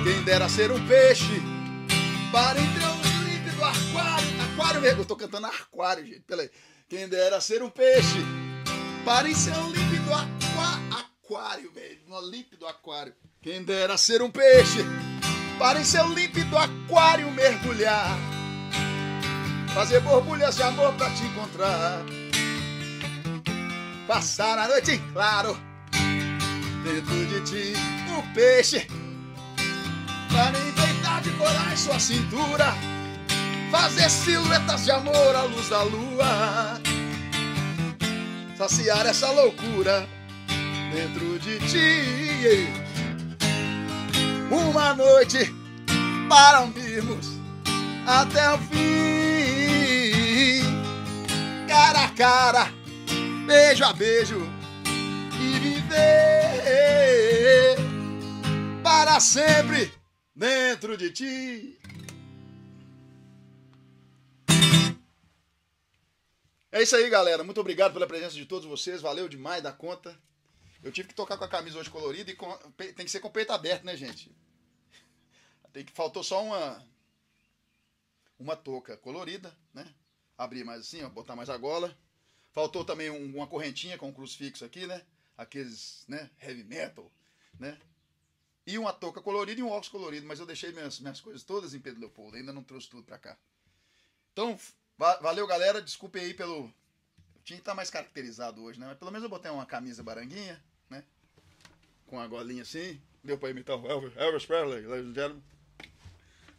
S1: Quem dera ser um peixe para entre os límpido aquário. Aquário mesmo, eu tô cantando aquário, gente. Peraí. Quem dera ser um peixe para em seu límpido aqua, aquário, velho. No límpido aquário. Quem dera ser um peixe para em seu límpido aquário mergulhar. Fazer borbulhas de amor pra te encontrar. Passar a noite em claro dentro de ti um peixe. Para enfeitar de corais sua cintura fazer silhuetas de amor à luz da lua. Saciar essa loucura dentro de ti. Uma noite para unirmos até o fim. Cara a cara beijo a beijo e viver para sempre dentro de ti. É isso aí, galera. Muito obrigado pela presença de todos vocês. Valeu demais da conta. Eu tive que tocar com a camisa hoje colorida e com... tem que ser com o peito aberto, né, gente? Tem que faltou só uma uma touca colorida, né? Abrir mais assim, ó, botar mais a gola. Faltou também um, uma correntinha com um crucifixo aqui, né? Aqueles, né? Heavy metal, né? E uma touca colorida e um óculos colorido, mas eu deixei minhas, minhas coisas todas em Pedro Leopoldo, ainda não trouxe tudo pra cá. Então, va valeu, galera. Desculpe aí pelo. Eu tinha que estar mais caracterizado hoje, né? Mas pelo menos eu botei uma camisa baranguinha, né? Com a golinha assim. Deu pra imitar o Elvis, Elvis Presley.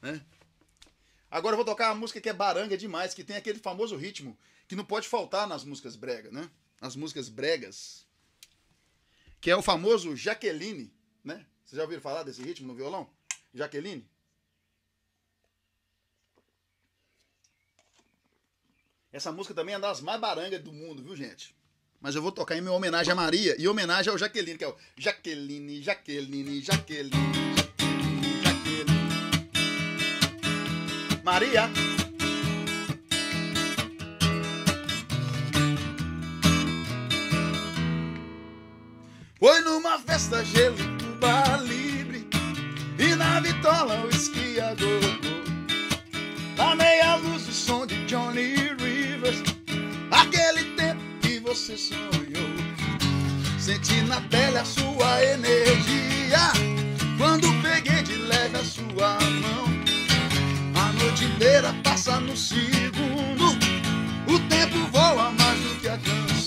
S1: Né? Agora eu vou tocar uma música que é baranga demais, que tem aquele famoso ritmo que não pode faltar nas músicas brega, né? As músicas bregas. Que é o famoso Jaqueline, né? Vocês já ouviram falar desse ritmo no violão? Jaqueline? Essa música também é das mais barangas do mundo, viu, gente? Mas eu vou tocar em minha homenagem a Maria e homenagem ao Jaqueline, que é o Jaqueline, Jaqueline, Jaqueline, Jaqueline, Jaqueline. Maria. Foi numa festa gelo, Cuba livre E na vitola o esqui a gogo A meia luz o som de Johnny Rivers Aquele tempo que você sonhou. Senti na pele a sua energia Quando peguei de leve a sua mão. A noite inteira passa no segundo O tempo voa mais do que a canção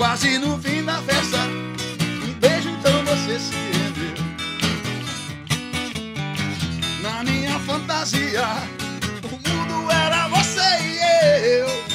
S1: Quase no fim da festa. Um beijo então você se rendeu. Na minha fantasia O mundo era você e eu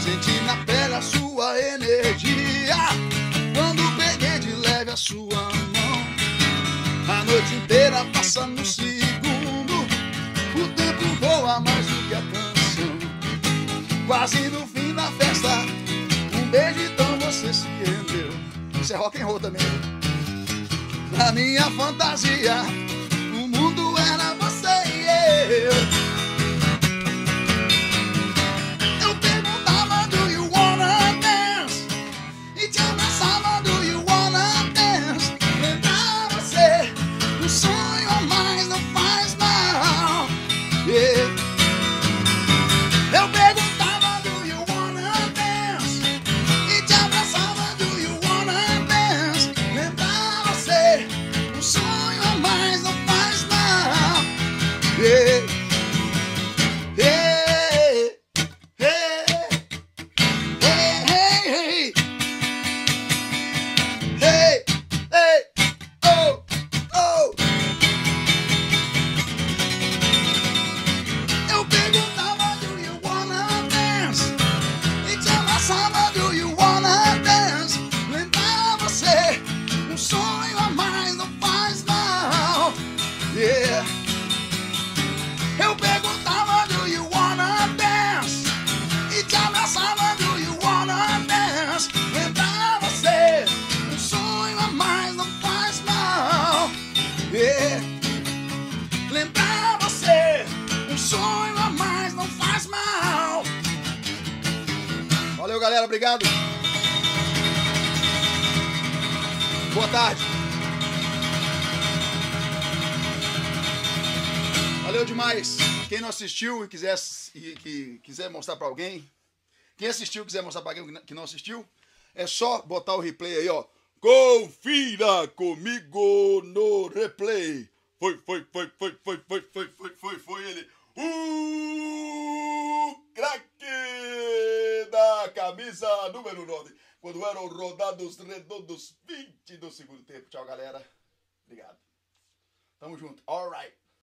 S1: Senti na pele a sua energia. Quando peguei de leve a sua mão. A noite inteira passa no segundo. O tempo voa mais do que a canção. Quase no fim da festa Um beijo então você se rendeu. Isso é rock and roll também Na minha fantasia O mundo era você e eu assistiu e quiser, e, que, quiser mostrar pra alguém, quem assistiu e quiser mostrar pra alguém que não assistiu, é só botar o replay aí, ó. Confira comigo no replay. Foi, foi, foi, foi, foi, foi, foi, foi, foi, foi ele. O craque da camisa número 9. Quando eram rodados redondos 20 do segundo tempo. Tchau, galera. Obrigado. Tamo junto. All right.